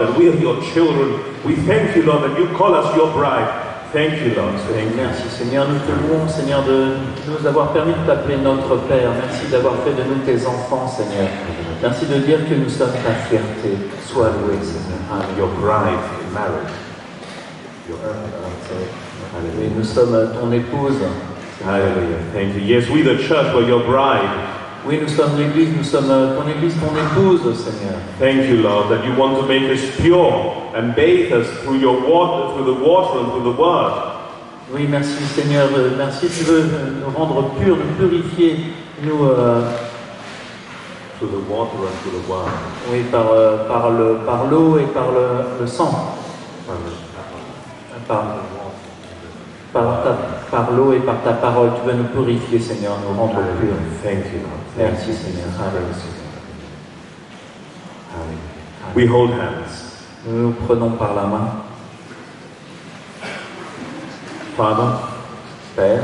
that we are your children. We thank you, Lord, that you call us your bride. Thank you, Lord. Thank you. Merci Seigneur, nous te louons Seigneur de nous avoir permis de t'appeler notre Père. Merci d'avoir fait de nous tes enfants Seigneur. Merci de dire que nous sommes ta fierté. Sois loué Seigneur. I'm your bride in marriage. Your Et nous sommes ton épouse. Hallelujah. Thank you. Yes, we, the church, were your bride. Oui, nous sommes l'Église, nous sommes ton Église, ton épouse Seigneur. Thank you, Lord, that you want to make us pure and bathe us through your water, through the water and through the word. Oui, merci Seigneur. Euh, Merci, tu veux euh, nous rendre purs, nous purifier, nous, euh, Through the water and through the word. oui, par, euh, par le, par l'eau et par le, le sang. Par, par, ta- par l'eau et par ta parole, tu vas nous purifier, Seigneur, nous rendre purs. Thank you, Lord. Merci. Seigneur. Alléluia. We hold hands. Nous nous prenons par la main. Father, Père,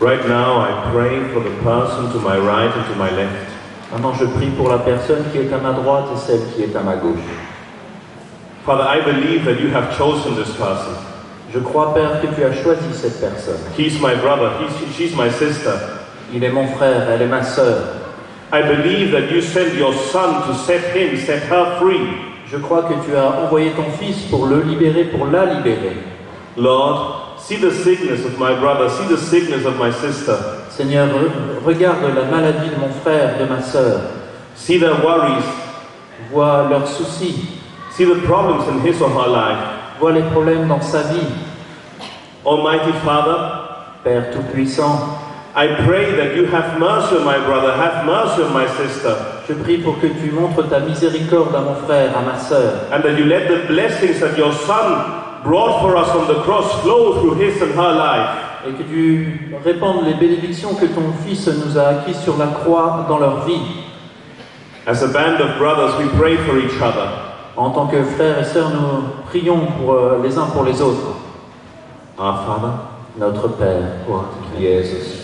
right now I pray for the person to my right and to my left. maintenant je prie pour la personne qui est à ma droite et celle qui est à ma gauche. Father, I believe that you have chosen this person. Je crois, Père, que tu as choisi cette personne. He's my brother. He's, she's my sister. Il est mon frère, elle est ma sœur. I believe that you sent your son to set him, set her free. Je crois que tu as envoyé ton fils pour le libérer, pour la libérer. Lord, see the sickness of my brother, see the sickness of my sister, Seigneur, re- regarde la maladie de mon frère, de ma sœur. see their worries, Vois leurs soucis. see the problems in his or her life. Vois les problèmes dans sa vie. Almighty Father, Père Tout-Puissant, I pray that you have mercy on my brother, have mercy on my sister, je prie pour que tu montres ta miséricorde à mon frère, à ma sœur. and that you let the blessings that your son brought for us on the cross flow through his and her life. Et que tu répandes les bénédictions que ton Fils nous a acquises sur la croix dans leur vie. As a band of brothers, we pray for each other. En tant que frères et sœurs, nous prions pour, euh, les uns pour les autres. Our Father, Notre Père, qui es aux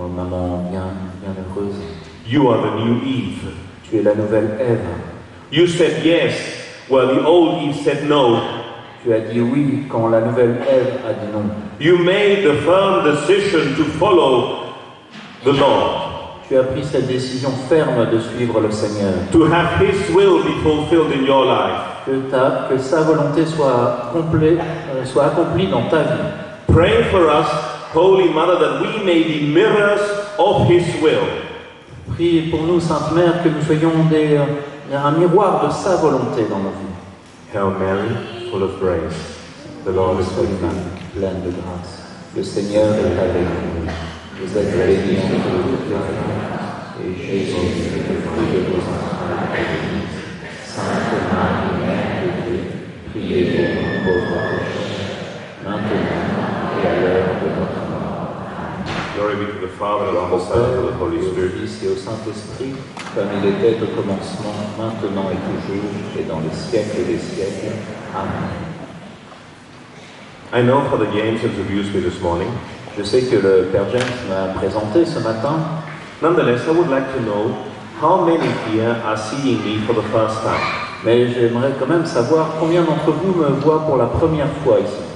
Oh maman bien, bien heureuse, you are the new Eve. tu es la nouvelle Ève. You said yes, well, the old Eve said no. Tu as dit oui quand la nouvelle Ève a dit non. You made the firm decision to follow the Lord, Tu as pris cette décision ferme de suivre le Seigneur. to have His will be fulfilled in your life. Que, ta, que sa volonté soit, complète, euh, soit accomplie dans ta vie. Pray for us, Holy Mother, that we may be mirrors of His will. Prie pour nous, Sainte Mère, que nous soyons des, euh, un miroir de sa volonté dans nos vies. Hail Mary, full of grace, the Lord is with thee. pleine de grâce. Le Seigneur est avec vous. Vous êtes bénie entre toutes les femmes, et Jésus, le fruit de vos entrailles, est. Sainte Marie, Mère de Dieu, priez pour nous pauvres pécheurs, maintenant et à l'heure de notre mort. Glory be to the Father, and to the Son, and to the Holy et au Spirit. Fils et au Saint-Esprit, comme il était au commencement, maintenant et toujours, et dans les siècles des siècles. Amen. I know Father James introduced me this morning. Je sais que le Père James m'a présenté ce matin. Nonetheless, I would like to know how many here are seeing me for the first time. Mais j'aimerais quand même savoir combien d'entre vous me voient pour la première fois ici.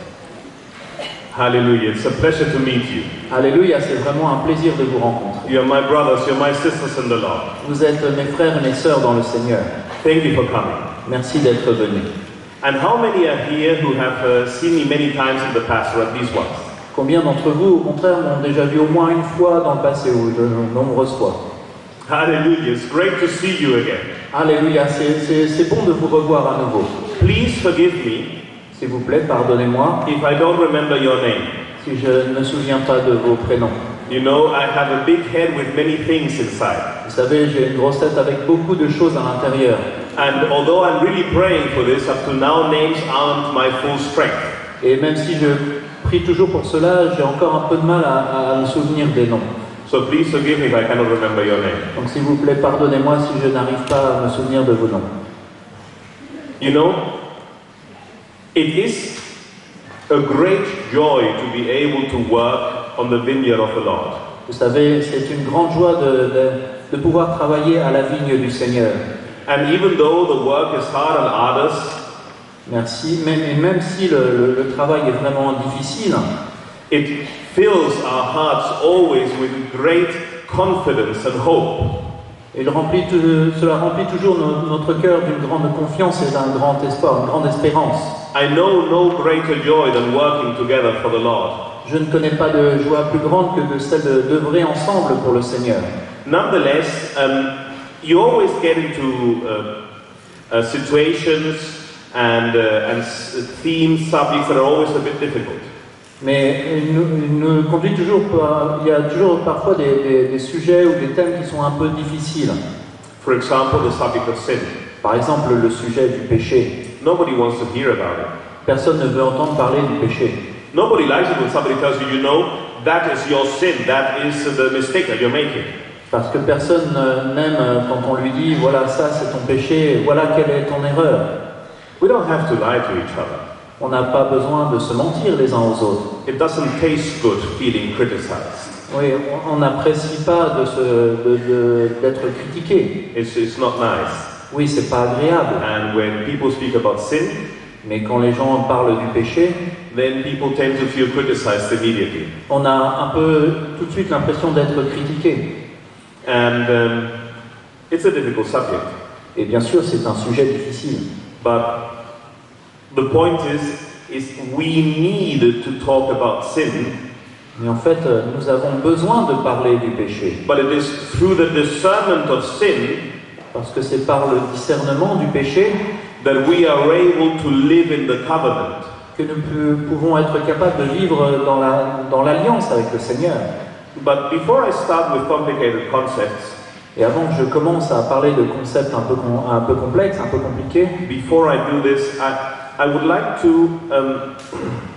Hallelujah. It's a pleasure to meet you. Alléluia, c'est vraiment un plaisir de vous rencontrer. You're my brothers, you're my sisters in the Lord. Vous êtes mes frères et mes sœurs dans le Seigneur. Thank you for coming. Merci d'être venus. And how many are here who have uh, seen me many times in the past, or at least once? Combien d'entre vous, au contraire, m'ont déjà vu au moins une fois dans le passé ou de nombreuses fois? Hallelujah. It's great to see you again. Alléluia, c'est- bon de vous revoir à nouveau. Please forgive me S'il vous plaît, pardonnez-moi if I don't remember your name. si je ne me souviens pas de vos prénoms. You know, I have a big head with many things inside. Vous savez, j'ai une grosse tête avec beaucoup de choses à l'intérieur. And although I'm really praying for this, up to now names aren't my full strength. Et même si je prie toujours pour cela, j'ai encore un peu de mal à, à me souvenir des noms. So please forgive me if I cannot remember your name. Donc s'il vous plaît, pardonnez-moi si je n'arrive pas à me souvenir de vos noms. You know, it is a great joy to be able to work on the vineyard of the Lord. Vous savez, c'est une grande joie de, de- de pouvoir travailler à la vigne du Seigneur. And even though the work is hard and arduous, Merci. Même, et même si le, le- le travail est vraiment difficile, it fills our hearts always with great confidence and hope. Il remplit tout- cela remplit toujours no- notre cœur d'une grande confiance et d'un grand espoir, une grande espérance. I know no greater joy than working together for the Lord. Je ne connais pas de joie plus grande que de celle d'œuvrer ensemble pour le Seigneur. Nonetheless, um, you always get into uh, uh, situations and, uh, and themes, subjects that are always a bit difficult. Mais il nous, il nous conduit toujours il y a toujours parfois des, des- des sujets ou des thèmes qui sont un peu difficiles. For example, the subject of sin. Par exemple, le sujet du péché. Nobody wants to hear about it. Personne ne veut entendre parler du péché. Nobody likes it when somebody tells you, you know, that is your sin, that is the mistake that you're making. Parce que personne n'aime euh, quand on lui dit voilà ça c'est ton péché, voilà quelle est ton erreur. We don't have to lie to each other. On n'a pas besoin de se mentir les uns aux autres. It doesn't taste good feeling criticized. Oui, on- n'apprécie pas de se- d'être critiqué. It's, it's not nice. Oui, c'est pas agréable. And when people speak about sin, Mais quand les gens parlent du péché, then people tend to feel criticized immediately. on a un peu tout de suite l'impression d'être critiqué. And um, it's a difficult subject. Et bien sûr, c'est un sujet difficile. But the point is, is we need to talk about sin, Mais en fait, euh, nous avons besoin de parler du péché. but it is through the discernment of sin Parce que c'est par le discernement du péché that we are able to live in the covenant. que nous pouvons être capables de vivre dans la- dans l'alliance avec le Seigneur. But before I start with complicated concepts, Et avant que je commence à parler de concepts un peu, un peu complexes, un peu compliqués, before I do this, I, I would like to um,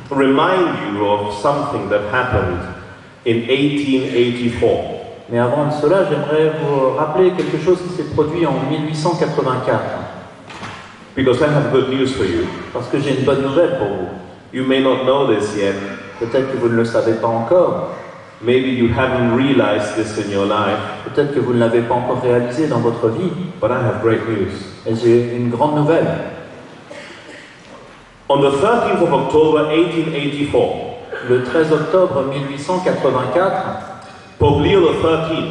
remind you of something that happened in 1884. mais avant de cela, j'aimerais vous rappeler quelque chose qui s'est produit en 1884. Because I have good news for you. Parce que j'ai une bonne nouvelle pour vous. You may not know this yet. Peut-être que vous ne le savez pas encore. Maybe you haven't realized this in your life. Peut-être que vous ne l'avez pas encore réalisé dans votre vie. But I have great news. Et j'ai une grande nouvelle. On the 13th of October 1884, Le 13 octobre 1884, Pope Leo XIII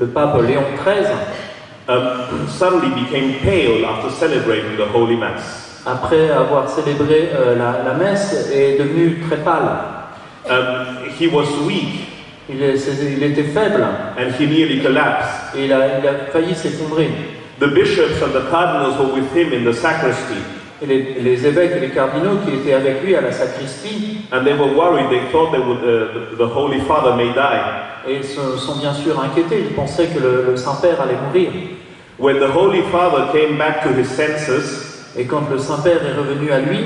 le pape Léon XIII, um, suddenly became pale after celebrating the Holy Mass. après avoir célébré euh, la, la messe, est devenu très pâle. Um, he was weak Il, est- il était faible and he nearly collapsed. et il a, il a failli s'effondrer. The bishops and the cardinals were with him in the sacristy, Et les, les évêques et les cardinaux qui étaient avec lui à la sacristie and they were worried. They thought uh, the, Holy Father may die. et se sont bien sûr inquiétés. Ils pensaient que le, le Saint-Père allait mourir. When the Holy Father came back to his senses, Et quand le Saint-Père est revenu à lui,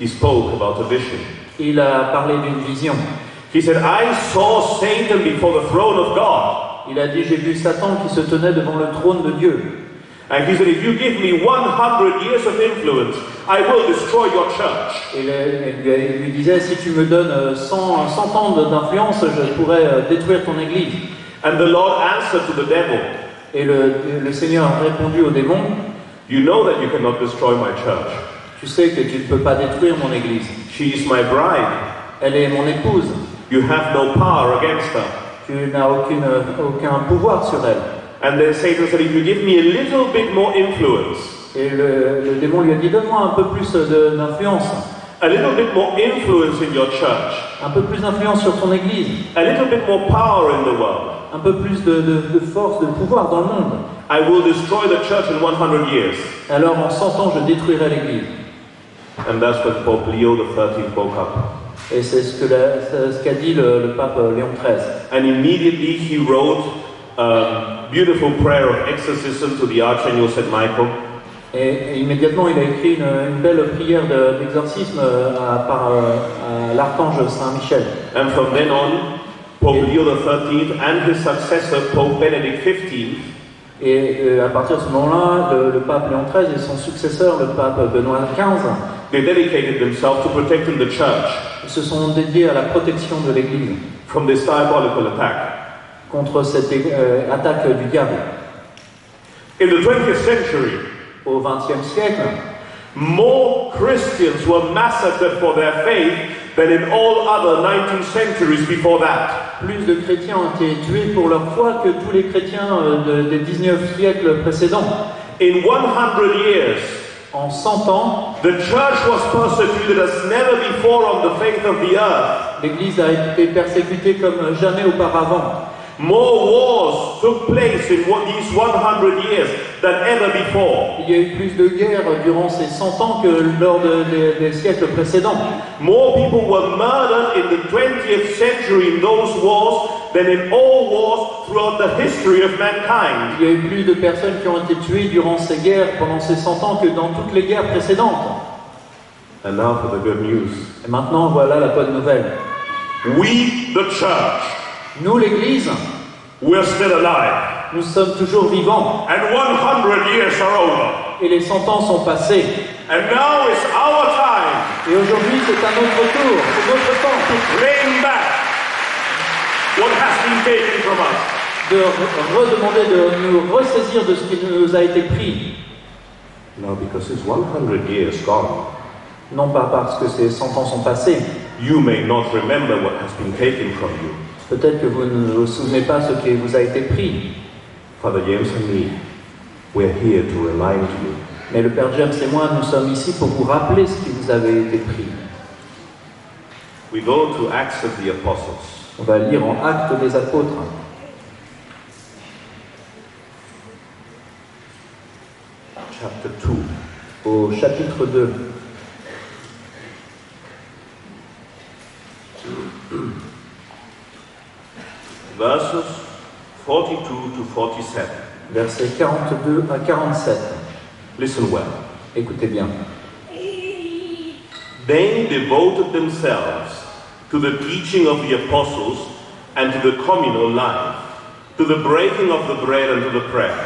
he spoke about a vision. il a parlé d'une vision. He said, I saw Satan before the throne of God. Il a dit J'ai vu Satan qui se tenait devant le trône de Dieu. And he said, If you give me 100 years of influence, I will destroy your church. Et il lui, disait Si tu me donnes euh, 100, 100 ans d'influence, je pourrais euh, détruire ton église. And the Lord answered to the devil, Et le, le Seigneur a répondu au démon You know that you cannot destroy my church. Tu sais que tu ne peux pas détruire mon église. She is my bride. Elle est mon épouse. You have no power against her. Tu n'as aucun pouvoir sur elle. And then Satan said, If you give me a little bit more influence, Et le, le démon lui a dit Donne-moi un peu plus d'influence. a little bit more influence in your church, Un peu plus d'influence sur ton église. a little bit more power in the world, Un peu plus de, de- de force, de pouvoir dans le monde. I will destroy the church in 100 years. Alors en 100 ans, je détruirai l'église. And that's when Pope Leo XIII woke up. Et c'est ce qu'a dit le, le pape Léon XIII. And immediately he wrote a beautiful prayer of exorcism to the Archangel St. Michael. Et, et immédiatement, il a écrit une, une belle prière de- d'exorcisme euh, à- par euh, l'archange Saint-Michel. And from then on, Pope Leo XIII and his successor, Pope Benedict XV, Et euh, à partir de ce moment-là, le, le pape Léon XIII et son successeur, le pape Benoît XV, they dedicated themselves to protecting the church se sont dédiés à la protection de l'Église from this diabolical attack. Contre cette euh, attaque du diable. In the 20th century, Au XXe siècle, more Christians were massacred for their faith than in all other 19 centuries before that. plus de chrétiens ont été tués pour leur foi que tous les chrétiens euh, de- des 19 siècles précédents. In 100 years, En 100 ans, the church was persecuted as never before on the face of the earth. l'Église a été persécutée comme jamais auparavant. More wars took place in what, these 100 years than ever before. Il y a eu plus de guerres durant ces 100 ans que lors de- des- des siècles précédents. More people were murdered in the 20th century in those wars than in all wars throughout the history of mankind. Il y a eu plus de personnes qui ont été tuées durant ces guerres, pendant ces 100 ans, que dans toutes les guerres précédentes. And now for the good news. Et maintenant, voilà la bonne nouvelle. We, the church, Nous, l'Église, we're still alive. nous sommes toujours vivants. And 100 years are over. Et les 100 ans sont passés. And now is our time Et aujourd'hui, c'est à notre tour, c'est notre temps to claim back what has been taken from us. de re- redemander de nous ressaisir de ce qui nous a été pris. Now, because it's 100 years gone, Non pas parce que ces 100 ans sont passés. you may not remember what has been taken from you. Peut-être que vous ne vous souvenez pas ce qui vous a été pris. Father James and me, we're here to remind you Mais le Père James et moi, nous sommes ici pour vous rappeler ce qui vous avait été pris. We go to Acts of the Apostles. On va lire en Actes des Apôtres. chapter 2. au chapitre 2. Verses 42 to 47. versets 42 à 47. Listen well. Écoutez bien. They devoted themselves to the teaching of the apostles and to the communal life, to the breaking of the bread and to the prayers.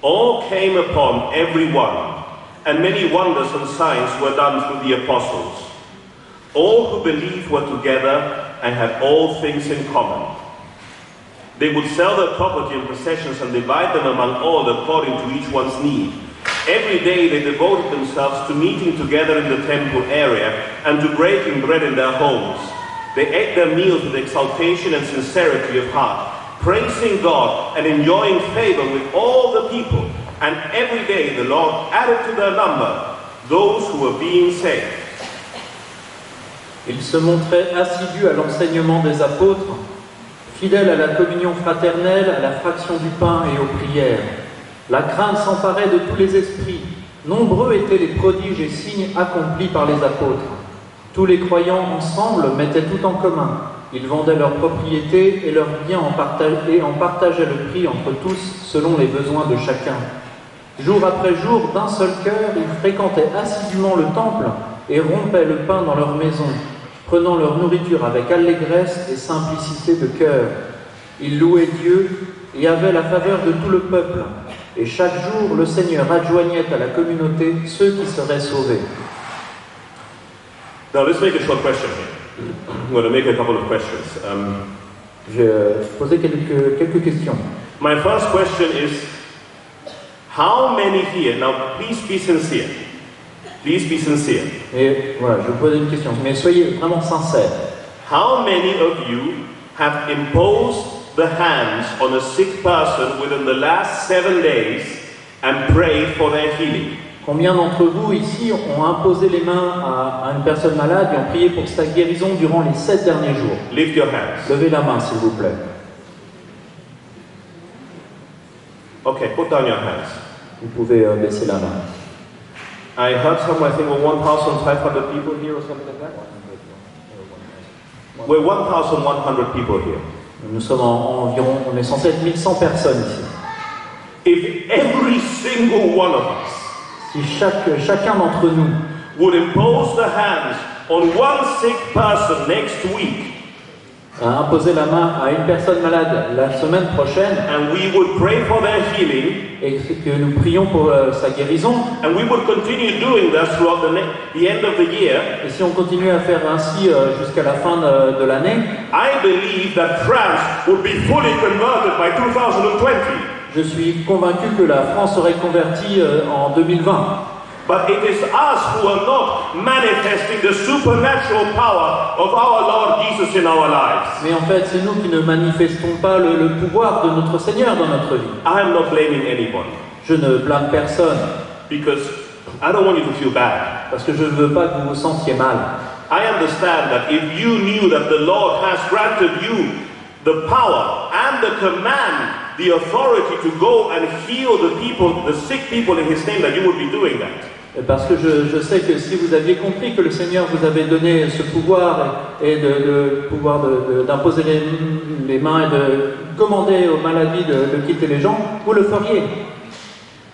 All came upon everyone, and many wonders and signs were done through the apostles. All who believed were together and had all things in common. They would sell their property and possessions and divide them among all according to each one's need. Every day they devoted themselves to meeting together in the temple area and to breaking bread in their homes. They ate their meals with exaltation and sincerity of heart, praising God and enjoying favor with all the people. And every day the Lord added to their number those who were being saved. Ils se montraient assidus à l'enseignement des apôtres, fidèles à la communion fraternelle, à la fraction du pain et aux prières. La crainte s'emparait de tous les esprits. Nombreux étaient les prodiges et signes accomplis par les apôtres. Tous les croyants ensemble mettaient tout en commun. Ils vendaient leurs propriétés et leurs biens en et en partageaient le prix entre tous selon les besoins de chacun. Jour après jour, d'un seul cœur, ils fréquentaient assidûment le temple et rompaient le pain dans leur maison, prenant leur nourriture avec allégresse et simplicité de cœur. Ils louaient Dieu et avaient la faveur de tout le peuple. Et chaque jour, le Seigneur adjoignait à la communauté ceux qui seraient sauvés. Now let's make a short question here. I'm going to make a couple of questions. Um, Je vais poser quelques, quelques questions. my first question is How many here, now please be sincere. Please be sincere. Et voilà, je vous poser une question, mais soyez vraiment sincères. How many of you have imposed the hands on a sick person within the last seven days and prayed for their healing? Combien d'entre vous ici ont imposé les mains à, à une personne malade et ont prié pour sa guérison durant les sept derniers jours? Lift your hands. Levez la main, s'il vous plaît. Okay, put down your hands. Vous pouvez euh, baisser la main. I heard somewhere, I think, well, 1,500 people here or something like that. We're 1,100 people here. Nous sommes en- environ, on est censé être 1100 personnes ici. If every single one of us Si chaque, chacun d'entre nous would impose the hands on one sick person next week, a imposé la main à une personne malade la semaine prochaine. And we would pray for their healing, et que nous prions pour euh, sa guérison, and we would continue doing that throughout the, ne- the end of the year, et si on continue à faire ainsi euh, jusqu'à la fin de, de l'année, I believe that France would be fully converted by 2020. je suis convaincu que la France serait convertie euh, en 2020. But it is us who are not manifesting the supernatural power of our Lord Jesus in our lives. Mais en fait, c'est nous qui ne manifestons pas le, le pouvoir de notre Seigneur dans notre vie. I am not blaming anybody Je ne blâme personne, because I don't want you to feel bad. parce que je ne veux pas que vous vous sentiez mal. I understand that if you knew that the Lord has granted you the power and the command, the authority to go and heal the people, the sick people in His name, that you would be doing that. Parce que je, je sais que si vous aviez compris que le Seigneur vous avait donné ce pouvoir et, et de, de pouvoir d'imposer les, les mains et de commander aux maladies de, de quitter les gens, vous le feriez.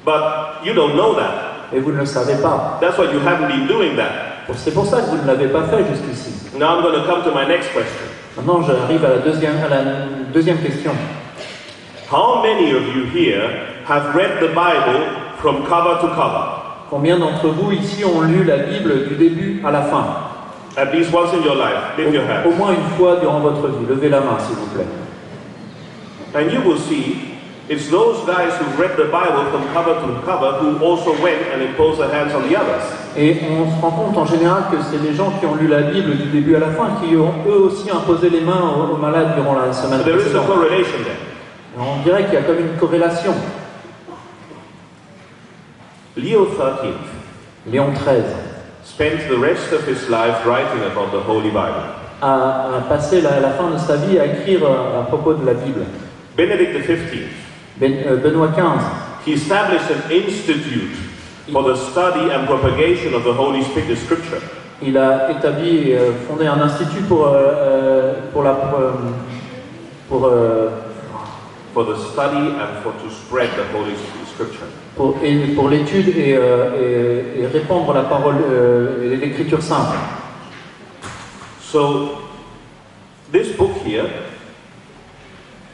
But you don't know that. Et vous ne le savez pas. That's why you haven't been doing that. C'est pour ça que vous ne l'avez pas fait jusqu'ici. Now I'm going to come to my next question. Maintenant, j'arrive à la deuxième, à la deuxième question. How many of you here have read the Bible from cover to cover? Combien d'entre vous ici ont lu la Bible du début à la fin At least once in your life. Lift your au, au hand. moins une fois durant votre vie. Levez la main, s'il vous plaît. And you will see it's those guys who read the Bible from cover to cover who also went and imposed their hands on the others. Et on se rend compte en général que c'est les gens qui ont lu la Bible du début à la fin qui ont eux aussi imposé les mains aux, aux malades durant la semaine So there is a précédente. correlation there. Et On dirait qu'il y a comme une corrélation. Leo XIII Léon XIII spent the rest of his life writing about the Holy Bible. a, a passé la, la fin de sa vie à écrire euh, à propos de la Bible. Benedict XV, Ben- euh, Benoît XV, he established an institute for the study and propagation of the Holy Scripture. il a établi et euh, fondé un institut pour, euh, euh, pour la pour, euh, pour, For the study and for to spread the Holy Scripture. Pour, et pour l'étude et, euh, et- et répandre la parole euh, et l'écriture simple. So, this book here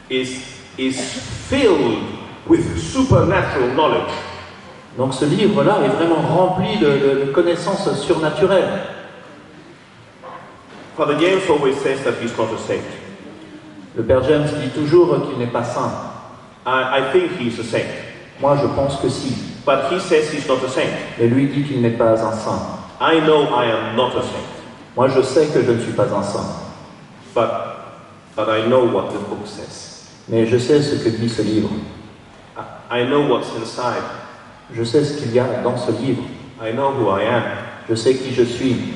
is, is filled with supernatural knowledge. Donc ce livre-là est vraiment rempli de, de- de connaissances surnaturelles. Father James always says that he's not a saint. Le Père James dit toujours qu'il n'est pas saint. I, I think he's a saint. Moi, je pense que si. But he says he's not a saint. Mais lui dit qu'il n'est pas un saint. I know I am not a saint. Moi, je sais que je ne suis pas un saint. But, but I know what the book says. Mais je sais ce que dit ce livre. I, I know what's inside. Je sais ce qu'il y a dans ce livre. I know who I am. Je sais qui je suis.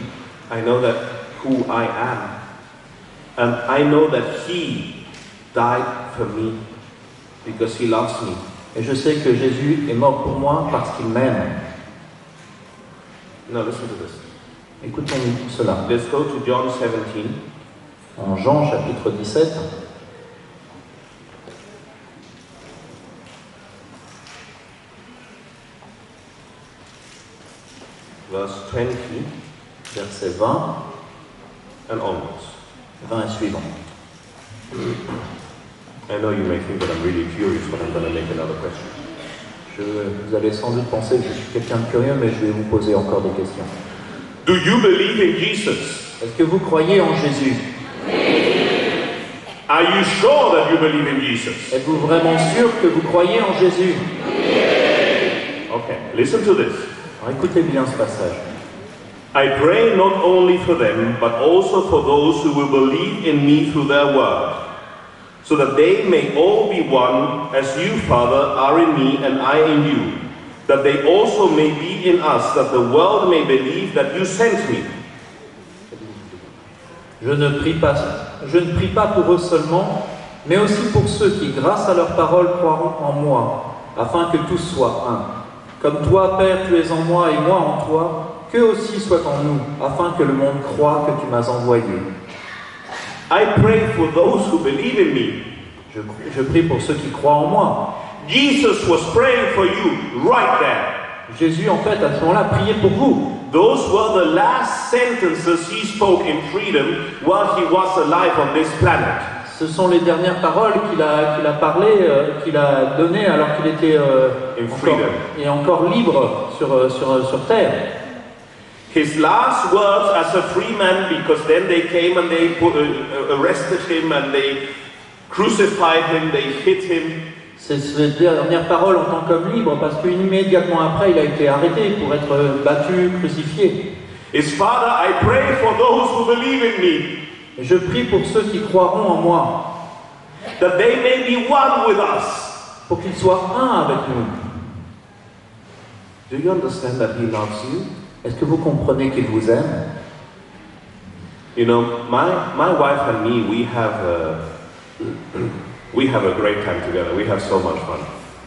I know that who I am. And I know that He died for me because He loves me. Et je sais que Jésus est mort pour moi parce qu'il m'aime. Now listen to this. Écoutons cela. Let's go to John 17. En Jean chapitre 17, verse 20 verset 20, and onwards. 20 et suivant. I know you may think that I'm really curious, but I'm going to make another question. Je, vous allez sans doute penser que je suis quelqu'un de curieux, mais je vais vous poser encore des questions. Do you believe in Jesus? Est-ce que vous croyez en Jésus? Are you sure that you believe in Jesus? Êtes-vous vraiment sûr que vous croyez en Jésus? Okay, listen to this. Alors écoutez bien ce passage. I pray not only for them, but also for those who will believe in me through their word, so that they may all be one, as you, Father, are in me and I in you, that they also may be in us, that the world may believe that you sent me. Je ne prie pas, je ne prie pas pour eux seulement, mais aussi pour ceux qui, grâce à leur parole, croiront en moi, afin que tous soient un. Comme toi, Père, tu es en moi et moi en toi, qu'eux aussi soient en nous, afin que le monde croie que tu m'as envoyé. I pray for those who believe in me. Je, je prie pour ceux qui croient en moi. Jesus was praying for you right there. Jésus, en fait, à ce moment-là, priait pour vous. Those were the last sentences he spoke in freedom while he was alive on this planet. Ce sont les dernières paroles qu'il a, qu'il a parlé, euh, qu'il a données alors qu'il était euh, encore, et encore libre sur, euh, sur, sur terre. His last words as a free man, because then they came and they put, uh, arrested him and they crucified him, they hit him. C'est ses dernières paroles en tant qu'homme libre parce qu'immédiatement après, il a été arrêté pour être battu, crucifié. His father, I pray for those who believe in me, Et je prie pour ceux qui croiront en moi, that they may be one with us. pour qu'ils soient un avec nous. Do you understand that he loves you? Est-ce que vous comprenez qu'il vous aime? You know, my, my wife and me, we have a, we have a great time together. We have so much fun.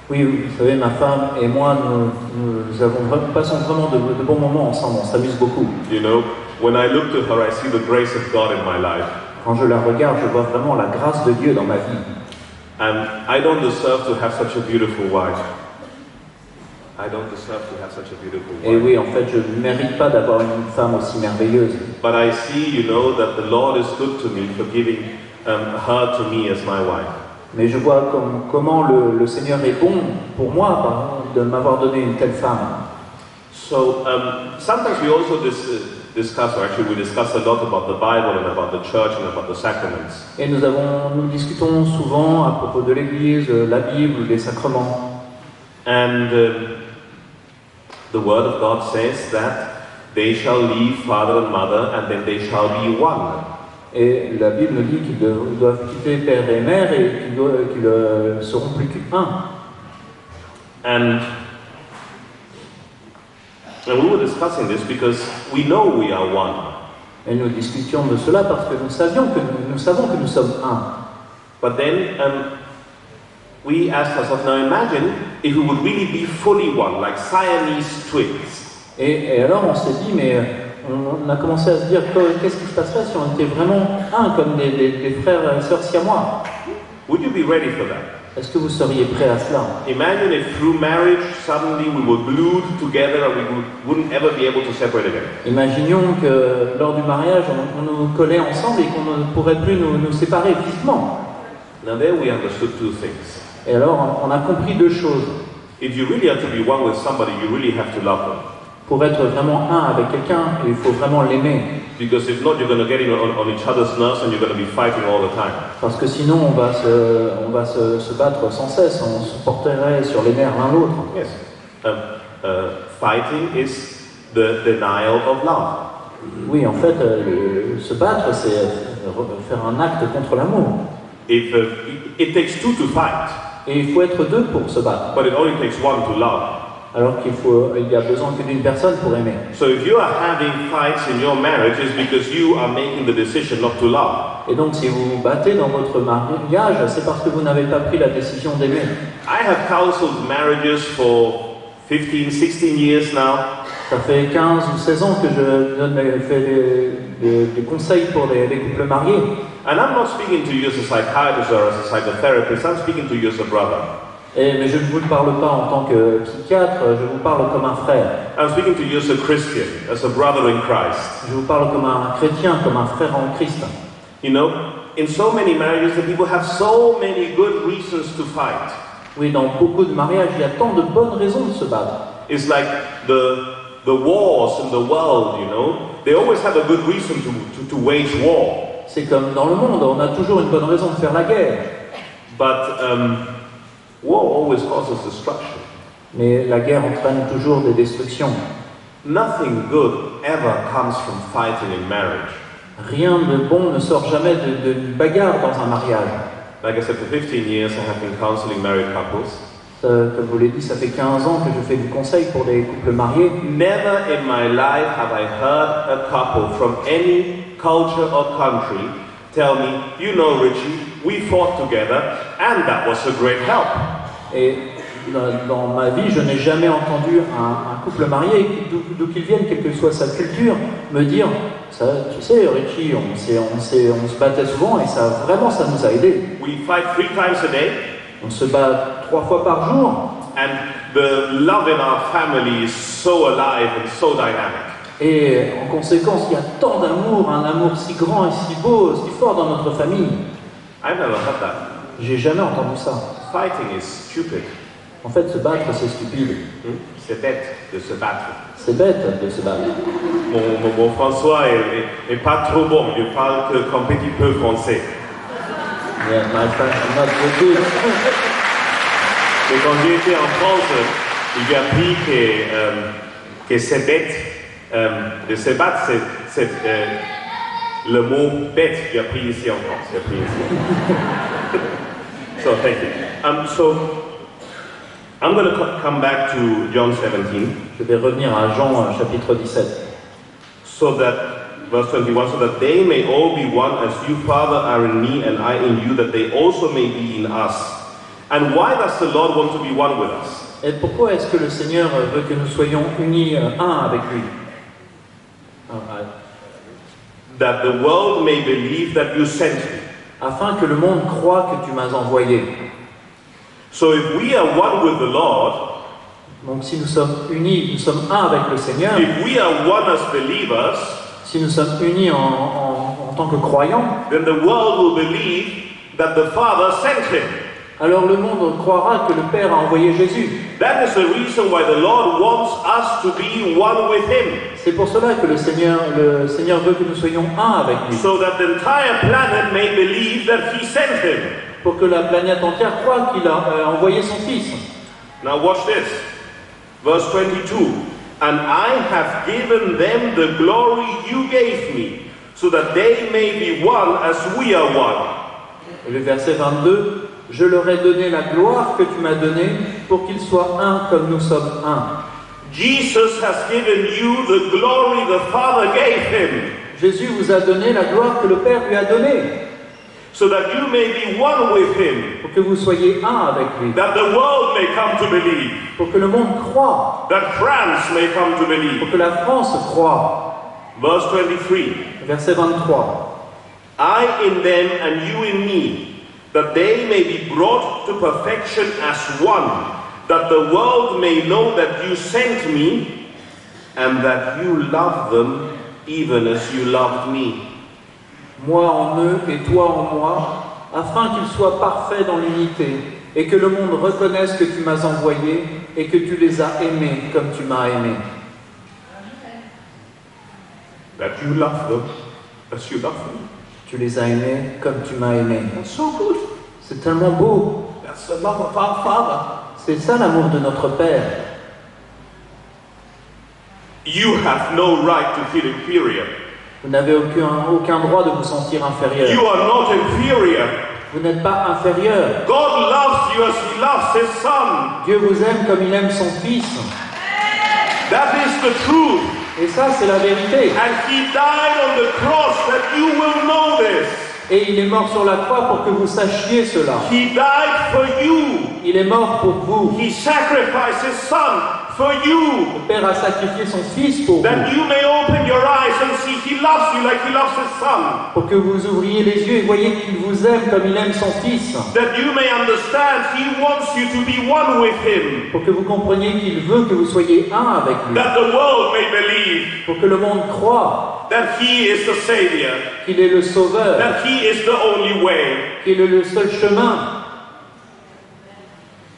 Oui, vous savez, ma femme et moi, nous, nous avons, vra- passons vraiment de, de bons moments ensemble, on s'amuse beaucoup. You know, when I look to her, I see the grace of God in my life. Quand je la regarde, je vois vraiment la grâce de Dieu dans ma vie. And I don't deserve to have such a beautiful wife. I don't deserve to have such a beautiful Et oui, en fait, je ne mérite pas d'avoir une femme aussi merveilleuse. But I see, you know, that the Lord is good to me for giving um, her to me as my wife. Mais je vois comme- comment le, le Seigneur est bon pour moi de m'avoir donné une telle femme. So um, sometimes we also dis- discuss, or actually we discuss a lot about the Bible and about the church and about the sacraments. Et nous, avons, nous discutons souvent à propos de l'Église, euh, la Bible, les sacrements. And um, the Word of God says that they shall leave father and mother and then they shall be one. Et la Bible nous dit qu'ils doivent, quitter père et mère et qu'ils qu'ils, euh, seront plus qu'un. And, and we were discussing this because we know we are one. Et nous discutions de cela parce que nous savions que nous, nous savons que nous sommes un. But then um, we asked ourselves, now imagine if we would really be fully one, like Siamese twins. Et, et alors on s'est dit, mais on, on a commencé à se dire que- qu'est-ce qui se passerait si on était vraiment un, comme des, des- des frères et sœurs siamois? Would you be ready for that? Est-ce que vous seriez prêts à cela? Imagine if through marriage suddenly we were glued together and we would, wouldn't ever be able to separate again. Imaginons que lors du mariage, on, on nous collait ensemble et qu'on ne pourrait plus nous, nous séparer physiquement. Now there we understood two things. Et alors on a compris deux choses. If you really have to be one with somebody, you really have to love them. Pour être vraiment un avec quelqu'un, il faut vraiment l'aimer. Because if not, you're going to get in on, on each other's nerves and you're going to be fighting all the time. Parce que sinon, on va se, on va se, se battre sans cesse, on se porterait sur les nerfs l'un l'autre. Yes. Um, uh, fighting is the denial of love. Oui, en fait, euh, se battre, c'est re- faire un acte contre l'amour. If, uh, it, it takes two to fight, Et il faut être deux pour se battre. but it only takes one to love. Alors qu'il faut, il y a besoin que d'une personne pour aimer. So if you are having fights in your marriage, it's because you are making the decision not to love. Et donc, si vous vous battez dans votre mariage, c'est parce que vous n'avez pas pris la décision d'aimer. I have counseled marriages for 15, 16 years now, Ça fait 15 ou 16 ans que je donne, fais des, des- des conseils pour les, les couples mariés. And I'm not speaking to you as a psychiatrist or as a psychotherapist, I'm speaking to you as a brother. Et, mais je ne vous parle pas en tant que euh, psychiatre, je vous parle comme un frère. I'm speaking to you as a Christian, as a brother in Christ. Je vous parle comme un chrétien, comme un frère en Christ. You know, in so many marriages, the people have so many good reasons to fight. Oui, dans beaucoup de mariages, il y a tant de bonnes raisons de se battre. It's like the, the wars in the world, you know, they always have a good reason to, to, to wage war. C'est comme dans le monde, on a toujours une bonne raison de faire la guerre. But um, war always causes destruction. Mais la guerre entraîne toujours des destructions. Nothing good ever comes from fighting in marriage. Rien de bon ne sort jamais de, de d'une bagarre dans un mariage. Like I said, for 15 years I have been counseling married couples. Ça, comme je vous l'ai dit, ça fait 15 ans que je fais du conseil pour des couples mariés. Never in my life have I heard a couple from any culture or country tell me, you know, Richie, we fought together and that was a great help. Et dans, ma vie, je n'ai jamais entendu un, un couple marié, d'où qu'il vienne, quelle que soit sa culture, me dire ça, tu sais, Richie, on, on, on se battait souvent et ça, vraiment, ça nous a aidés. We fight three times a day, On se bat trois fois par jour and the love in our family is so alive and so dynamic. Et en conséquence, il y a tant d'amour, un amour si grand et si beau, si fort dans notre famille. I've never had that. J'ai jamais entendu ça. Fighting is stupid. En fait, se battre, c'est stupide. Hmm? C'est bête de se battre. C'est bête de se battre. Mon, mon- mon François est, est- est pas trop bon, je parle que qu'un petit peu français. Yeah, my French is not very good. Mais quand j'ai été en France, j'ai appris que, euh, que c'est bête. Euh, de se battre, c'est, euh, le mot bête, j'ai appris ici en France. J'ai appris ici. so, thank you. Um, so, I'm going to come back to John 17. Je vais revenir à Jean euh, chapitre 17. so that verse 21 so that they may all be one as you father are in me and i in you that they also may be in us and why does the lord want to be one with us? Et pourquoi est-ce que le Seigneur veut que nous soyons unis euh, un avec lui? That the world may believe that you sent me Afin que le monde croit que tu m'as envoyé. so if we are one with the lord Donc si nous sommes unis, nous sommes un avec le Seigneur, if we are one as believers si nous sommes unis en, en- en tant que croyants, then the world will believe that the father sent him alors le monde croira que le Père a envoyé Jésus. that is the reason why the lord wants us to be one with him C'est pour cela que le Seigneur, le Seigneur veut que nous soyons un avec lui. so that the entire planet may believe that he sent him Pour que la planète entière croie qu'il a euh, envoyé son Fils. Now watch this. Verse 22. And I have given them the glory you gave me, so that they may be one as we are one. Et le verset 22, je leur ai donné la gloire que tu m'as donnée pour qu'ils soient un comme nous sommes un. Jesus has given you the glory the Father gave him, Jésus vous a donné la gloire que le Père lui a donnée, so that you may be one with him, pour que vous soyez un avec lui, that the world may come to believe, pour que le monde croit, that France may come to believe. pour que la France croit. Verse 23. Verset 23. I in them and you in me, that they may be brought to perfection as one, that the world may know that you sent me, and that you love them even as you loved me. Moi en eux et toi en moi, afin qu'ils soient parfaits dans l'unité, et que le monde reconnaisse que tu m'as envoyé et que tu les as aimés comme tu m'as aimé. That you love them as you love me. Tu les as aimés comme tu m'as aimé. That's so good. C'est tellement beau. That's the love of our Father. C'est ça l'amour de notre Père. You have no right to feel inferior. Vous n'avez aucun, aucun droit de vous sentir inférieur. You are not inferior. Vous n'êtes pas inférieur. God loves you as He loves His Son. Dieu vous aime comme il aime son Fils. That is the truth. Et ça, c'est la vérité. And he died on the cross that you will know this. Et il est mort sur la croix pour que vous sachiez cela. He died for you. Il est mort pour vous. He sacrificed his son for you. Le Père a sacrifié son Fils pour vous. That you may open your eyes and see he loves you like he loves his son. Pour que vous ouvriez les yeux et voyez qu'il vous aime comme il aime son Fils. That you may understand he wants you to be one with him. Pour que vous compreniez qu'il veut que vous soyez un avec lui. That the world may believe Pour que le monde croit that he is the Savior. qu'il est le Sauveur, That he is the only way. qu'il est le seul chemin.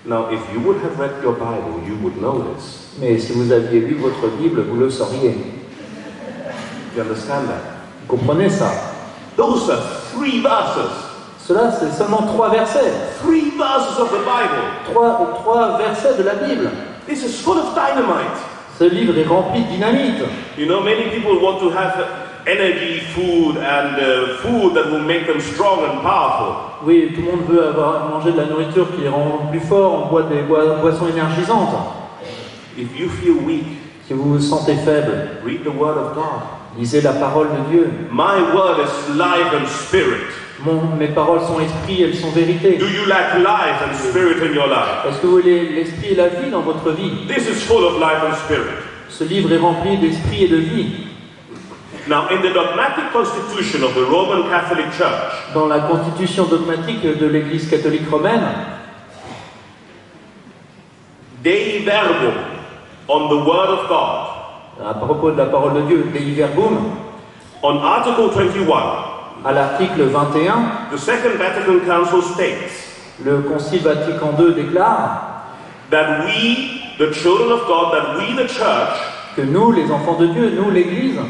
Now, if you would have read your Bible, you would know this. Mais si vous aviez lu votre Bible, vous le sauriez. You understand that? Vous comprenez ça? Those are three verses. Cela, c'est seulement trois versets. Three verses of the Bible. Trois, trois versets de la Bible. This is full of dynamite. Ce livre est rempli de dynamite. You know, many people want to have energy food and uh, food that will make them strong and powerful. Oui, tout le monde veut avoir manger de la nourriture qui les rend plus forts. On boit des boi- boissons énergisantes. If you feel weak, Si vous vous sentez faible, read the Word of God. lisez la parole de Dieu. My Word is life and spirit. Mon- mes paroles sont esprit, elles sont vérité. Do you lack life and spirit in your life? Est-ce que vous voulez l'esprit et la vie dans votre vie? This is full of life and spirit. Ce livre est rempli d'esprit et de vie. Now, in the dogmatic constitution of the Roman Catholic Church, Dans la constitution dogmatique de l'Église catholique romaine, Dei Verbum, on the Word of God, à propos de la parole de Dieu, Dei Verbum, on Article 21, à l'article 21, the Second Vatican Council states le Concile Vatican II déclare that we, the children of God, that we, the church, que nous, les enfants de Dieu, nous, l'Église,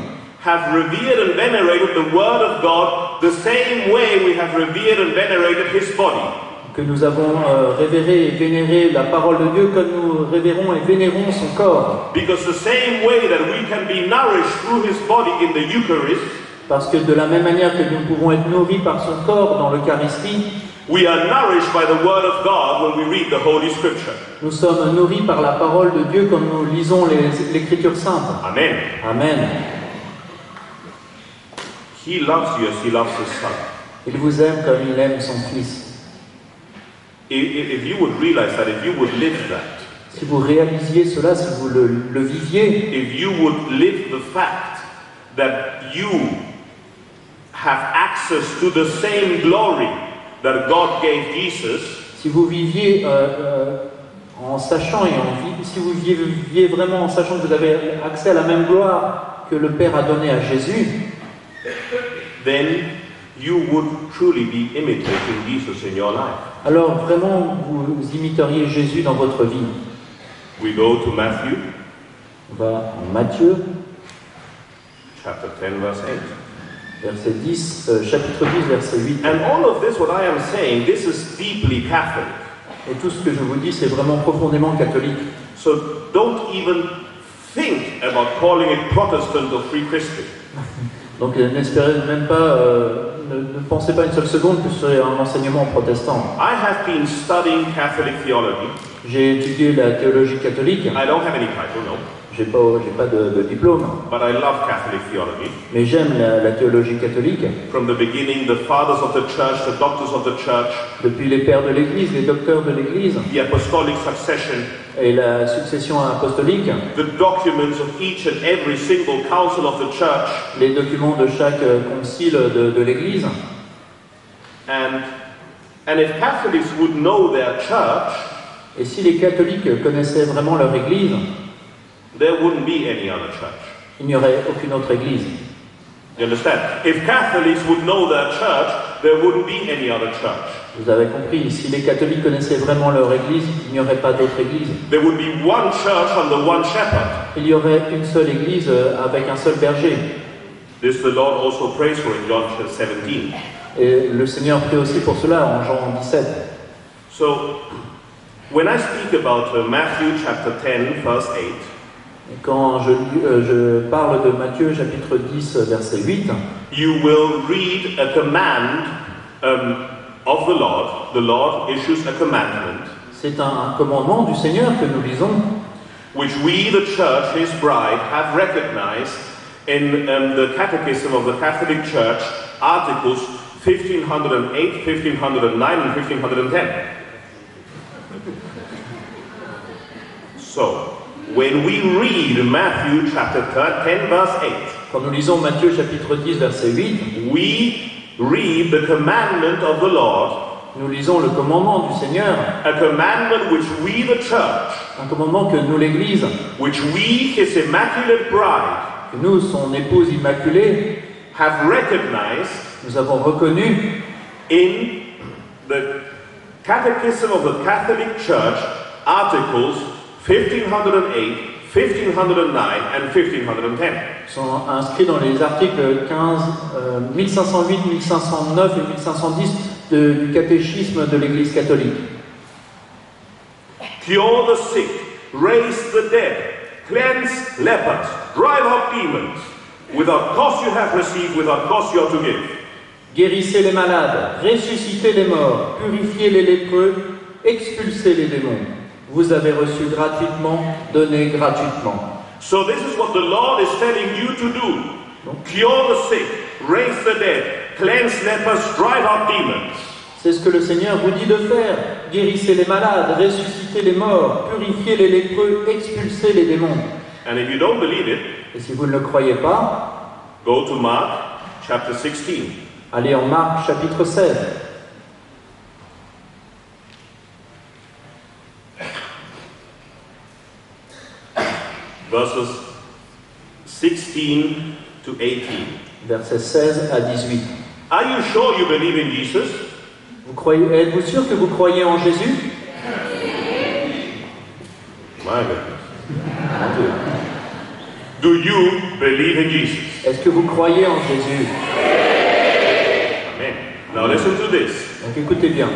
have revered and venerated the Word of God the same way we have revered and venerated His body. que nous avons euh, révéré et vénéré la parole de Dieu comme nous révérons et vénérons son corps. Because the same way that we can be nourished through His body in the Eucharist, Parce que de la même manière que nous pouvons être nourris par son corps dans l'Eucharistie, we are nourished by the Word of God when we read the Holy Scripture. nous sommes nourris par la parole de Dieu quand nous lisons l'Écriture sainte. Amen. Amen. He loves you as He loves His Son. Il vous aime comme il aime son Fils. If, you would realize that, if you would live that, Si vous réalisiez cela, si vous le, le viviez, if you would live the fact that you have access to the same glory that God gave Jesus, si vous viviez euh, euh, en sachant et en vi- si vous viviez vraiment en sachant que vous avez accès à la même gloire que le Père a donnée à Jésus, then you would truly be imitating Jesus in your life. alors vraiment vous imiteriez Jésus dans votre vie. We go to Matthew On va en Matthieu, chapter 10, verse 8. verset 10, euh, chapitre 10, verset 8. And all of this, what I am saying, this is deeply Catholic. Et tout ce que je vous dis, c'est vraiment profondément catholique. So don't even think about calling it Protestant or Free Christian. Donc euh, n'espérez même pas, euh, ne, ne pensez pas une seule seconde que ce serait un enseignement protestant. I have been studying Catholic theology. J'ai étudié la théologie catholique, I don't have any title, no, j'ai pas, j'ai pas de, de diplôme, but I love Catholic theology. mais j'aime la, la théologie catholique. From the beginning, the fathers of the church, the doctors of the church, Depuis les pères de l'Église, les docteurs de l'Église the apostolic succession, et la succession apostolique, the documents of each and every single council of the church, les documents de chaque euh, concile de, de l'Église. and and if Catholics would know their church, Et si les catholiques connaissaient vraiment leur Église, there wouldn't be any other church. il n'y aurait aucune autre Église. You understand? If Catholics would know their church, there wouldn't be any other church. Vous avez compris, si les catholiques connaissaient vraiment leur Église, il n'y aurait pas d'autre Église. There would be one church under one shepherd. Il y aurait une seule Église euh, avec un seul berger. This the Lord also prays for in John 17. Et le Seigneur prie aussi pour cela en Jean 17. So, when I speak about uh, Matthew chapter 10, verse 8, Et quand je, euh, je parle de Matthieu chapitre 10 verset 8, you will read a command um, of the Lord. The Lord issues a commandment c'est un, un commandement du Seigneur que nous lisons, which we, the church, his bride, have recognized in um, the Catechism of the Catholic Church, Articles 1508, 1509, and 1510. So, when we read Matthew chapter 10, verse 8, Quand nous lisons Matthieu chapitre 10 verset 8, we read the commandment of the Lord, nous lisons le commandement du Seigneur, a commandment which we, the church, un commandement que nous l'Église, which we, his immaculate bride, que nous, son épouse immaculée, have recognized nous avons reconnu in the Catechism of the Catholic Church, Articles 1508, 1509, and 1510. sont inscrits dans les articles 15, euh, 1508, 1509 et 1510 de- du catéchisme de l'Église catholique. Cure the sick, raise the dead, cleanse lepers, drive out demons. Without cost you have received, without cost you are to give. Guérissez les malades, ressuscitez les morts, purifiez les lépreux, expulsez les démons. Vous avez reçu gratuitement, donnez gratuitement. So this is what the Lord is telling you to do. Cure the sick, raise the dead, cleanse lepers, drive out demons. C'est ce que le Seigneur vous dit de faire. Guérissez les malades, ressuscitez les morts, purifiez les lépreux, expulsez les démons. And if you don't believe it, Et si vous ne le croyez pas, go to Mark chapter 16. allez en Marc chapitre 16. Verses 16 to 18. versets 16 à 18. Are you sure you believe in Jesus? Vous croyez, êtes-vous sûr que vous croyez en Jésus? My goodness. Do you believe in Jesus? Est-ce que vous croyez en Jésus? Amen. Now listen to this. Donc écoutez bien.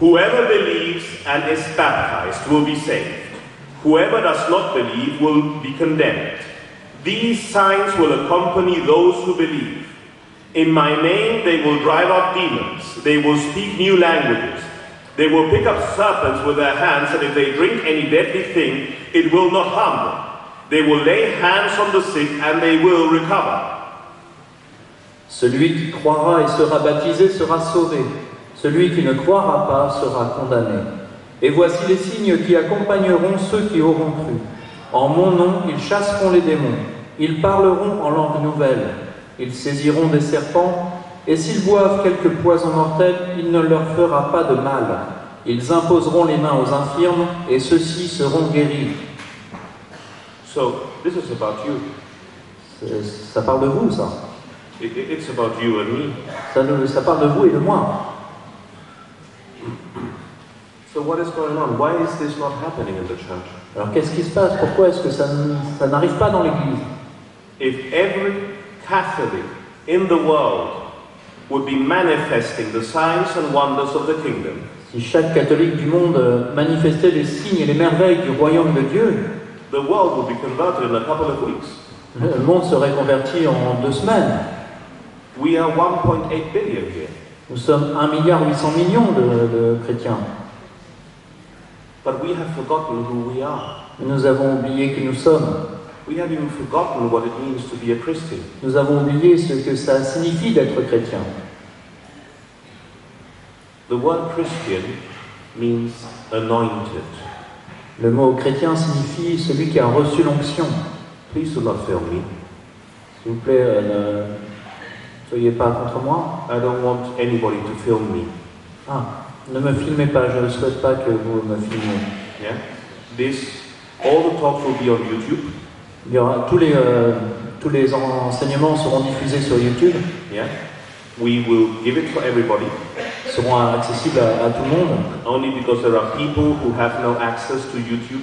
Whoever believes and is baptized will be saved. Whoever does not believe will be condemned. These signs will accompany those who believe. In my name they will drive out demons. They will speak new languages. They will pick up serpents with their hands, and if they drink any deadly thing, it will not harm them. They will lay hands on the sick, and they will recover. Celui qui croira et sera baptisé sera sauvé. Celui qui ne croira pas sera condamné. Et voici les signes qui accompagneront ceux qui auront cru. En mon nom, ils chasseront les démons. Ils parleront en langue nouvelle. Ils saisiront des serpents. Et s'ils boivent quelque poison mortel, il ne leur fera pas de mal. Ils imposeront les mains aux infirmes, et ceux-ci seront guéris. So, this is about you. C'est- Ça parle de vous, ça. It- it- it's about you and me. Ça, ça parle de vous et de moi. So, what is going on? Why is this not happening in the church? Alors qu'est-ce qui se passe? Pourquoi est-ce que ça, n'arrive pas dans l'Église? If every Catholic in the world would be manifesting the signs and wonders of the kingdom, Si chaque catholique du monde euh, manifestait les signes et les merveilles du royaume de Dieu, the world would be converted in a couple of weeks. le monde serait converti en deux semaines. We are 1.8 billion here, Nous sommes 1,8 milliard de chrétiens. But we have forgotten who we are. Nous avons oublié qui nous sommes. We have even forgotten what it means to be a Christian. Nous avons oublié ce que ça signifie d'être chrétien. The word Christian means anointed. Le mot chrétien signifie celui qui a reçu l'onction. Please do not film me. S'il vous plaît, euh, ne soyez pas contre moi. I don't want anybody to film me. Ah, ne me filmez pas, je ne souhaite pas que vous me filmiez. Yeah? This, all the talks will be on YouTube. Il y aura, tous, les, euh, tous les enseignements seront diffusés sur YouTube, Yeah? We will give it for everybody, seront accessibles à, à tout le monde. only because there are people who have no access to YouTube.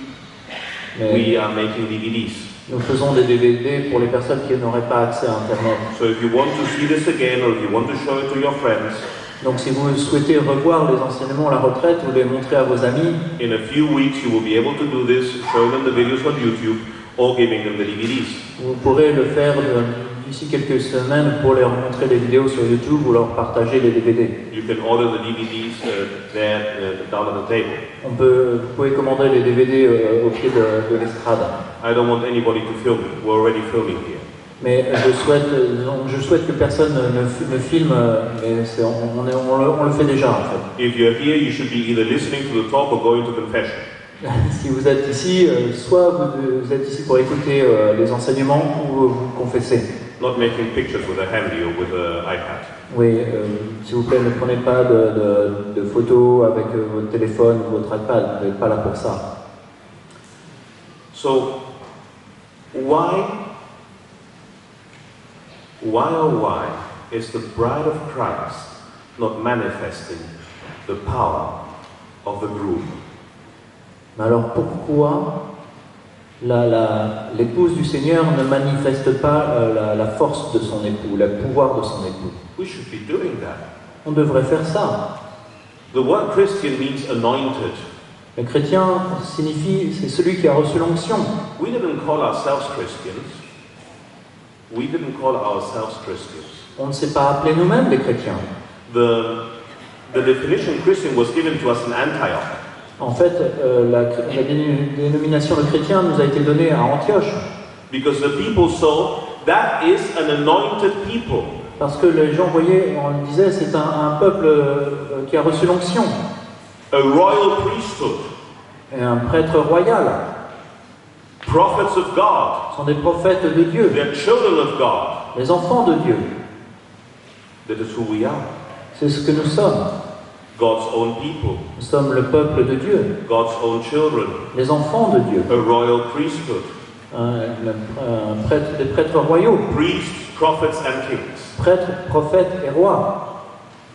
Mais We are making DVDs. nous faisons des DVD pour les personnes qui n'auraient pas accès à Internet. So if you want to see this again or if you want to show it to your friends, Donc si vous souhaitez revoir les enseignements à la retraite ou les montrer à vos amis, in a few weeks you will be able to do this, showing them the videos on YouTube or giving them the DVDs. vous pourrez le faire euh, d'ici quelques semaines pour leur montrer les vidéos sur YouTube ou leur partager les DVD. You can order the DVDs uh, there uh, down at the table. On peut, vous pouvez commander les DVD euh, au pied de, de l'estrade. I don't want anybody to film. We're already filming here. Mais je souhaite, donc, je souhaite que personne ne, ne filme, mais on, on est- on le, on le fait déjà en fait. If you're here, you should be either listening to the talk or going to confession. Si vous êtes ici, euh, soit vous, vous êtes ici pour écouter euh, les enseignements ou euh, vous confessez. Not making pictures with a handy or with an iPad. Oui, euh, s'il vous plaît, ne prenez pas de, de- de photos avec votre téléphone ou votre iPad, vous n'êtes pas là pour ça. So, why, why why is the bride of Christ not manifesting the power of the groom? Mais alors pourquoi l'épouse du Seigneur ne manifeste pas euh, la, la force de son époux, le pouvoir de son époux? We should be doing that. On devrait faire ça. The word Christian means anointed. Le chrétien signifie, c'est celui qui a reçu l'onction. We didn't call ourselves Christians. We didn't call ourselves Christians. On ne s'est pas appelé nous-mêmes les chrétiens. The, the definition Christian was given to us in Antioch. En fait, euh, la, la dénomination de chrétien nous a été donnée à Antioche. Because the people saw that is an anointed people. Parce que les gens voyaient, on disait, c'est un, un peuple euh, qui a reçu l'onction, a royal priesthood, et un prêtre royal. Prophets of God, sont des prophètes de Dieu, they're children of God. les enfants de Dieu. That is who we are. C'est ce que nous sommes. God's own people, Nous sommes le peuple de Dieu, God's own children, les enfants de Dieu, a royal priesthood, un, un prêtre, des prêtres royaux, priests, prophets, and kings. prêtres, prophètes et rois.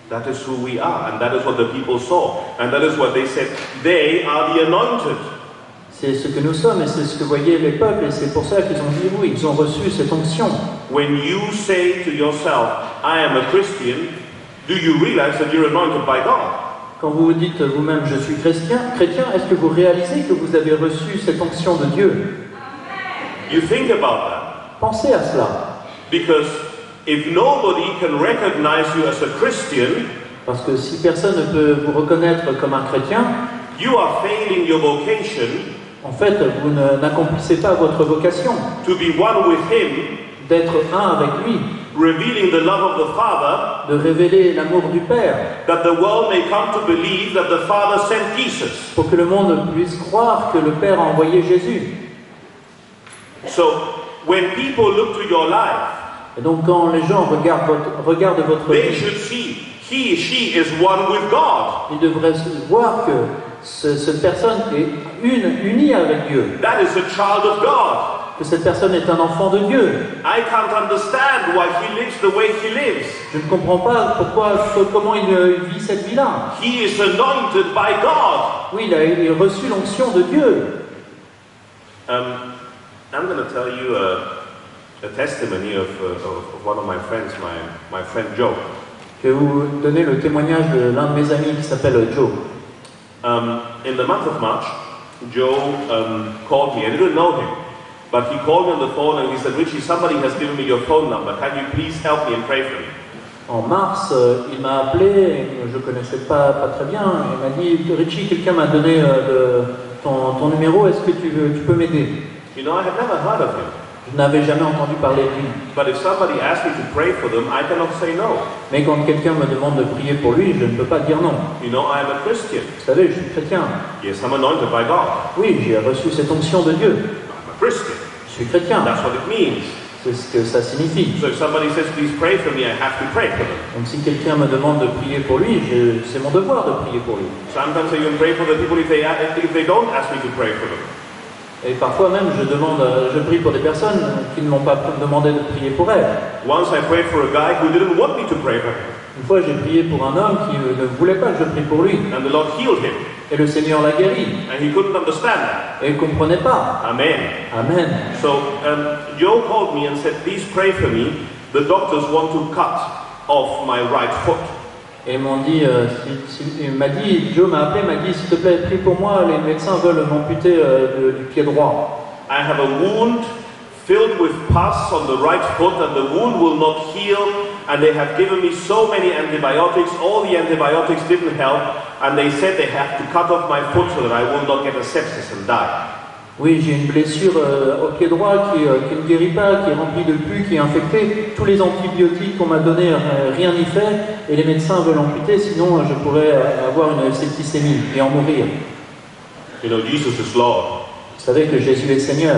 That is who we are, and that is what the people saw, and that is what they said. They are the anointed. C'est ce que nous sommes et c'est ce que voyaient les peuples et c'est pour ça qu'ils ont dit oui, ils ont reçu cette onction. When you say to yourself, I am a Christian, do you realize that you're anointed by God? Quand vous vous dites vous-même je suis chrétien, chrétien, est-ce que vous réalisez que vous avez reçu cette onction de Dieu? You think about that. Pensez à cela. Because if nobody can recognize you as a Christian, Parce que si personne ne peut vous reconnaître comme un chrétien, you are failing your vocation en fait, vous n'accomplissez pas votre vocation to be one with Him, d'être un avec lui, revealing the love of the Father, de révéler l'amour du Père, that the world may come to believe that the Father sent Jesus. pour que le monde puisse croire que le Père a envoyé Jésus. So when people look to your life, Et donc quand les gens regardent votre, regardent votre they vie, should see he, she is one with God. ils devraient voir que ce- cette personne est une, unie avec Dieu, That is a child of God. que cette personne est un enfant de Dieu. I can't understand why he lives the way he lives. Je ne comprends pas pourquoi, comment il euh, vit cette vie-là. He is anointed by God. Oui, il a, il a reçu l'onction de Dieu. Um, I'm going to tell you a, a testimony of, uh, of one of my friends, my, my friend Joe. Je vais vous donner le témoignage de l'un de mes amis qui s'appelle Joe. Um, in the month of March, Joe um, called me. I didn't know him, but he called me on the phone and he said, Richie, somebody has given me your phone number. Can you please help me and pray for me? En mars, euh, il m'a appelé, je ne connaissais pas, pas très bien, il m'a dit Richie, quelqu'un m'a donné euh, le- ton, ton numéro, est-ce que tu, veux- tu peux m'aider? You know, I had never heard of him. Je n'avais jamais entendu parler de lui. But if somebody asks me to pray for them, I cannot say no. Mais quand quelqu'un me demande de prier pour lui, je ne peux pas dire non. You know, I am a Christian. Vous savez, je suis chrétien. Yes, I'm anointed by God. Oui, j'ai reçu cette onction de Dieu. I'm a Christian. Je suis chrétien. That's what it means. C'est ce que ça signifie. So if somebody says, please pray for me, I have to pray for them. Donc si quelqu'un me demande de prier pour lui, c'est mon devoir de prier pour lui. Sometimes I even pray for the people if they, if they don't ask me to pray for them. Et parfois même, je demande, euh, je prie pour des personnes qui ne m'ont pas demandé de prier pour elles. Once I prayed for a guy who didn't want me to pray for him, Une fois, j'ai prié pour un homme qui euh, ne voulait pas que je prie pour lui. and the Lord healed him, Et le Seigneur l'a guéri. and he couldn't understand that. Et il ne comprenait pas. Amen. Amen. So um, Joe called me and said, please pray for me. The doctors want to cut off my right foot. Et m'ont dit, euh, si- si- il m'a dit, m'a appelé, m'a dit, s'il te plaît, prie pour moi, les médecins veulent m'amputer euh, du pied droit. I have a wound filled with pus on the right foot, and the wound will not heal. And they have given me so many antibiotics. All the antibiotics didn't help, and they said they have to cut off my foot so that I will not get a sepsis and die. Oui, j'ai une blessure euh, au pied droit qui, euh, qui ne guérit pas, qui est remplie de pus, qui est infectée. Tous les antibiotiques qu'on m'a donnés, euh, rien n'y fait. Et les médecins veulent amputer, sinon euh, je pourrais euh, avoir une septicémie et en mourir. You know, Jesus is Lord. Vous savez que Jésus est Seigneur.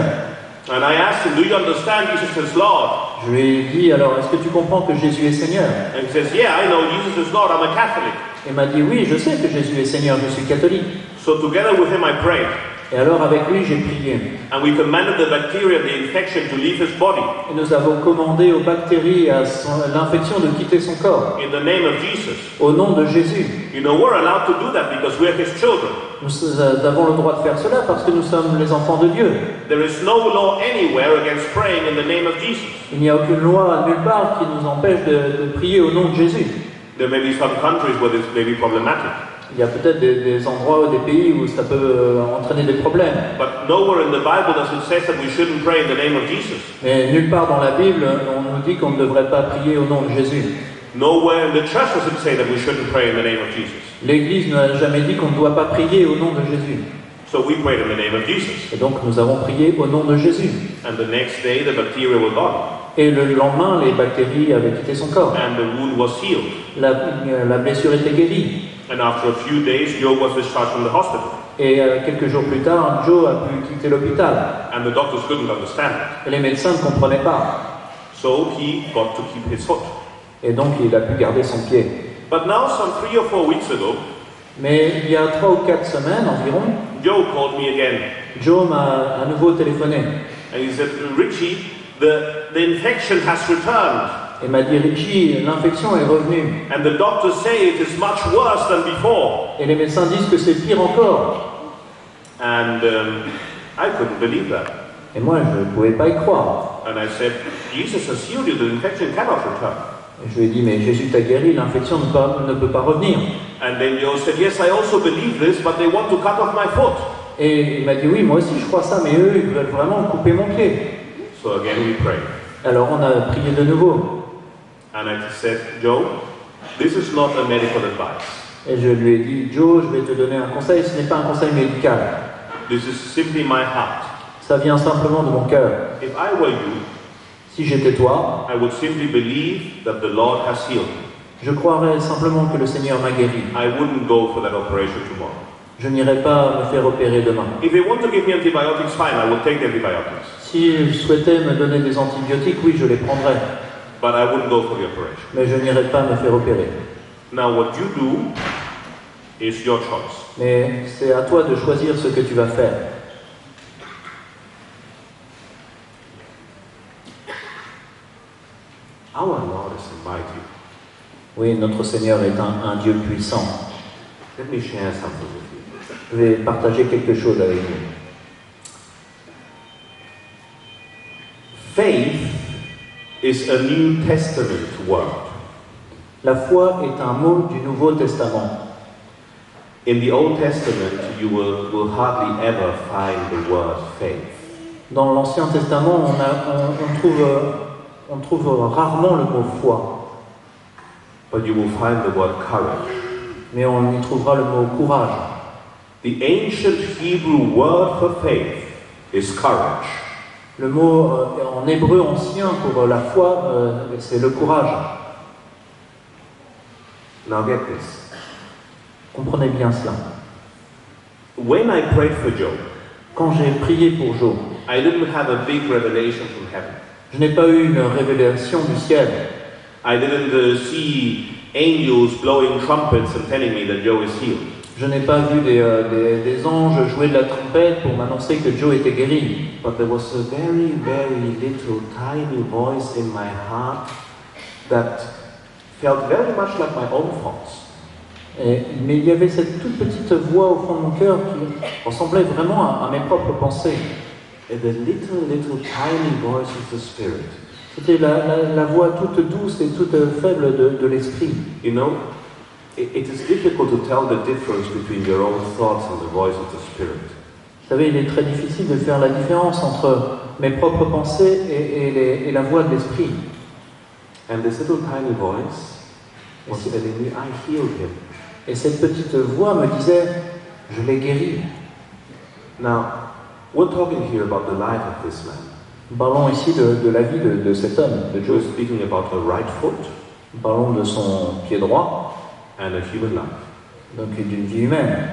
And I asked him, Do you understand Jesus is Lord? Je lui ai dit, alors, est-ce que tu comprends que Jésus est Seigneur? And he says, Yeah, I know Jesus is Lord. I'm a Catholic. Il m'a dit, oui, je sais que Jésus est Seigneur, je suis catholique. So together with him, I prayed. Et alors, avec lui, j'ai prié. And we commanded the bacteria, the infection, to leave his body. Et nous avons commandé aux bactéries et à l'infection de quitter son corps. In the name of Jesus. Au nom de Jésus. You know, we're allowed to do that because we're his children. Nous euh, avons le droit de faire cela parce que nous sommes les enfants de Dieu. There is no law anywhere against praying in the name of Jesus. Il n'y a aucune loi nulle part qui nous empêche de, de prier au nom de Jésus. There may be some countries where this may be problematic, Il y a peut-être des, des endroits ou des pays où ça peut euh, entraîner des problèmes. but nowhere in the Bible does it say that we shouldn't pray in the name of Jesus. Mais nulle part dans la Bible, on nous dit qu'on ne devrait pas prier au nom de Jésus. Nowhere in the church does it say that we shouldn't pray in the name of Jesus. L'Église n'a jamais dit qu'on ne doit pas prier au nom de Jésus. So we prayed in the name of Jesus. Et donc nous avons prié au nom de Jésus. And the next day, the bacteria were gone. Et le lendemain, les bactéries avaient quitté son corps. and the wound was healed. La, euh, la blessure était guérie. And after a few days, Joe was discharged from the hospital. Et euh, quelques jours plus tard, Joe a pu quitter l'hôpital. And the doctors couldn't understand. Et les médecins ne comprenaient pas. So he got to keep his foot. Et donc, il a pu garder son pied. But now, some three or four weeks ago, Mais il y a trois ou quatre semaines environ, Joe called me again. Joe m'a à nouveau téléphoné And he said, Richie, the, the infection has returned. Et m'a dit Richie, l'infection est revenue. And the doctors say it is much worse than before. Et les médecins disent que c'est pire encore. And um, I couldn't believe that. Et moi, je ne pouvais pas y croire. And I said, Jesus has healed you, the infection cannot return. Et je lui ai dit, mais Jésus t'a guéri, l'infection ne, pas- ne peut pas revenir. And then Joe said, Yes, I also believe this, but they want to cut off my foot. Et il m'a dit, oui, moi aussi je crois ça, mais eux, ils veulent vraiment couper mon pied. So again we prayed. Alors on a prié de nouveau. And I said, Joe, this is not a medical advice. Et je lui ai dit, Joe, je vais te donner un conseil, ce n'est pas un conseil médical. This is simply my heart. Ça vient simplement de mon cœur. If I were you, Si j'étais toi, I would simply believe that the Lord has healed me. je croirais simplement que le Seigneur m'a guéri. I wouldn't go for that operation tomorrow. Je n'irai pas me faire opérer demain. If they want to give me antibiotics, fine, I will take the antibiotics. S'ils souhaitaient me donner des antibiotiques, oui, je les prendrais. But I wouldn't go for the operation. Mais je n'irai pas me faire opérer. Now, what you do is your choice. Mais c'est à toi de choisir ce que tu vas faire. Our Lord is mighty. Oui, notre Seigneur est un, un Dieu puissant. Let me share something with you. Je vais partager quelque chose avec vous. Faith is a New Testament word. La foi est un mot du Nouveau Testament. In the Old Testament, you will, will hardly ever find the word faith. Dans l'Ancien Testament, on, a- on- on trouve, euh, on trouve rarement le mot foi, But you will find the word courage. mais on y trouvera le mot courage. The ancient Hebrew word for faith is courage. Le mot euh, en hébreu ancien pour euh, la foi, euh, c'est le courage. Now get this. Comprenez bien cela. When I prayed for Job, Quand j'ai prié pour Job, I didn't have a big revelation from heaven. je n'ai pas eu une révélation du ciel. I didn't uh, see angels blowing trumpets and telling me that Joe is healed. Je n'ai pas vu des, euh, des- des anges jouer de la trompette pour m'annoncer que Joe était guéri. But there was a very, very little tiny voice in my heart that felt very much like my own thoughts. Et- mais il y avait cette toute petite voix au fond de mon cœur qui ressemblait vraiment à, à mes propres pensées. The little, little tiny voice of the Spirit. C'était la, la- la voix toute douce et toute faible de, de l'esprit. You know, it, it is difficult to tell the difference between your own thoughts and the voice of the Spirit. Vous savez, il est très difficile de faire la différence entre mes propres pensées et, et les- et la voix de l'esprit. And this little tiny voice was telling me, I healed him. Et cette petite voix me disait, je l'ai guéri. Now, we're talking here about the life of this man. Nous parlons ici de, de la vie de, de cet homme, de We're Joe. speaking about a right foot Nous parlons de son pied droit, and a human life. donc d'une vie humaine.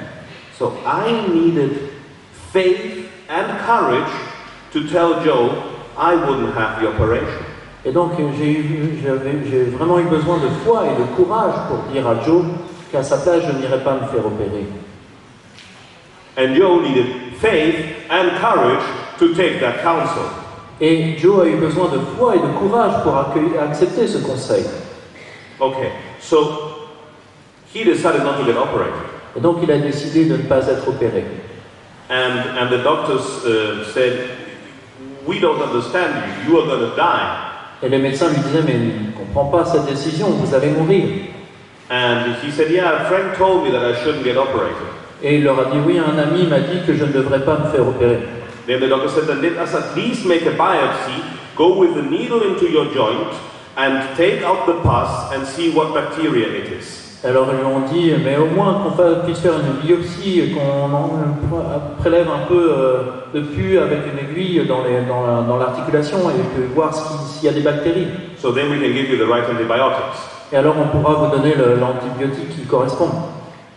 So I needed faith and courage to tell Joe I wouldn't have the operation. Et donc j'ai vraiment eu besoin de foi et de courage pour dire à Joe qu'à sa place, je n'irais pas me faire opérer. And Joe needed faith and courage to take that counsel. Et Joe a eu besoin de foi et de courage pour accepter ce conseil. Okay, so he decided not to get operated. Et donc il a décidé de ne pas être opéré. And, and the doctors uh, said, We don't understand you, you are going to die. Et les médecins lui disaient, mais ne comprends pas cette décision, vous allez mourir. And he said, Yeah, a friend told me that I shouldn't get operated. Et il leur a dit, oui, un ami m'a dit que je ne devrais pas me faire opérer. Then the doctor said, Then let us at least make a biopsy, go with the needle into your joint, and take out the pus and see what bacteria it is. Alors ils lui ont dit, mais au moins qu'on puisse faire une biopsie, qu'on prélève un peu euh, de pu avec une aiguille dans les- dans la- l'articulation et voir s'il y a des bactéries. So then we can give you the right antibiotics. Et alors on pourra vous donner l'antibiotique qui correspond.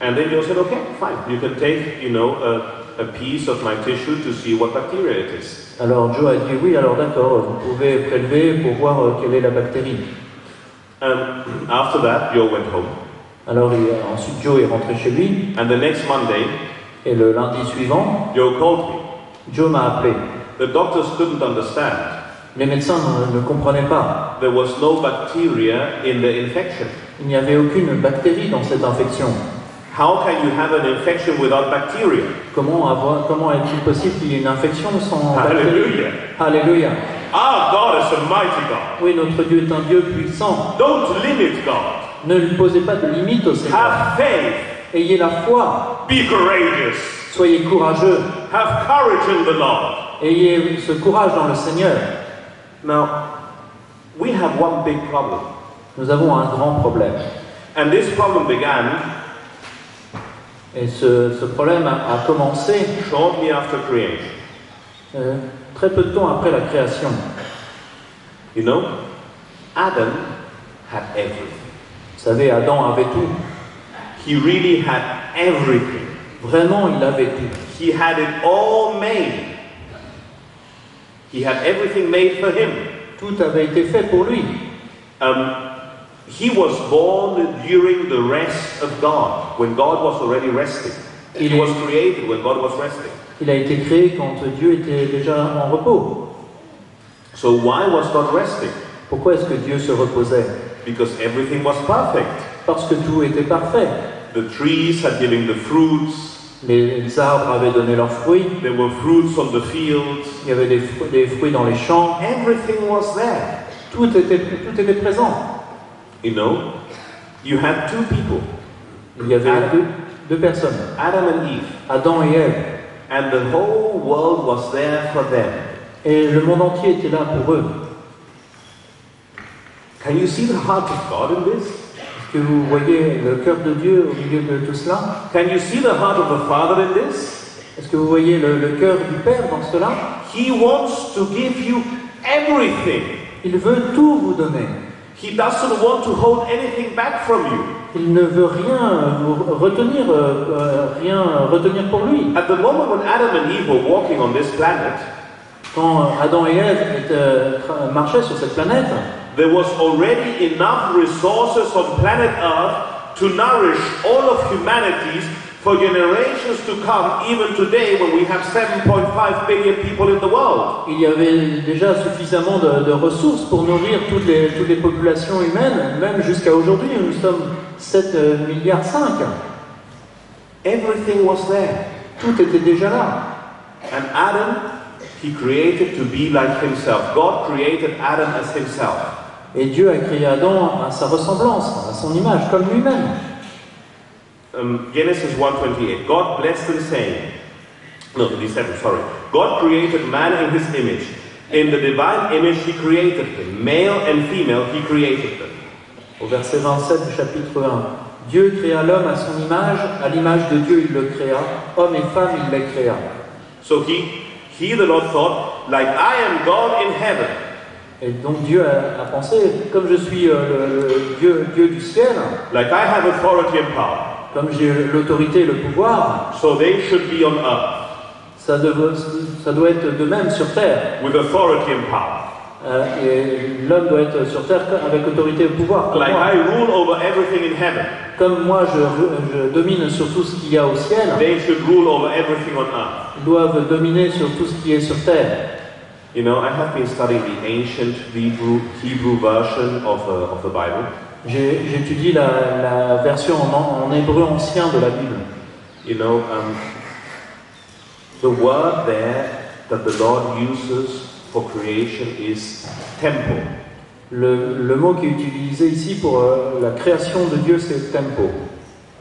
And then Joe said, okay, fine. You can take, you know, a, a piece of my tissue to see what bacteria it is. Alors Joe a dit oui, alors d'accord, vous pouvez prélever pour voir euh, quelle est la bactérie. Um, after that, Joe went home. Alors il- ensuite Joe est rentré chez lui And the next Monday, et le lundi suivant, Joe called me. Joe m'a appelé. The doctors couldn't understand. Les médecins ne, ne comprenaient pas. There was no bacteria in the infection. Il n'y avait aucune bactérie dans cette infection. How can you have an infection without bacteria? Comment, avoir, comment est-il possible qu'il y ait une infection sans Hallelujah. Alléluia. Our God is a mighty God. Oui, notre Dieu est un Dieu puissant. Don't limit God. Ne lui posez pas de limites au Seigneur. Have faith. Ayez la foi. Be courageous. Soyez courageux. Have courage in the Lord. Ayez ce courage dans le Seigneur. Now, we have one big problem. Nous avons un grand problème. And this problem began Et ce, ce problème a, a commencé shortly after creation. euh, très peu de temps après la création. You know, Adam had everything. Vous savez, Adam avait tout. He really had everything. Vraiment, il avait tout. He had it all made. He had everything made for him. Tout avait été fait pour lui. Um, he was born during the rest of God, when God was already resting. He was created when God was resting. Il a été créé quand Dieu était déjà en repos. So why was God resting? Pourquoi est-ce que Dieu se reposait? Because everything was perfect. Parce que tout était parfait. The trees had given the fruits. Les arbres avaient donné leurs fruits. There were fruits on the fields. Il y avait des, fru- des fruits dans les champs. Everything was there. Tout était, tout était présent. You know, you had two people, Il y avait deux, deux personnes, Adam and Eve, Adam et Ève. and the whole world was there for them. Et le monde entier était là pour eux. Can you see the heart of God in this? Est-ce que vous voyez le cœur de Dieu au milieu de tout cela? Can you see the heart of the Father in this? Est-ce que vous voyez le, le cœur du Père dans cela? He wants to give you everything. Il veut tout vous donner. He doesn't want to hold anything back from you. Il ne veut rien vous retenir, euh, euh, rien retenir pour lui. At the moment when Adam and Eve were walking on this planet, Quand Adam et Ève étaient, euh, marchaient sur cette planète, there was already enough resources on planet Earth to nourish all of humanity for generations to come, even today when we have 7.5 billion people in the world. il y avait déjà suffisamment de, de ressources pour nourrir toutes les, toutes les populations humaines, même jusqu'à aujourd'hui, nous sommes 7 euh, milliards 5. Everything was there. Tout était déjà là. And Adam, he created to be like himself. God created Adam as himself. Et Dieu a créé Adam à sa ressemblance, à son image, comme lui-même. Um, Genesis 1:28. God blessed them, saying, no, 27. Sorry. God created man in His image. In the divine image, He created them, male and female. He created them. Au verset 27 du chapitre 1. Dieu créa l'homme à son image, à l'image de Dieu il le créa, homme et femme il les créa. So He, He, the Lord, thought, like I am God in heaven. Et donc Dieu a, a pensé, comme je suis euh, le, le Dieu, Dieu du ciel, Like I have authority and power. comme j'ai l'autorité et le pouvoir, So they should be on earth ça, doit être de même sur terre. with authority and power. Euh, et l'homme doit être sur terre avec autorité et pouvoir. Comme Like moi, I rule over everything in heaven. Comme moi, je, je domine sur tout ce qu'il y a au ciel, They should rule over everything on earth. ils doivent dominer sur tout ce qui est sur terre. You know, I have been studying the ancient Hebrew, Hebrew version of, uh, of the Bible. J'étudie la, la version en, en hébreu ancien de la Bible. You know, um, the word there that the Lord uses for creation is temple. Le, le mot qui est utilisé ici pour euh, la création de Dieu, c'est tempo.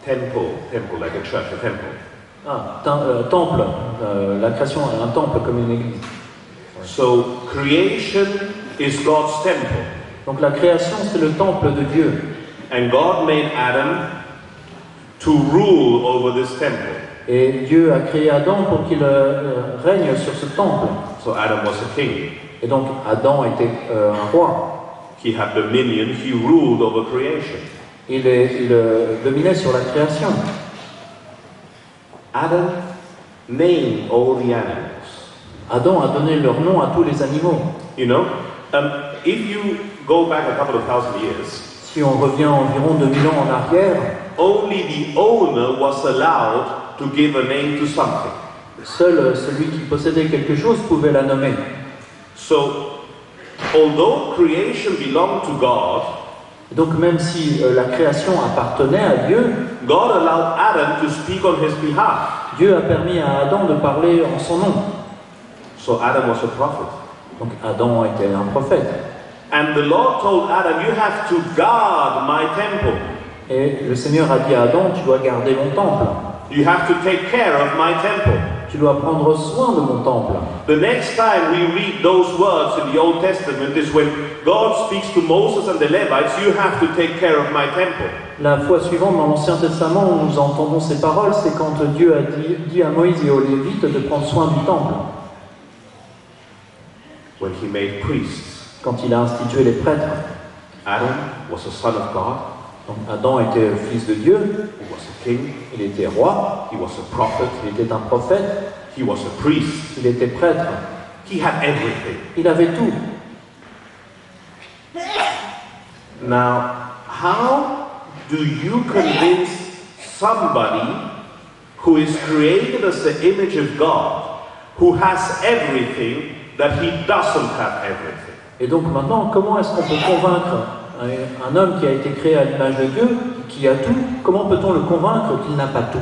Temple, temple, like a church, a temple. Ah, tem- euh, temple. Euh, la création, un temple comme une église. So, creation is God's temple. Donc la création, c'est le temple de Dieu. And God made Adam to rule over this temple. Et Dieu a créé Adam pour qu'il euh, euh, règne sur ce temple. So, Adam was a king. Et donc Adam était euh, un roi. He had dominion, he ruled over creation. Il, est- il, euh, dominait sur la création. Adam named all the animals. Adam a donné leur nom à tous les animaux. You know, um, if you go back a couple of thousand years, Si on revient environ 2000 ans en arrière, only the owner was allowed to give a name to something. seul euh, celui qui possédait quelque chose pouvait la nommer. So, although creation belonged to God, Donc même si euh, la création appartenait à Dieu, God allowed Adam to speak on his behalf. Dieu a permis à Adam de parler en son nom. So Adam was a prophet. Donc Adam était un prophète. And the Lord told Adam, You have to guard my temple. Et le Seigneur a dit à Adam, tu dois garder mon temple. You have to take care of my temple. Tu dois prendre soin de mon temple. The next time we read those words in the Old Testament is when God speaks to Moses and the Levites, You have to take care of my temple. La fois suivante, dans l'Ancien Testament, où nous entendons ces paroles, c'est quand Dieu a dit, dit à Moïse et aux Lévites de prendre soin du temple, When he made priests, quand il a institué les prêtres. Adam was a son of God, Donc Adam était fils de Dieu, he was a king, il était roi, he was a prophet, il était un prophète, he was a priest, il était prêtre, he had everything. il avait tout. Now, how do you convince somebody who is created as the image of God, who has everything, that he doesn't have everything? Et donc maintenant, comment est-ce qu'on peut convaincre un, un homme qui a été créé à l'image de Dieu, qui a tout, comment peut-on le convaincre qu'il n'a pas tout?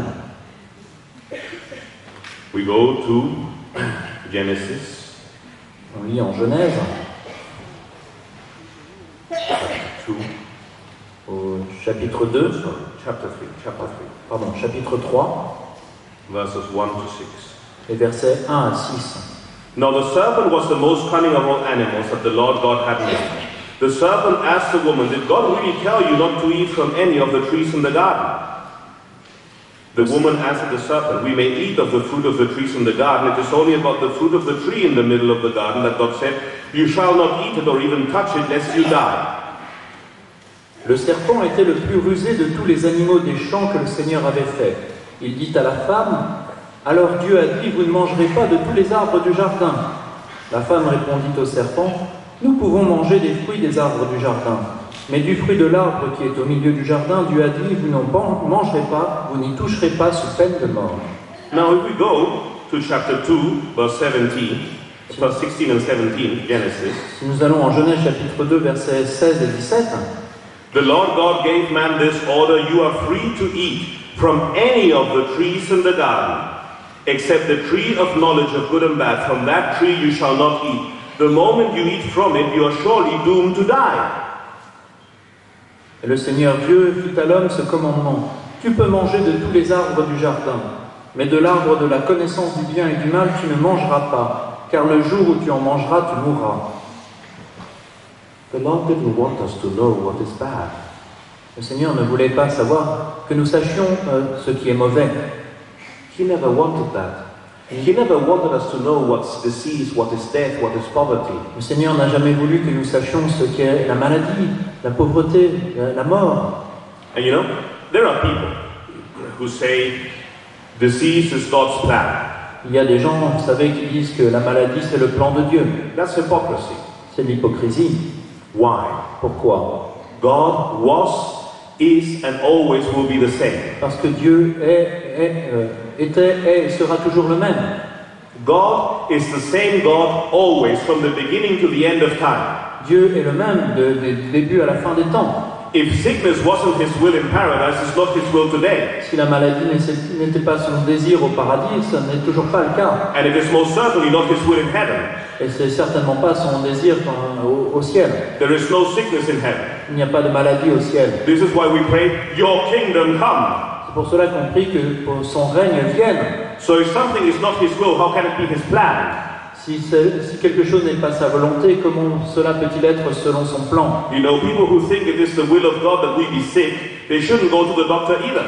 We go to Genesis. On lit en Genèse, 2, au chapitre 2, sorry, chapter 3, chapter 3, pardon, chapitre 3, verses 1 to 6. les versets 1 à 6. Now the serpent was the most cunning of all animals that the Lord God had made. The serpent asked the woman, Did God really tell you not to eat from any of the trees in the garden? The woman answered the serpent, We may eat of the fruit of the trees in the garden. It is only about the fruit of the tree in the middle of the garden that God said, You shall not eat it or even touch it, lest you die. Le serpent était le plus rusé de tous les animaux des champs que le Seigneur avait fait. Il dit à la femme, Alors Dieu a dit, vous ne mangerez pas de tous les arbres du jardin. La femme répondit au serpent, Nous pouvons manger des fruits des arbres du jardin. Mais du fruit de l'arbre qui est au milieu du jardin, Dieu a dit, Vous n'en mangerez pas, vous n'y toucherez pas sous peine de mort. Now, if we go to chapter 2, verse 17, verse 16 and 17, Genesis, Si nous allons en Genèse chapitre 2, versets 16 et 17, The Lord God gave man this order You are free to eat from any of the trees in the garden, except the tree of knowledge of good and bad. From that tree you shall not eat. The moment you eat from it, you are surely doomed to die. Et le Seigneur Dieu fit à l'homme ce commandement. Tu peux manger de tous les arbres du jardin, mais de l'arbre de la connaissance du bien et du mal tu ne mangeras pas, car le jour où tu en mangeras, tu mourras. The Lord didn't want us to know what is bad. Le Seigneur ne voulait pas savoir que nous sachions euh, ce qui est mauvais. He never wanted that. He never wanted us to know what's disease, what is death, what is poverty. Le Seigneur n'a jamais voulu que nous sachions ce qu'est la maladie, la pauvreté, la, la mort. And you know, there are people who say disease is God's plan. Il y a des gens, vous savez, qui disent que la maladie c'est le plan de Dieu. That's hypocrisy. C'est l'hypocrisie. Why? Pourquoi? God was, is, and always will be the same. Parce que Dieu est, est, euh, était, et sera toujours le même. God is the same God always, from the beginning to the end of time. Dieu est le même de- de- du début à la fin des temps. If sickness wasn't His will in paradise, it's not His will today. Si la maladie n'était- pas son désir au paradis, ça n'est toujours pas le cas. And it is most certainly not His will in heaven. Et c'est certainement pas son désir au ciel. There is no sickness in heaven. Il n'y a pas de maladie au ciel. This is why we pray, Your kingdom come. C'est pour cela qu'on prie que son règne vienne. So if something is not His will, how can it be His plan? Si, si quelque chose n'est pas sa volonté, comment cela peut-il être selon son plan? You know, people who think it is the will of God that we be sick, they shouldn't go to the doctor either.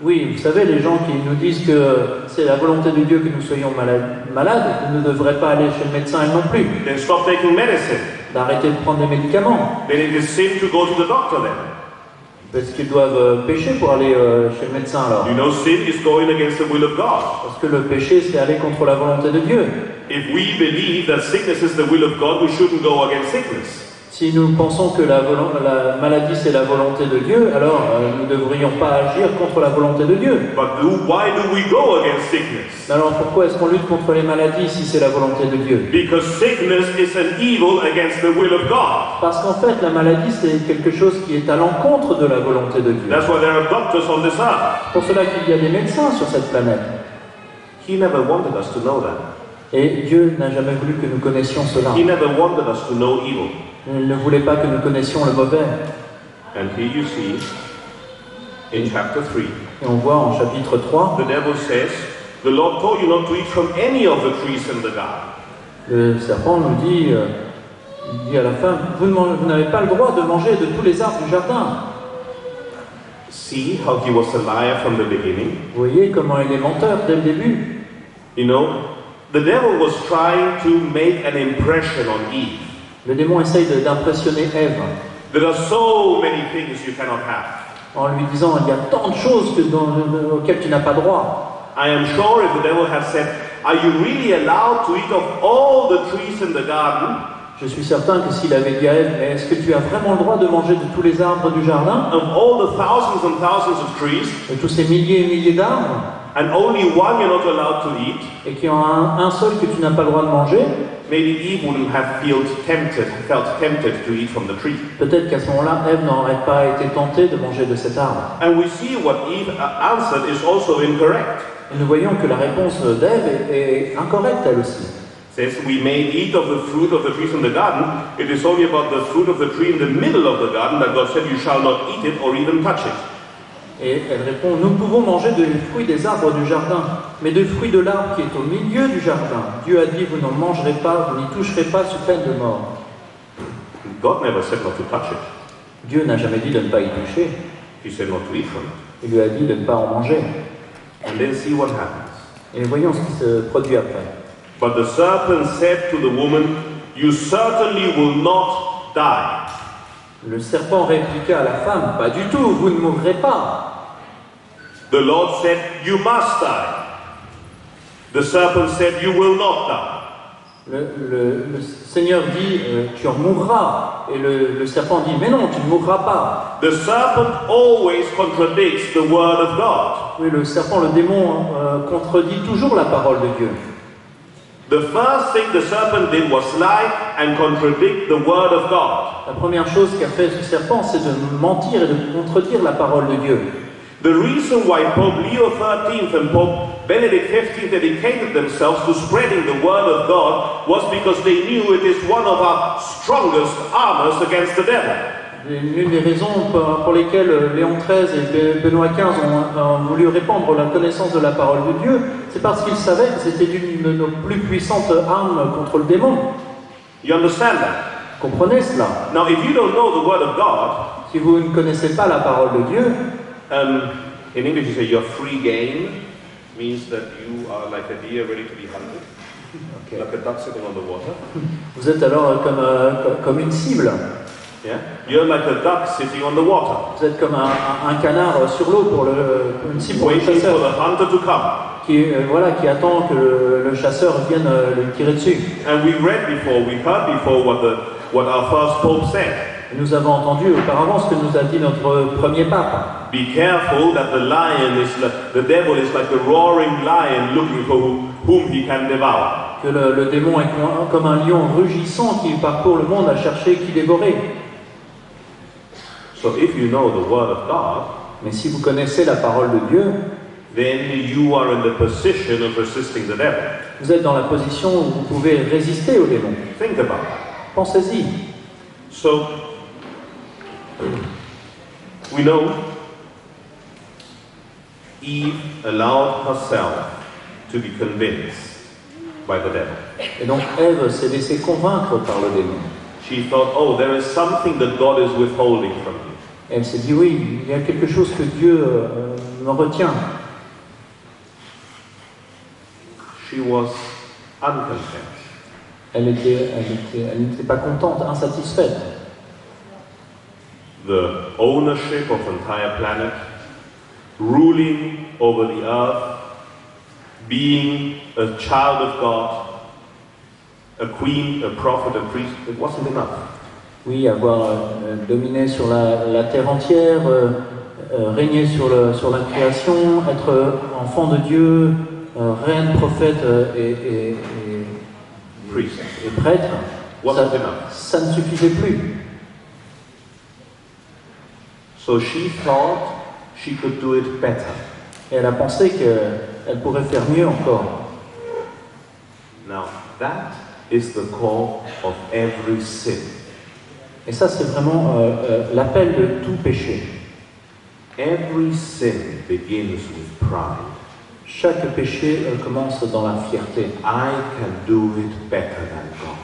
Oui, vous savez, les gens qui nous disent que c'est la volonté de Dieu que nous soyons malades, malades ne devraient pas aller chez le médecin non plus, Then stop taking medicine. d'arrêter de prendre des médicaments, Then it is sin to go to the doctor then. Parce qu'ils doivent euh, pécher pour aller euh, chez le médecin alors. You know, sin is going against the will of God? Parce que le péché, c'est aller contre la volonté de Dieu. If we believe that sickness is the will of God, we shouldn't go against sickness. Si nous pensons que la, maladie, c'est la volonté de Dieu, alors euh, nous ne devrions pas agir contre la volonté de Dieu. But do, why do we go against sickness? Mais Alors pourquoi est-ce qu'on lutte contre les maladies si c'est la volonté de Dieu? Because sickness is an evil against the will of God. Parce qu'en fait, la maladie, c'est quelque chose qui est à l'encontre de la volonté de Dieu. That's why there are doctors on this earth. pour cela qu'il y a des médecins sur cette planète. He never wanted us to know that. Et Dieu n'a jamais voulu que nous connaissions cela. He never wanted us to know evil. Il ne voulait pas que nous connaissions le mauvais. And here you see, in chapter 3, Et on voit en chapitre 3, the devil says, The Lord told you not to eat from any of the trees in the garden. le serpent nous dit, euh, il dit à la femme, vous n'avez pas le droit de manger de tous les arbres du jardin. See how he was a liar from the beginning? Vous voyez comment il est menteur dès le début. You know, the devil was trying to make an impression on Eve. Le démon essaye d'impressionner Ève There are so many things you cannot have. en lui disant, il y a tant de choses que dans- auxquelles tu n'as pas droit. I am sure if the devil had said, Are you really allowed to eat of all the trees in the garden? Je suis certain que s'il avait dit à Ève, mais est-ce que tu as vraiment le droit de manger de tous les arbres du jardin? Of all the thousands and thousands of trees, De tous ces milliers et milliers d'arbres and only one you're not allowed to eat, et qu'il y en a un, un seul que tu n'as pas le droit de manger, maybe Eve wouldn't have felt tempted, felt tempted to eat from the tree. peut-être qu'à ce moment-là, Ève n'aurait pas été tentée de manger de cet arbre. And we see what Eve uh, answered is also incorrect. Et nous voyons que la réponse d'Ève est, est incorrecte elle aussi. Says we may eat of the fruit of the trees in the garden. It is only about the fruit of the tree in the middle of the garden that God said you shall not eat it or even touch it. Et elle répond, nous pouvons manger des fruits des arbres du jardin, mais des fruits de l'arbre qui est au milieu du jardin. Dieu a dit, vous n'en mangerez pas, vous n'y toucherez pas sous peine de mort. God never said not to touch it. Dieu n'a jamais dit de ne pas y toucher, He said not to eat from it. il lui a dit de ne pas en manger. And then see what happens. Et voyons ce qui se produit après. But the serpent said to the woman, You certainly will not die. Le serpent répliqua à la femme, pas du tout, vous ne mourrez pas. The Lord said, You must die. The serpent said, You will not die. Le, le- le Seigneur dit, euh, tu en mourras. Et le, le serpent dit, mais non, tu ne mourras pas. The serpent always contradicts the word of God. Oui, le serpent, le démon, euh, contredit toujours la parole de Dieu. The first thing the serpent did was lie and contradict the word of God. La première chose qu'a fait ce serpent, c'est de mentir et de contredire la parole de Dieu. The reason why Pope Leo XIII and Pope Benedict XV dedicated themselves to spreading the word of God was because they knew it is one of our strongest armors against the devil. L'une des raisons pour lesquelles Léon XIII et Be- Benoît XV ont, ont voulu répandre la connaissance de la parole de Dieu, c'est parce qu'ils savaient que c'était l'une de nos plus puissantes armes contre le démon. You understand that? Comprenez cela? Now, if you don't know the word of God, Si vous ne connaissez pas la parole de Dieu, um, in English you say you're free game, means that you are like a deer ready to be hunted, like a duck sitting on the water. vous êtes alors comme, euh, comme une cible. Yeah? You're like a duck sitting on the water, Vous êtes comme un, un- un canard sur l'eau pour le, une cible pour le waiting for chasseur, the hunter to come. qui, euh, voilà, qui attend que le, le chasseur vienne euh, le tirer dessus. And we read before, we heard before what the what our first pope said. Et Nous avons entendu auparavant ce que nous a dit notre premier pape. Be careful that the lion is like, the devil is like a roaring lion looking for who, whom he can devour. Que le, le démon est com- comme un lion rugissant qui parcourt le monde à chercher qui dévorer. So if you know the word of God, Mais si vous connaissez la parole de Dieu, then you are in the position of resisting the devil. vous êtes dans la position où vous pouvez résister au démon. Think about it. Pensez-y. So we know Eve allowed herself to be convinced by the devil. Et donc Ève s'est laissée convaincre par le démon. She thought, oh, there is something that God is withholding from you. Et elle s'est dit, oui, il y a quelque chose que Dieu euh, me retient. She was elle était- elle n'était pas contente, insatisfaite. The ownership of entire planet, ruling over the earth, being a child of God, a queen, a prophet, a priest, it wasn't enough. Oui, avoir euh, dominé sur la, la terre entière, euh, euh, régner sur, le- sur la création, être enfant de Dieu, reine, prophète et, et- et- Priest. et prêtre, ça ne suffisait plus. So she thought she could do it better. Et elle a pensé qu'elle pourrait faire mieux encore. Now, that is the core of every sin. Et ça, c'est vraiment euh, euh, l'appel de tout péché. Every sin begins with pride. Chaque péché euh, commence dans la fierté. I can do it better than God.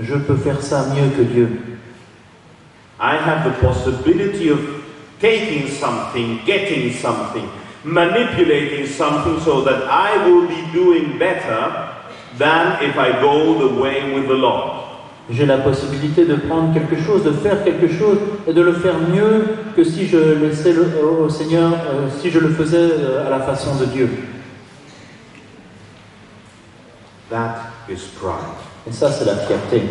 Je peux faire ça mieux que Dieu. I have the possibility of taking something, getting something, manipulating something so that I will be doing better than if I go the way with the Lord. J'ai la possibilité de prendre quelque chose, de faire quelque chose et de le faire mieux que si je laissais le, au au Seigneur, euh, si je le faisais euh, à la façon de Dieu. That is pride. Et ça, c'est la fierté.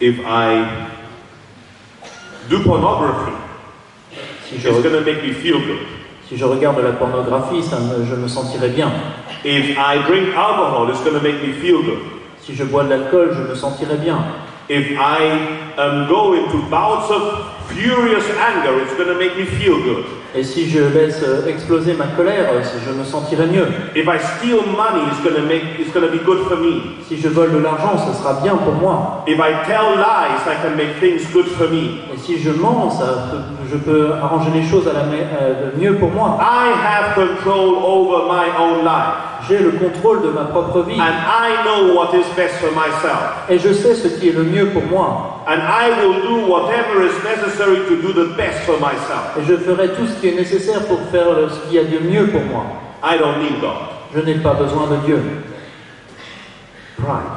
If I do pornography, Si je, it's going to make me feel good. Si je regarde la pornographie, ça me- je me sentirais bien. If I drink alcohol, it's going to make me feel good. Si je bois de l'alcool, je me sentirais bien. If I um, go into bouts of furious anger, it's going to make me feel good. Et si je laisse euh, exploser ma colère, euh, je me sentirais mieux. If I steal money, it's going to make it's going to be good for me. Si je vole de l'argent, ce sera bien pour moi. If I tell lies, I can make things good for me. Et si je mens, ça peut- je peux arranger les choses à la euh, mieux pour moi. I have control over my own life, J'ai le contrôle de ma propre vie. and I know what is best for myself. Et je sais ce qui est le mieux pour moi. And I will do whatever is necessary to do the best for myself. Et je ferai tout ce qui est nécessaire pour faire ce qu'il y a de mieux pour moi. I don't need God. Je n'ai pas besoin de Dieu. Pride.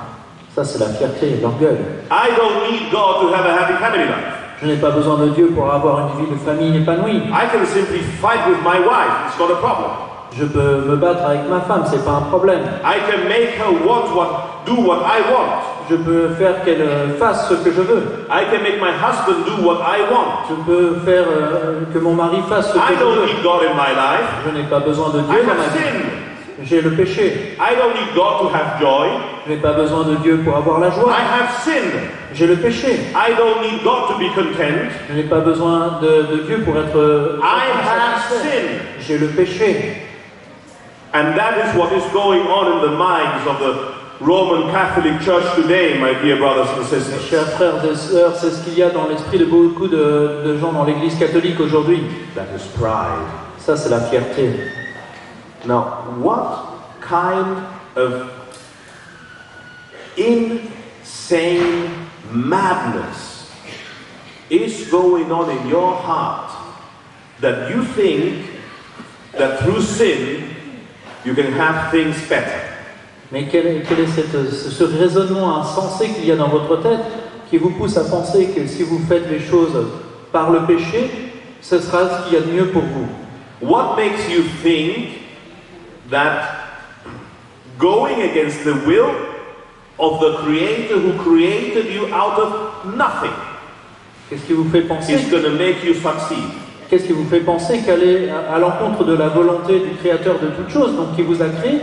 Ça, c'est la fierté, l'orgueil. I don't need God to have a happy family life. Je n'ai pas besoin de Dieu pour avoir une vie de famille épanouie. I can simply fight with my wife. It's not a problem. Je peux me battre avec ma femme, c'est pas un problème. I can make her want what, do what I want. Je peux faire qu'elle euh, fasse ce que je veux. I can make my husband do what I want. Je peux faire euh, que mon mari fasse ce I que je don't veux. need God in my life. Je n'ai pas besoin de I Dieu dans ma vie. J'ai le péché. I don't need God to have joy. Je n'ai pas besoin de Dieu pour avoir la I joie. have sinned. J'ai le péché. I don't need God to be content. Je n'ai pas besoin de, de Dieu pour être. I have satisfait. sinned. J'ai le péché. And that is what is going on in the minds of the Roman Catholic Church today, my dear brothers and Mes sisters. chers frères et sœurs, c'est ce qu'il y a dans l'esprit de beaucoup de, de gens dans l'Église catholique aujourd'hui. That is pride. Ça, c'est la fierté. Now, what kind of insane madness is going on in your heart that you think that through sin you can have things better? Mais quel est, quel est cette- ce, raisonnement insensé qu'il y a dans votre tête qui vous pousse à penser que si vous faites les choses par le péché, ce sera ce qu'il y a de mieux pour vous? What makes you think that going against the will of the Creator who created you out of nothing Qu'est-ce qui vous fait penser is going to make you succeed? Qu'est-ce qui vous fait penser qu'aller à, l'encontre de la volonté du Créateur de toutes choses, donc qui vous a créé,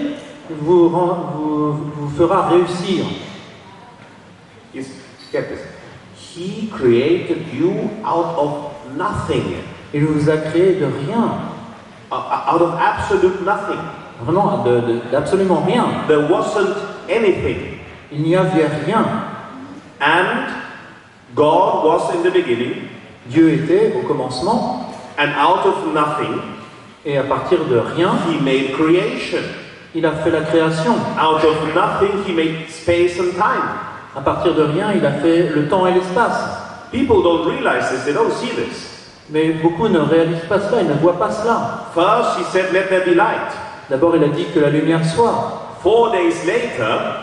vous, rend- vous, vous fera réussir? Is get this. He created you out of nothing, Il vous a créé de rien, uh, uh, out of absolute nothing. Vraiment de- de- d'absolument rien. There wasn't anything. Il n'y avait rien. And God was in the beginning, Dieu était au commencement, and out of nothing, et à partir de rien, He made creation. il a fait la création. Out of nothing, He made space and time. À partir de rien, il a fait le temps et l'espace. people don't realize this, they don't see this. Mais beaucoup ne réalisent pas cela, ils ne voient pas cela. First, he said, Let there be light. D'abord, il a dit que la lumière soit. Four days later,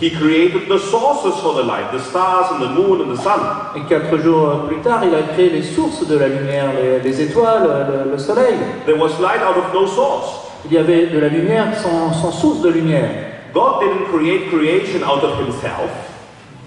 he created the sources for the light the stars and the moon and the sun. Et quatre jours plus tard, il a créé les sources de la lumière, les, les étoiles, le, le soleil. There was light out of no source. Il y avait de la lumière sans, sans source de lumière. God didn't create creation out of himself.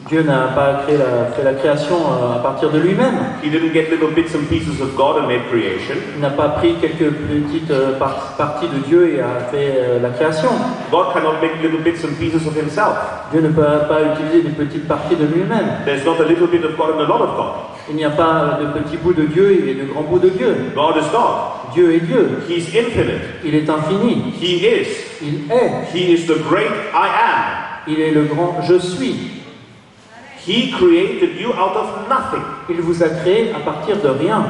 Dieu n'a pas créé la, fait la création euh, à partir de lui-même. He didn't get little bits and pieces of God and made creation. Il n'a pas pris quelques petites euh, par- parties de Dieu et a fait euh, la création. God cannot make little bits and pieces of himself. Dieu ne peut pas utiliser des petites parties de lui-même. There's not a little bit of God and a lot of God. Il n'y a pas de petits bouts de Dieu et de grands bouts de Dieu. God is God. Dieu est Dieu. He's infinite. Il est infini. He is. Il est. He is the great I am. Il est le grand je suis. He created you out of nothing. Il vous a créé à partir de rien.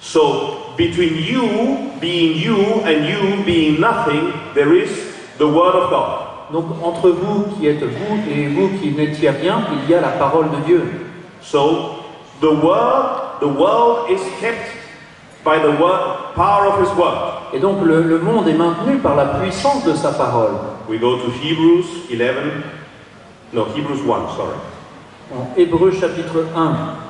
So, between you being you and you being nothing, there is the Word of God. Donc entre vous qui êtes vous et vous qui n'étiez rien, il y a la parole de Dieu. So, the Word, the world is kept by the word, power of His Word. Et donc le, le monde est maintenu par la puissance de sa parole. We go to Hebrews 11, no, Hebrews 1, sorry. En Hébreu chapitre 1.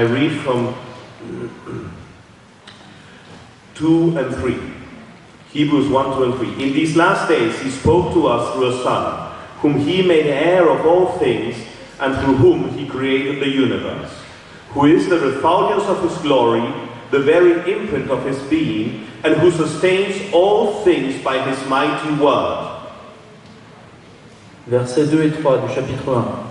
I read from 2 and 3. Hebrews 1, 2 and 3. In these last days he spoke to us through a Son, whom he made heir of all things, and through whom he created the universe, who is the refulgence of his glory, the very imprint of his being, and who sustains all things by his mighty word. Versets 2 et 3 du chapitre 1.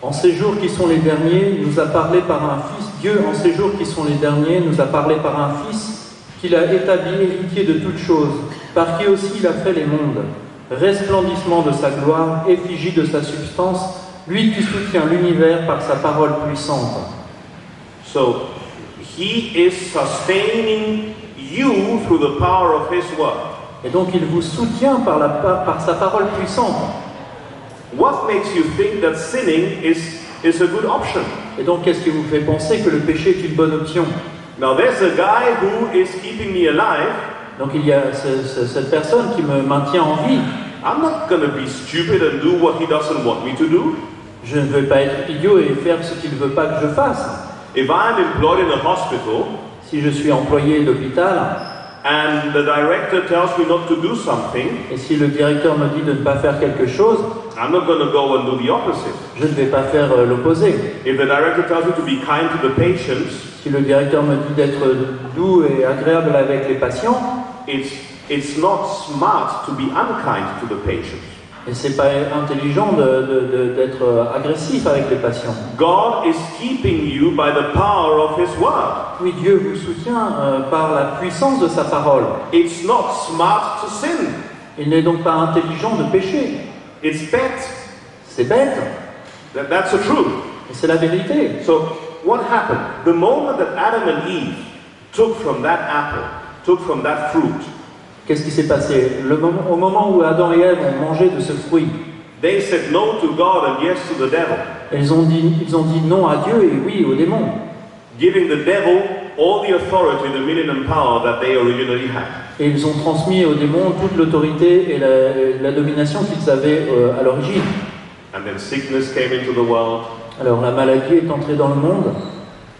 En ces jours qui sont les derniers, nous a parlé par un fils. Dieu, en ces jours qui sont les derniers, nous a parlé par un fils qu'il a établi héritier de toutes choses, par qui aussi il a fait les mondes. Resplendissement de sa gloire, effigie de sa substance, lui qui soutient l'univers par sa parole puissante. So he is sustaining you through the power of his word. Et donc il vous soutient par, la, par sa parole puissante. What makes you think that sinning is, is a good option? Et donc qu'est-ce qui vous fait penser que le péché est une bonne option? Now, there's a guy who is keeping me alive. Donc il y a ce- ce- cette personne qui me maintient en vie. I'm not going to be stupid and do what he doesn't want me to do. Je ne veux pas être idiot et faire ce qu'il ne veut pas que je fasse. If I'm employed in a hospital Si je suis employé d'hôpital and the director tells me not to do something, et si le directeur me dit de ne pas faire quelque chose, I'm not going to go and do the opposite. je ne vais pas faire euh, l'opposé. If the director tells me to be kind to the patients, Si le directeur me dit d'être doux et agréable avec les patients, it's, it's not smart to be unkind to the patients. Et c'est pas intelligent d'être agressif avec les patients. God is keeping you by the power of His Word. Oui, Dieu vous soutient euh, par la puissance de sa parole. It's not smart to sin. Il n'est donc pas intelligent de pécher. It's bad. C'est bête, That, that's the truth. et c'est la vérité. So, what happened? The moment that Adam and Eve took from that apple, took from that fruit, Qu'est-ce qui s'est passé? Le moment- Au moment où Adam et Ève ont mangé de ce fruit, they said no to God and yes to the devil, ils ont dit, ils ont dit non à Dieu et oui au démon, giving the devil all the authority, the dominion and power that they originally had. et ils ont transmis au démon toute l'autorité et la, la domination qu'ils avaient euh, à l'origine. And then sickness came into the world, Alors la maladie est entrée dans le monde,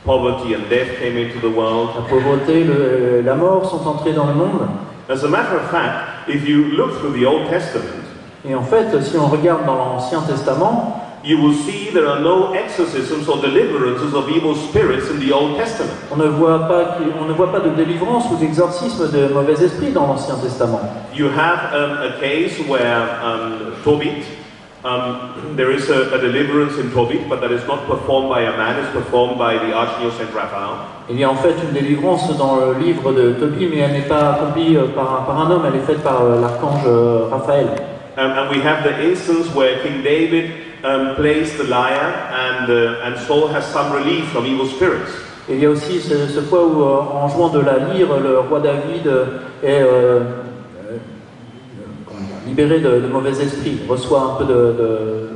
poverty and death came into the world. la pauvreté, le- la mort sont entrés dans le monde. As a matter of fact, if you look through the Old Testament, Et en fait, si on regarde dans l'Ancien Testament, you will see there are no exorcisms or deliverances of evil spirits in the Old Testament. on ne voit pas, qu'il- on ne voit pas de délivrance ou d'exorcisme de mauvais esprits dans l'Ancien Testament. You have um, a case where um, Tobit, Um, there is a, a deliverance in Tobit, but that is not performed by a man, it's performed by the Archangel Saint Raphael. Il y a en fait une délivrance dans le livre de Tobie, mais elle n'est pas accomplie euh, par, un- par un homme, elle est faite par euh, l'archange euh, Raphaël. Um, and we have the instance where King David um, plays the lyre and, uh, and Saul has some relief from evil spirits. Et il y a aussi ce, ce fois où, en jouant de la lyre, le roi David est euh, libéré de, de mauvais esprits, reçoit un peu de, de-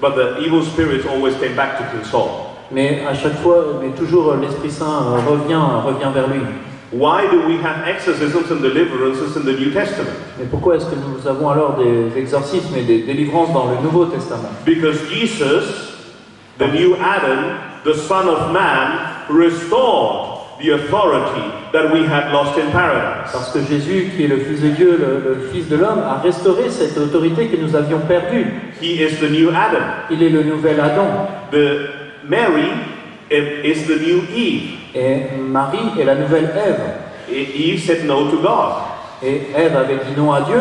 But the evil spirits always came back to Saul. Mais à chaque fois, mais toujours l'Esprit Saint euh, revient, revient vers lui. Why do we have exorcisms and deliverances in the New Testament? Mais pourquoi est-ce que nous avons alors des exorcismes et des délivrances dans le Nouveau Testament? Because Jesus, the new Adam, the Son of Man, restored the authority that we had lost in paradise. Parce que Jésus, qui est le Fils de Dieu, le, le Fils de l'homme, a restauré cette autorité que nous avions perdue. He is the new Adam. Il est le nouvel Adam. The Mary is the new Eve. Et Marie est la nouvelle Ève. Eve said no to God. Et Ève avait dit non à Dieu,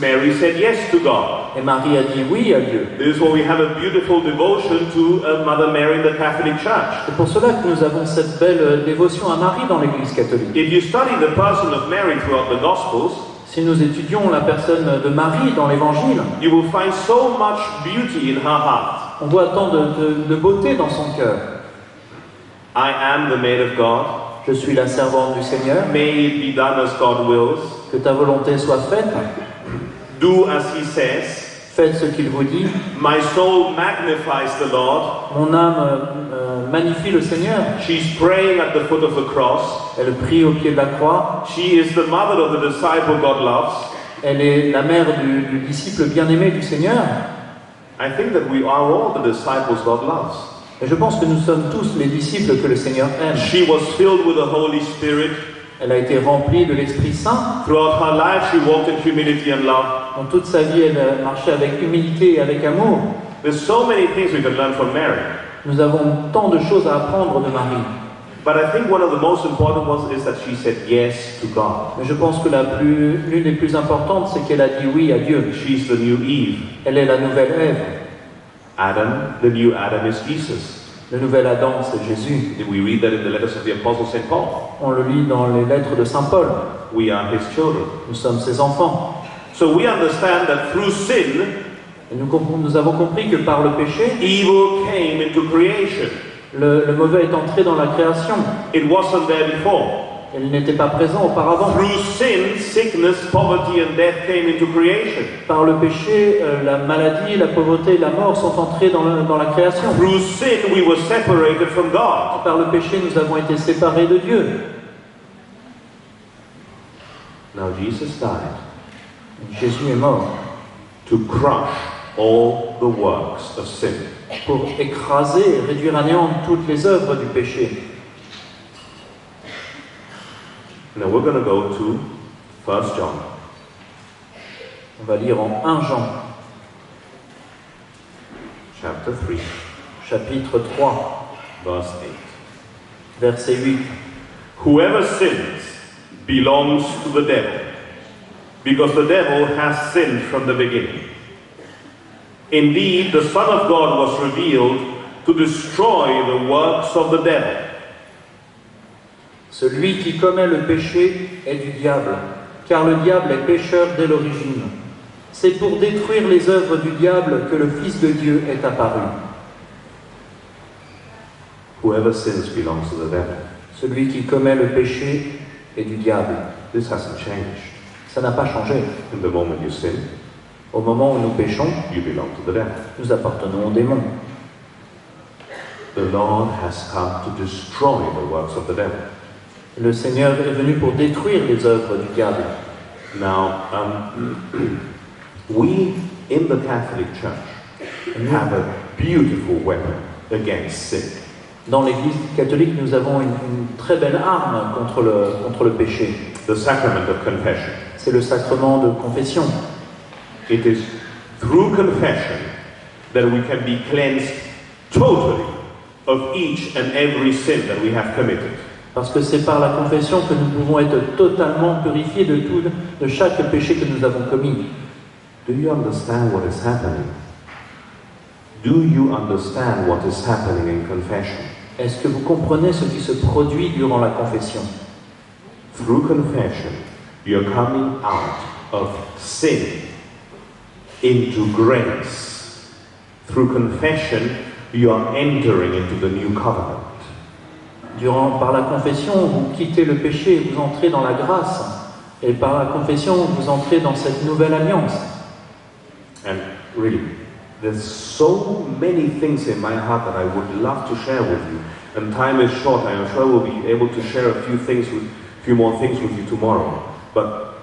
Mary said yes to God. et Marie a dit oui à Dieu. This is why we have a beautiful devotion to uh, Mother Mary in the Catholic Church. C'est pour cela que nous avons cette belle euh, dévotion à Marie dans l'Église catholique. If you study the person of Mary throughout the Gospels, Si nous étudions la personne de Marie dans l'Évangile, you will find so much beauty in her heart. on voit tant de, de- de beauté dans son cœur. I am the maid of God. Je suis la servante du Seigneur, May it be done as God wills. que ta volonté soit faite, Do as he says. faites ce qu'il vous dit. My soul magnifies the Lord. Mon âme euh, euh, magnifie le Seigneur. She's praying at the foot of the cross. Elle prie au pied de la croix. She is the mother of the disciple God loves. Elle est la mère du, du disciple bien-aimé du Seigneur. I think that we are all the disciples God loves. Et je pense que nous sommes tous les disciples que le Seigneur aime. She was filled with the Holy Spirit. Elle a été remplie de l'Esprit Saint. Throughout her life, she walked in humility and love. Dans toute sa vie, elle a marché avec humilité et avec amour. There's so many things we can learn from Mary. Nous avons tant de choses à apprendre de Marie. But I think one of the most important ones is that she said yes to God. Mais je pense que la plus- l'une des plus importantes, c'est qu'elle a dit oui à Dieu. She's the new Eve. Elle est la nouvelle Ève. Adam, the new Adam is Jesus. Le nouvel Adam, c'est Jésus. We read that in the letters of the Apostle St. Paul? On le lit dans les lettres de Saint Paul. We are his children. Nous sommes ses enfants. So we understand that through sin, nous, avons compris que par le péché, evil came into creation. le, le mauvais est entré dans la création. It wasn't there before. Il n'était pas présent auparavant. Through sin, sickness, poverty, and death came into creation. Par le péché, euh, la maladie, la pauvreté et la mort sont entrés dans, le- dans la création. Through sin, we were separated from God. Par le péché, nous avons été séparés de Dieu. Now Jesus died Jésus est mort to crush all the works of sin. pour écraser et réduire à néant toutes les œuvres du péché. Now we're going to go to 1 John On va lire en 1 Jean, chapter 3, chapitre 3, verse 8. verset 8. Whoever sins belongs to the devil, because the devil has sinned from the beginning. Indeed, the Son of God was revealed to destroy the works of the devil. Celui qui commet le péché est du diable, car le diable est pécheur dès l'origine. C'est pour détruire les œuvres du diable que le Fils de Dieu est apparu. Whoever sins belongs to the devil. Celui qui commet le péché est du diable. This hasn't changed. Ça n'a pas changé. In the moment you sin, Au moment où nous péchons, you belong to the devil. nous appartenons au démon. The Lord has come to destroy the works of the devil. Le Seigneur est venu pour détruire les œuvres du diable. Now, um, we in the Catholic Church have a beautiful weapon against sin. Dans l'Église catholique, nous avons une, une très belle arme contre le, contre le péché. The sacrament of confession. C'est le sacrement de confession. It is through confession that we can be cleansed totally of each and every sin that we have committed. Parce que c'est par la confession que nous pouvons être totalement purifiés de tout, de chaque péché que nous avons commis. Do you understand what is happening? Do you understand what is happening in confession? Est-ce que vous comprenez ce qui se produit durant la confession? Through confession, you're coming out of sin into grace. Through confession, you are entering into the new covenant. Durant, Par la confession, vous quittez le péché et vous entrez dans la grâce. Et par la confession, vous entrez dans cette nouvelle alliance. And really, there's so many things in my heart that I would love to share with you. And time is short. I am sure we'll be able to share a few things with, few more things with you tomorrow. But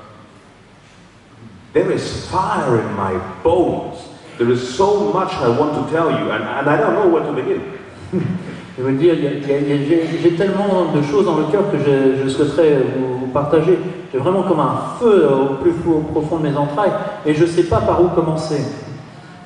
there is fire in my bones. There is so much I want to tell you, and, and I don't know where to begin. Je veux dire, j'ai tellement de choses dans le cœur que je, je souhaiterais vous, vous partager. J'ai vraiment comme un feu au plus au profond de mes entrailles et je ne sais pas par où commencer.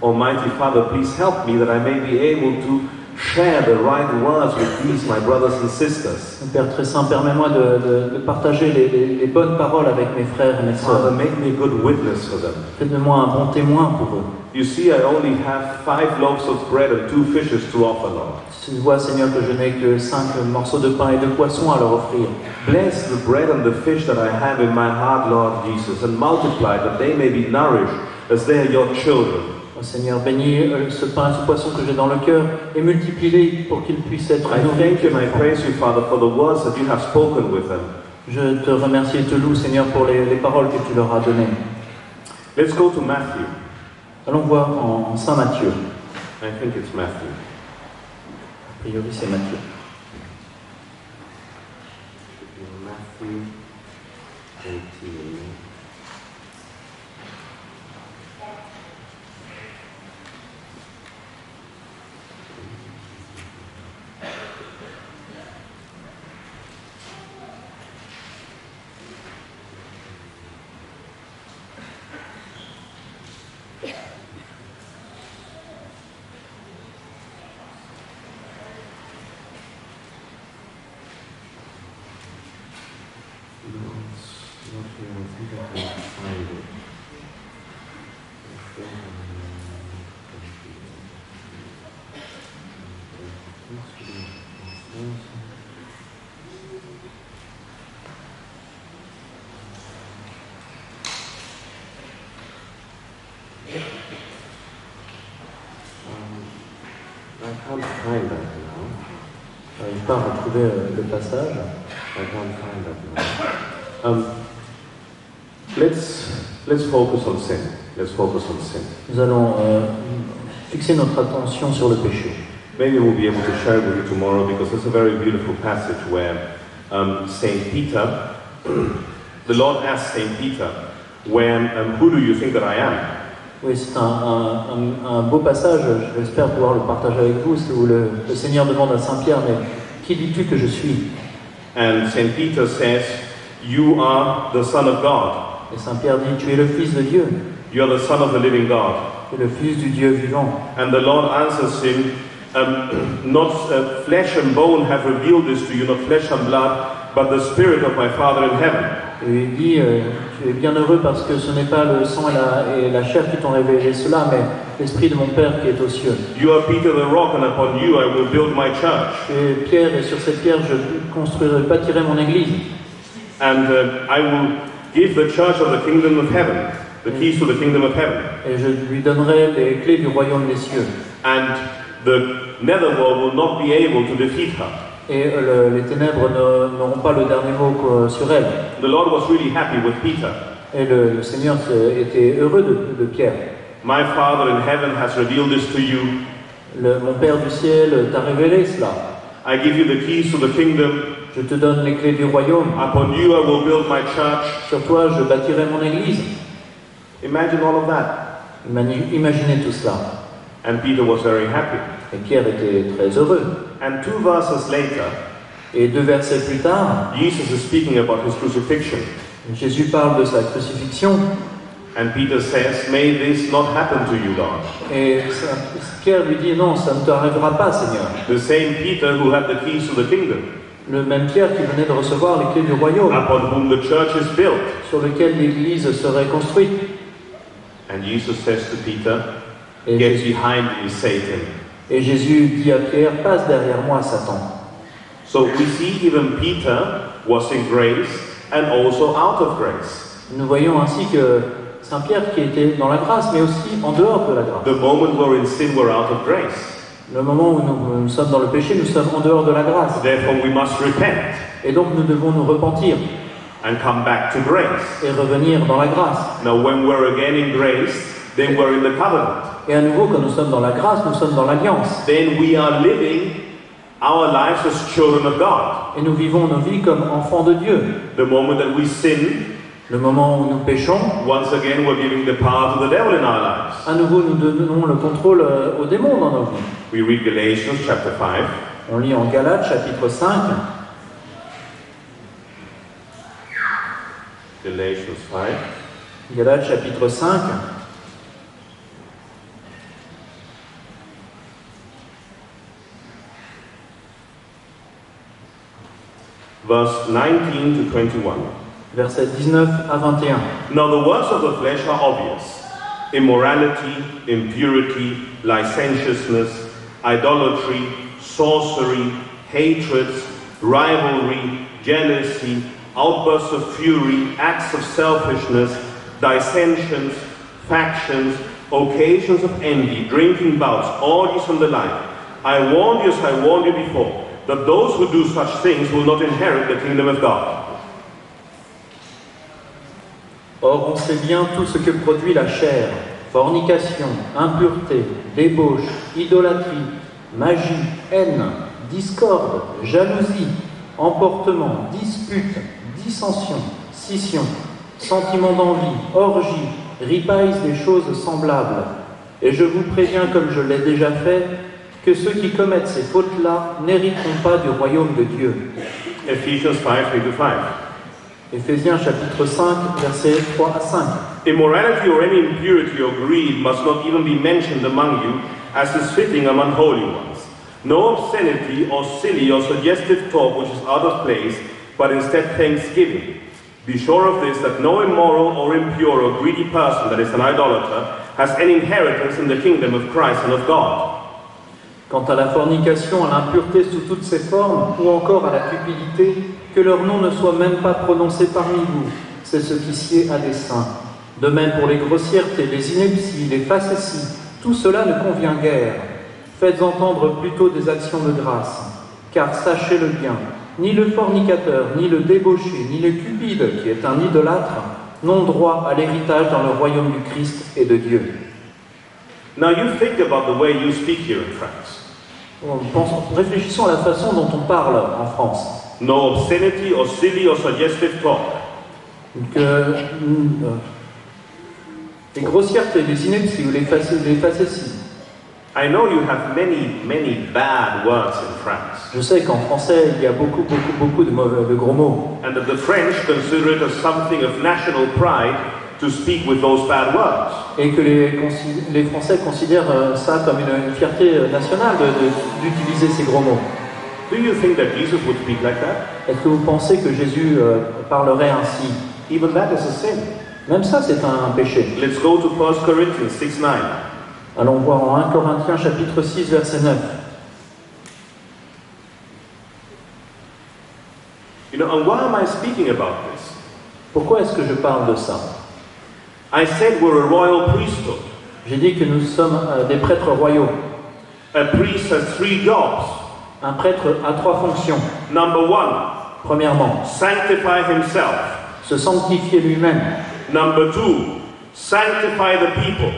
Almighty Father, please help me that I may be able to share the right words with these, my brothers and sisters. Père très saint, permets-moi de, de- de partager les, les- les bonnes paroles avec mes frères et mes Father, sœurs. make me a good witness for them. Faites de moi un bon témoin pour eux. You see, I only have five loaves of bread and two fishes to offer, Lord. Tu vois, Seigneur, que je n'ai que cinq morceaux de pain et de poisson à leur offrir. Bless the bread and the fish that I have in my heart, Lord Jesus, and multiply that they may be nourished as they are your children. Seigneur, bénis euh, ce pain et ce poisson que j'ai dans le cœur et multiplie-les pour qu'ils puissent être I nourris. thank you and I praise you, Father, for the words that you have spoken with them. Je te remercie et te loue, Seigneur, pour les, les paroles que tu leur as données. Let's go to Matthew. Allons voir en Saint Matthieu. I think it's Matthew. A priori, c'est Matthieu. Matthew 18. No, it's not here. I think I can find it. Um, I can't find that now. Je n'arrive pas à retrouver euh, le passage. I can't find that now. Um, let's let's focus on sin. Let's focus on sin. Nous allons euh, fixer notre attention sur le péché. Maybe we'll be able to share it with you tomorrow because it's a very beautiful passage where um, Saint Peter, the Lord asked Saint Peter, "When um, who do you think that I am?" Oui, c'est un, un- un- un beau passage, j'espère pouvoir le partager avec vous, où le, le Seigneur demande à Saint Pierre, mais qui dis-tu que je suis And Saint Peter says, "You are the Son of God. Et Saint Pierre dit, tu es le Fils de Dieu, You are the Son of the living God." tu es le Fils du Dieu vivant. And the Lord answers him, um, Not uh, flesh and bone have revealed this to you, not flesh and blood, but the Spirit of my Father in heaven. Et il dit, euh, tu es bien heureux parce que ce n'est pas le sang et la, et la chair qui t'ont révélé cela, mais l'Esprit de mon Père qui est aux cieux. You are Peter the rock, and upon you I will build my church. Tu es Pierre, et sur cette pierre, je construirai, bâtirai mon église. And uh, I will give the church of the kingdom of heaven, the keys to the kingdom of heaven. Et je lui donnerai les clés du royaume des cieux. And the netherworld will not be able to defeat her. Et euh, le- les ténèbres n'auront pas le dernier mot sur elle. The Lord was really happy with Peter. Et le, le Seigneur se- était heureux de, de Pierre. My Father in heaven has revealed this to you. Le- mon Père du ciel t'a révélé cela. I give you the keys to the kingdom. Je te donne les clés du royaume. Upon you I will build my church. Sur toi, je bâtirai mon église. Imagine all of that. Imaginez tout cela. And Peter was very happy. Et Pierre était très heureux. And two verses later, Et deux versets plus tard, Jesus is speaking about his crucifixion. Jésus parle de sa crucifixion. And Peter says, May this not happen to you, Lord. Et Pierre lui dit non, ça ne t'arrivera pas, Seigneur. The same Peter who had the keys to the kingdom, Le même Pierre qui venait de recevoir les clés du royaume, upon whom the church is built. sur lequel l'Église serait construite. And Jesus says to Peter, Et, Get behind me, Satan. Et Jésus dit à Pierre, passe derrière moi, Satan. So we see even Peter was in grace and also out of grace. Nous voyons ainsi que Saint Pierre qui était dans la grâce, mais aussi en dehors de la grâce. The moment we're in sin, we're out of grace. Le moment où nous, nous sommes dans le péché, nous sommes en dehors de la grâce. Therefore, we must repent Et donc nous devons nous repentir and come back to grace. et revenir dans la grâce. Now, when we're again in grace, then we're in the covenant. Et à nouveau, quand nous sommes dans la grâce, nous sommes dans l'alliance. Then we are living our lives as children of God. Et nous vivons nos vies comme enfants de Dieu. The moment that we sin, Le moment où nous péchons, once again, we're giving the power to the devil in our lives. à nouveau, nous donnons le contrôle euh, au démon dans nos vies. We read Galatians chapter 5. On lit en Galates chapitre 5, Galatians 5. Galates chapitre 5, verse 19 to 21. versets 19 à 21. Now the works of the flesh are obvious immorality, impurity, licentiousness, idolatry, sorcery, hatreds, rivalry, jealousy, outbursts of fury, acts of selfishness, dissensions, factions, occasions of envy, drinking bouts, orgies and the like. I warned you as I warned you before, those who do such things will not inherit the kingdom of God. Or, on sait bien tout ce que produit la chair fornication, impureté, débauche, idolâtrie, magie, haine, discorde, jalousie, emportement, dispute, dissension, scission, sentiment d'envie, orgie, ripaille des choses semblables. Et je vous préviens, comme je l'ai déjà fait, que ceux qui commettent ces fautes-là n'hériteront pas du royaume de Dieu. Ephesians 5 3 to 5. Éphésiens chapitre 5, versets 3 à 5. Immorality or any impurity or greed must not even be mentioned among you, as is fitting among holy ones. No obscenity or silly or suggestive talk which is out of place, but instead thanksgiving. Be sure of this that no immoral or impure or greedy person that is an idolater has any inheritance in the kingdom of Christ and of God. Quant à la fornication, à l'impureté sous toutes ses formes, ou encore à la cupidité, que leur nom ne soit même pas prononcé parmi vous, c'est ce qui sied à des saints. De même pour les grossièretés, les inepties, les facéties, tout cela ne convient guère. Faites entendre plutôt des actions de grâce, car sachez-le bien, ni le fornicateur, ni le débauché, ni le cupide, qui est un idolâtre, n'ont droit à l'héritage dans le royaume du Christ et de Dieu. Now you think about the way you speak here in France. Pense- réfléchissons à la façon dont on parle en France. No obscenity or silly or suggestive talk. Donc, euh, mm, euh, les grossièretés, les inepties ou les, facé- les facéties. I know you have many, many bad words in France. Je sais qu'en français, il y a beaucoup, beaucoup, beaucoup de, mauvais, de gros mots. And that the French consider it as something of national pride to speak with those bad words. Et que les, les Français considèrent euh, ça comme une, une fierté euh, nationale d'utiliser ces gros mots. Do you think that Jesus would speak like that? Est-ce que vous pensez que Jésus euh, parlerait ainsi? Even that is a sin. Même ça, c'est un péché. Let's go to 1 Corinthians 6 9. Allons voir en 1 Corinthiens chapitre 6, verset 9. You know, and why am I speaking about this? Pourquoi est-ce que je parle de ça? I said we're a royal priesthood. J'ai dit que nous sommes euh, des prêtres royaux. A priest has three jobs. Un prêtre a trois fonctions. Number one, Premièrement, sanctify himself. se sanctifier lui-même. Number two, sanctify the people.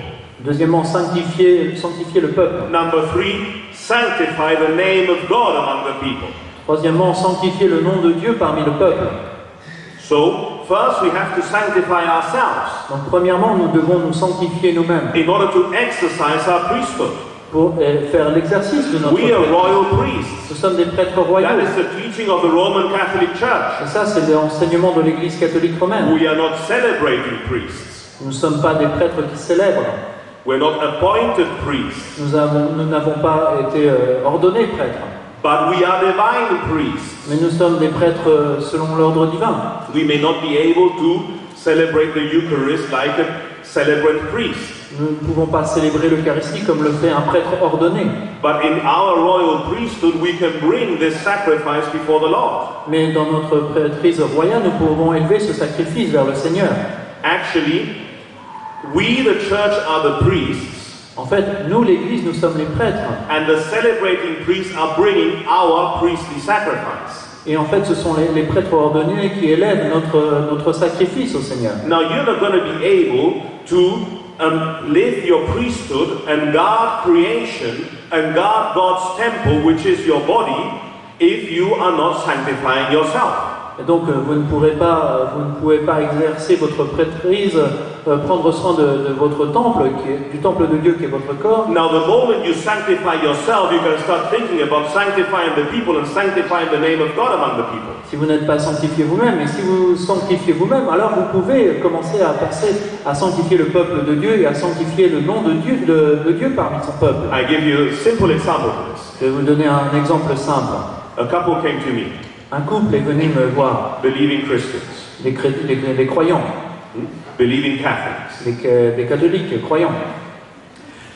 Deuxièmement, sanctifier, sanctifier le peuple. Number three, sanctify the name of God among the people. Troisièmement, sanctifier le nom de Dieu parmi le peuple. So, first we have to sanctify ourselves Donc, premièrement, nous devons nous sanctifier nous-mêmes in order to exercise our priesthood. pour euh, faire l'exercice de notre We are prêtre. royal priests. Nous sommes des prêtres royaux. That is the teaching of the Roman Catholic Church. Et ça, c'est l'enseignement de l'Église catholique romaine. We are not celebrating priests. Nous ne sommes pas des prêtres qui célèbrent. We're not appointed priests. Nous avons- nous n'avons pas été euh, ordonnés prêtres. But we are divine priests. Mais nous sommes des prêtres euh, selon l'ordre divin. We may not be able to celebrate the Eucharist like a celebrant priest. Nous ne pouvons pas célébrer l'Eucharistie comme le fait un prêtre ordonné. But in our royal priesthood, we can bring this sacrifice before the Lord. Mais dans notre prêtrise royale, nous pouvons élever ce sacrifice vers le Seigneur. Actually, we, the church, are the priests, En fait, nous, l'Église, nous sommes les prêtres. and the celebrating priests are bringing our priestly sacrifice. Et en fait, ce sont les, les prêtres ordonnés qui élèvent notre, notre sacrifice au Seigneur. Now, you're not going to be able to um, live your priesthood and guard creation and guard God's temple, which is your body, if you are not sanctifying yourself. Et donc, euh, vous ne pourrez pas, euh, vous ne pouvez pas exercer votre prêtrise, euh, prendre soin de, de votre temple, qui est, du temple de Dieu qui est votre corps. Now, the moment you sanctify yourself, you can start thinking about sanctifying the people and sanctifying the name of God among the people. Si vous n'êtes pas sanctifié vous-même, et si vous sanctifiez vous-même, alors vous pouvez commencer à penser à sanctifier le peuple de Dieu et à sanctifier le nom de Dieu, de, de Dieu parmi son peuple. I give you a simple example. Je vais vous donner un exemple simple. A couple came to me, Un couple est venu me voir, believing Christians, des, cré- des- des croyants, hmm? believing Catholics. des, ca- des catholiques croyants.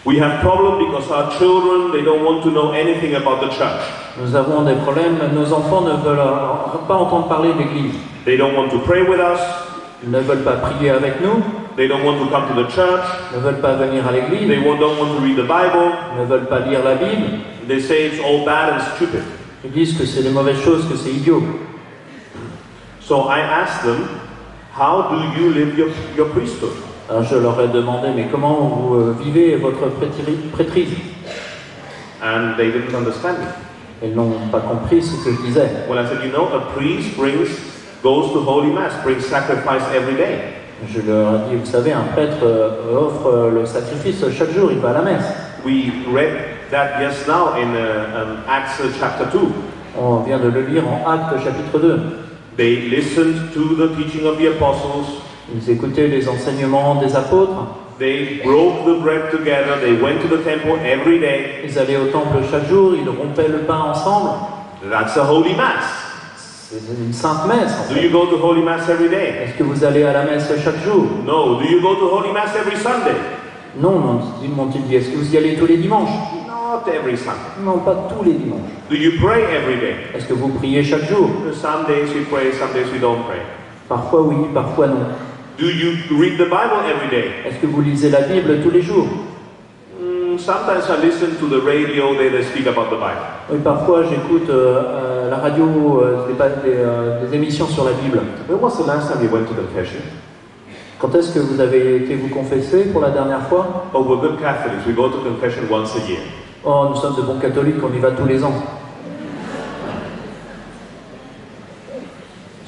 We have problem because our children they don't want to know anything about the church. Nous avons des problèmes, nos enfants ne veulent euh, pas entendre parler d'Église. They don't want to pray with us. Ils ne veulent pas prier avec nous, They don't want to come to the church. ne veulent pas venir à l'église, They don't want to read the Bible. ne veulent pas lire la Bible. They say it's all bad and stupid. Ils disent que c'est des mauvaises choses, que c'est idiot. So I asked them, how do you live your, your priesthood? Alors je leur ai demandé, mais comment vous euh, vivez votre prêtri- prêtrise? And they didn't understand me. Ils n'ont pas compris ce que je disais. Well, I said, you know, a priest brings, goes to Holy Mass, brings sacrifice every day. Je leur ai dit, vous savez, un prêtre euh, offre euh, le sacrifice chaque jour, il va à la messe. We read that just now in uh, um, Acts uh, chapter 2. On vient de le lire en Actes chapitre 2. They listened to the teaching of the apostles. Ils écoutaient les enseignements des apôtres. They broke the bread together. They went to the temple every day. Ils allaient au temple chaque jour, ils rompaient le pain ensemble. That's a holy mass. C'est une sainte messe. en Do fait. you go to holy mass every day? Est-ce que vous allez à la messe chaque jour? No. Do you go to holy mass every Sunday? Non, m'ont-ils dit. Est-ce que vous y allez tous les dimanches? Not every Sunday. Non, pas tous les dimanches. Do you pray every day? Est-ce que vous priez chaque jour? Some days we pray, some days we don't pray. Parfois oui, parfois non. Do you read the Bible every day? Est-ce que vous lisez la Bible tous les jours? Mm, sometimes I listen to the radio, they, they speak about the Bible. Oui, parfois j'écoute euh, euh, la radio, euh, des, euh, des émissions sur la Bible. When was the last time you went to confession? Quand est-ce que vous avez été vous confesser pour la dernière fois? Oh, we're good Catholics. We go to confession once a year. Oh, nous sommes de bons catholiques, on y va tous les ans.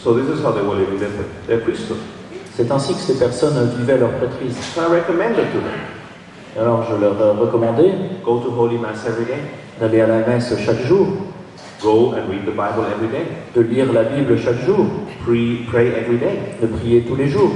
So this is how they were living their, their priesthood. C'est ainsi que ces personnes vivaient leur prêtrise. So I recommended to them, Alors je leur ai recommandé go to Holy Mass every day. d'aller à la messe chaque jour, Go and read the Bible every day. de lire la Bible chaque jour, Pre, pray every day. de prier tous les jours.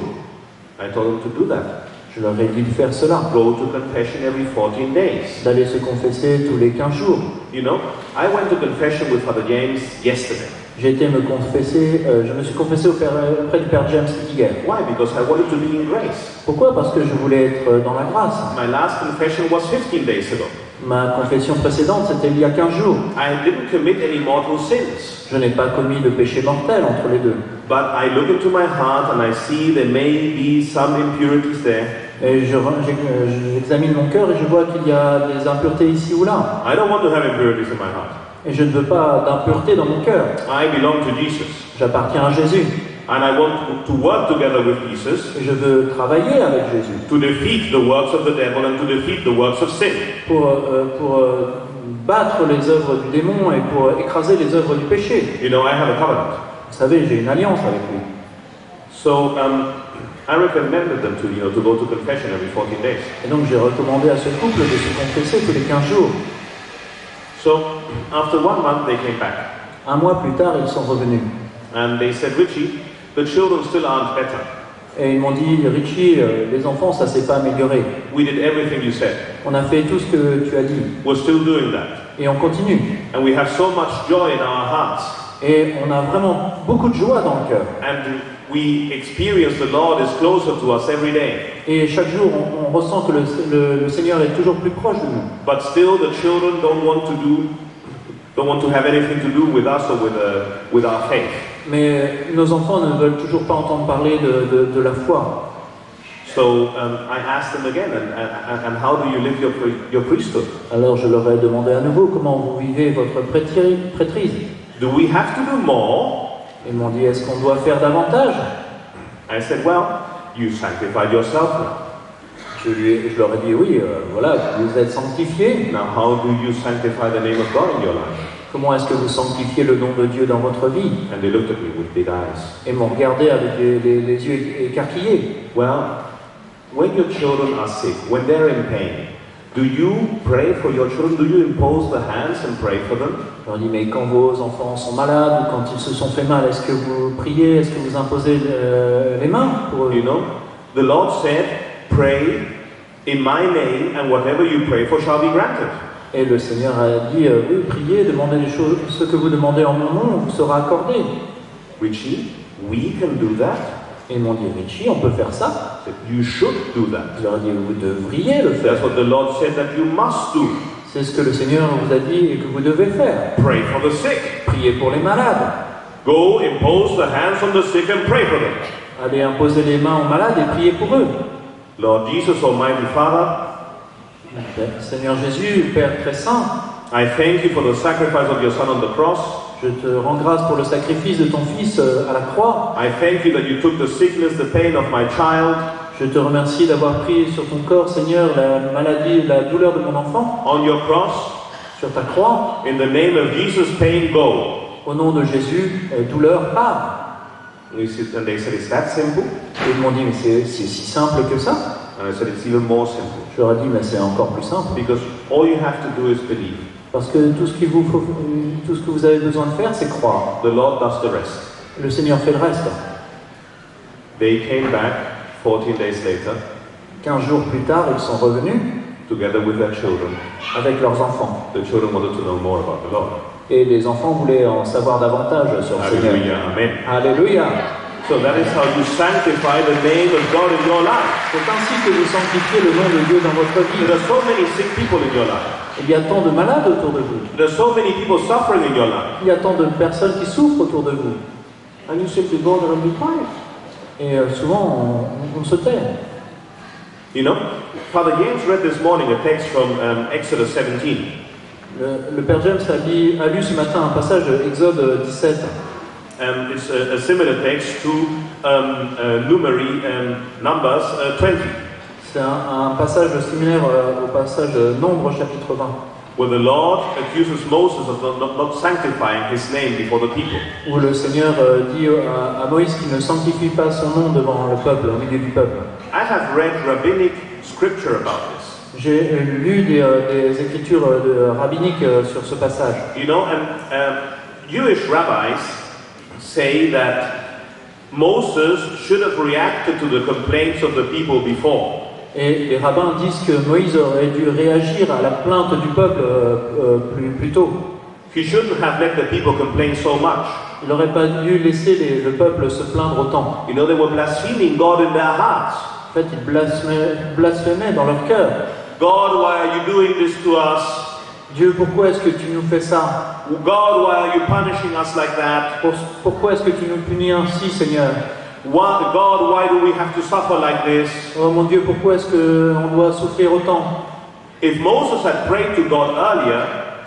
I told them to do that. Je leur ai dit de faire cela, Go to confession every 14 days. d'aller se confesser tous les 15 jours. You know, I went to confession with Father James yesterday. J'ai été me confesser, euh, je me suis confessé auprès, auprès du Père James hier. Why? Because I wanted to be in grace. Pourquoi? Parce que je voulais être dans la grâce. My last confession was 15 days ago. Ma confession précédente, c'était il y a 15 jours. I didn't commit any mortal sins. Je n'ai pas commis de péché mortel entre les deux. But I look into my heart and I see there may be some impurities there. Et je j'examine mon cœur et je vois qu'il y a des impuretés ici ou là. I don't want to have impurities in my heart. Et je ne veux pas d'impureté dans mon cœur. I belong to Jesus. J'appartiens à Jésus. And I want to work together with Jesus Et je veux travailler avec Jésus to defeat the works of the devil and to defeat the works of sin. pour, euh, pour euh, battre les œuvres du démon et pour écraser les œuvres du péché. You know, I have a covenant. Vous savez, j'ai une alliance avec lui. So um, I recommended them to, you know, to go to confession every 14 days. Et donc j'ai recommandé à ce couple de se confesser tous les 15 jours. So after one month, they came back Un mois plus tard, ils sont revenus. and they said, Richie, the children still aren't better. Et ils m'ont dit, Richie, euh, les enfants, ça s'est pas amélioré. We did everything you said. On a fait tout ce que tu as dit. We're still doing that. Et on continue. And we have so much joy in our hearts. Et on a vraiment beaucoup de joie dans le cœur. And we experience the Lord is closer to us every day. Et chaque jour, on, on ressent que le, le- le Seigneur est toujours plus proche de nous. But still, the children don't want to do, don't want to have anything to do with us or with, uh, with our faith. Mais nos enfants ne veulent toujours pas entendre parler de, de- de la foi. So um, I asked them again, and, and, and how do you live your, pri- your priesthood? Alors je leur ai demandé à nouveau comment vous vivez votre prêtri- prêtrise. Do we have to do more? Ils m'ont dit est-ce qu'on doit faire davantage? I said, well, you sanctified yourself je, lui ai- je leur ai dit oui, euh, voilà, vous êtes sanctifiés. Now, how do you sanctify the name of God in your life? Comment est-ce que vous sanctifiez le nom de Dieu dans votre vie? And they looked at me with big eyes. Et m'ont regardé avec les, les- les yeux écarquillés. Well, when your children are sick, when they're in pain, do you pray for your children? Do you impose the hands and pray for them? Je leur dit mais quand vos enfants sont malades ou quand ils se sont fait mal, est-ce que vous priez? Est-ce que vous imposez euh, les mains pour eux? You know, the Lord said, pray in my name, and whatever you pray for shall be granted. Et le Seigneur a dit euh, oui, priez, demandez les choses, ce que vous demandez en mon nom vous sera accordé. Richie, we can do that. Et ils m'ont dit Richie, on peut faire ça You should do that. Je leur ai dit vous devriez le faire. That's what the Lord said that you must do. C'est ce que le Seigneur vous a dit et que vous devez faire. Pray for the sick. Priez pour les malades. Go impose the hands on the sick and pray for them. Allez imposer les mains aux malades et priez pour eux. Lord Jesus, Almighty Father, Seigneur Jésus, Père très saint, I thank you for the sacrifice of your Son on the cross. je te rends grâce pour le sacrifice de ton Fils euh, à la croix. I thank you that you took the sickness, the pain of my child Je te remercie d'avoir pris sur ton corps, Seigneur, la maladie, la douleur de mon enfant on your cross. sur ta croix. In the name of Jesus, pain go. Au nom de Jésus, euh, douleur part. And, they said, Is that simple? Et ils m'ont dit, mais c'est si simple que ça And I said, It's even more simple. Je leur ai dit, mais c'est encore plus simple. Because all you have to do is believe. Parce que tout ce, qu'il vous faut, tout ce que vous avez besoin de faire, c'est croire. The Lord does the rest. Le Seigneur fait le reste. They came back 14 days later, 15 jours plus tard, ils sont revenus together with their children. avec leurs enfants. The children wanted to know more about the Lord. Et les enfants voulaient en savoir davantage sur le Seigneur. Hallelujah. Amen. Alléluia. So that is how you sanctify the name of God in your life. C'est ainsi que vous sanctifiez le nom de Dieu dans votre vie. There are so many sick people in your life. Il y a tant de malades autour de vous. There are so many people suffering in your life. Il y a tant de personnes qui souffrent autour de vous. And you simply go there and be quiet. Et euh, souvent, on, on se tait. You know, Father James read this morning a text from um, Exodus 17. Le, le Père James a, dit- a lu ce matin un passage de Exode 17. Um, it's a, a similar text to um, uh, Numeri and Numbers uh, 20, C'est un, un passage similaire euh, au passage de Nombre chapitre 20, where the Lord accuses Moses of not, sanctifying his name before the people. où le Seigneur euh, dit à, à Moïse qu'il ne sanctifie pas son nom devant le peuple, au milieu du peuple. I have read rabbinic scripture about this. J'ai euh, lu des, euh, des écritures euh, de- rabbiniques euh, sur ce passage. You know, and um, Jewish rabbis say that Moses should have reacted to the complaints of the people before. Et les rabbins disent que Moïse aurait dû réagir à la plainte du peuple euh, euh, plus, plus tôt. He shouldn't have let the people complain so much. Il n'aurait pas dû laisser les- le peuple se plaindre autant. You know, they were blaspheming God in their hearts. En fait, ils blasphémaient, blasphémaient dans leur cœur. God, why are you doing this to us? Dieu, pourquoi est-ce que tu nous fais ça? God, why are you punishing us like that? Pour- Pourquoi est-ce que tu nous punis ainsi, Seigneur? Why, God, why do we have to suffer like this? Oh mon Dieu, pourquoi est-ce qu'on doit souffrir autant? If Moses had prayed to God earlier,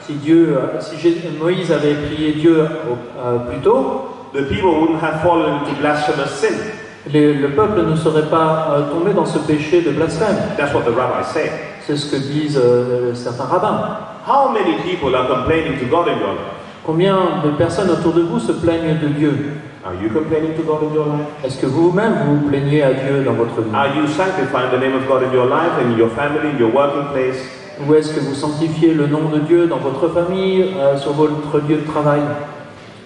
Si Dieu, si Moïse avait prié Dieu euh, plus tôt, the people wouldn't have fallen into blasphemous sin. les- le peuple ne serait pas euh, tombé dans ce péché de blasphème. That's what the rabbis say. C'est ce que disent euh, certains rabbins. How many people are complaining to God in your life? Combien de personnes autour de vous se plaignent de Dieu? Are you complaining to God in your life? Est-ce que vous-même vous plaignez à Dieu dans votre vie? Are you sanctifying the name of God in your life, in your family, in your working place? Ou est-ce que vous sanctifiez le nom de Dieu dans votre famille, euh, sur votre lieu de travail?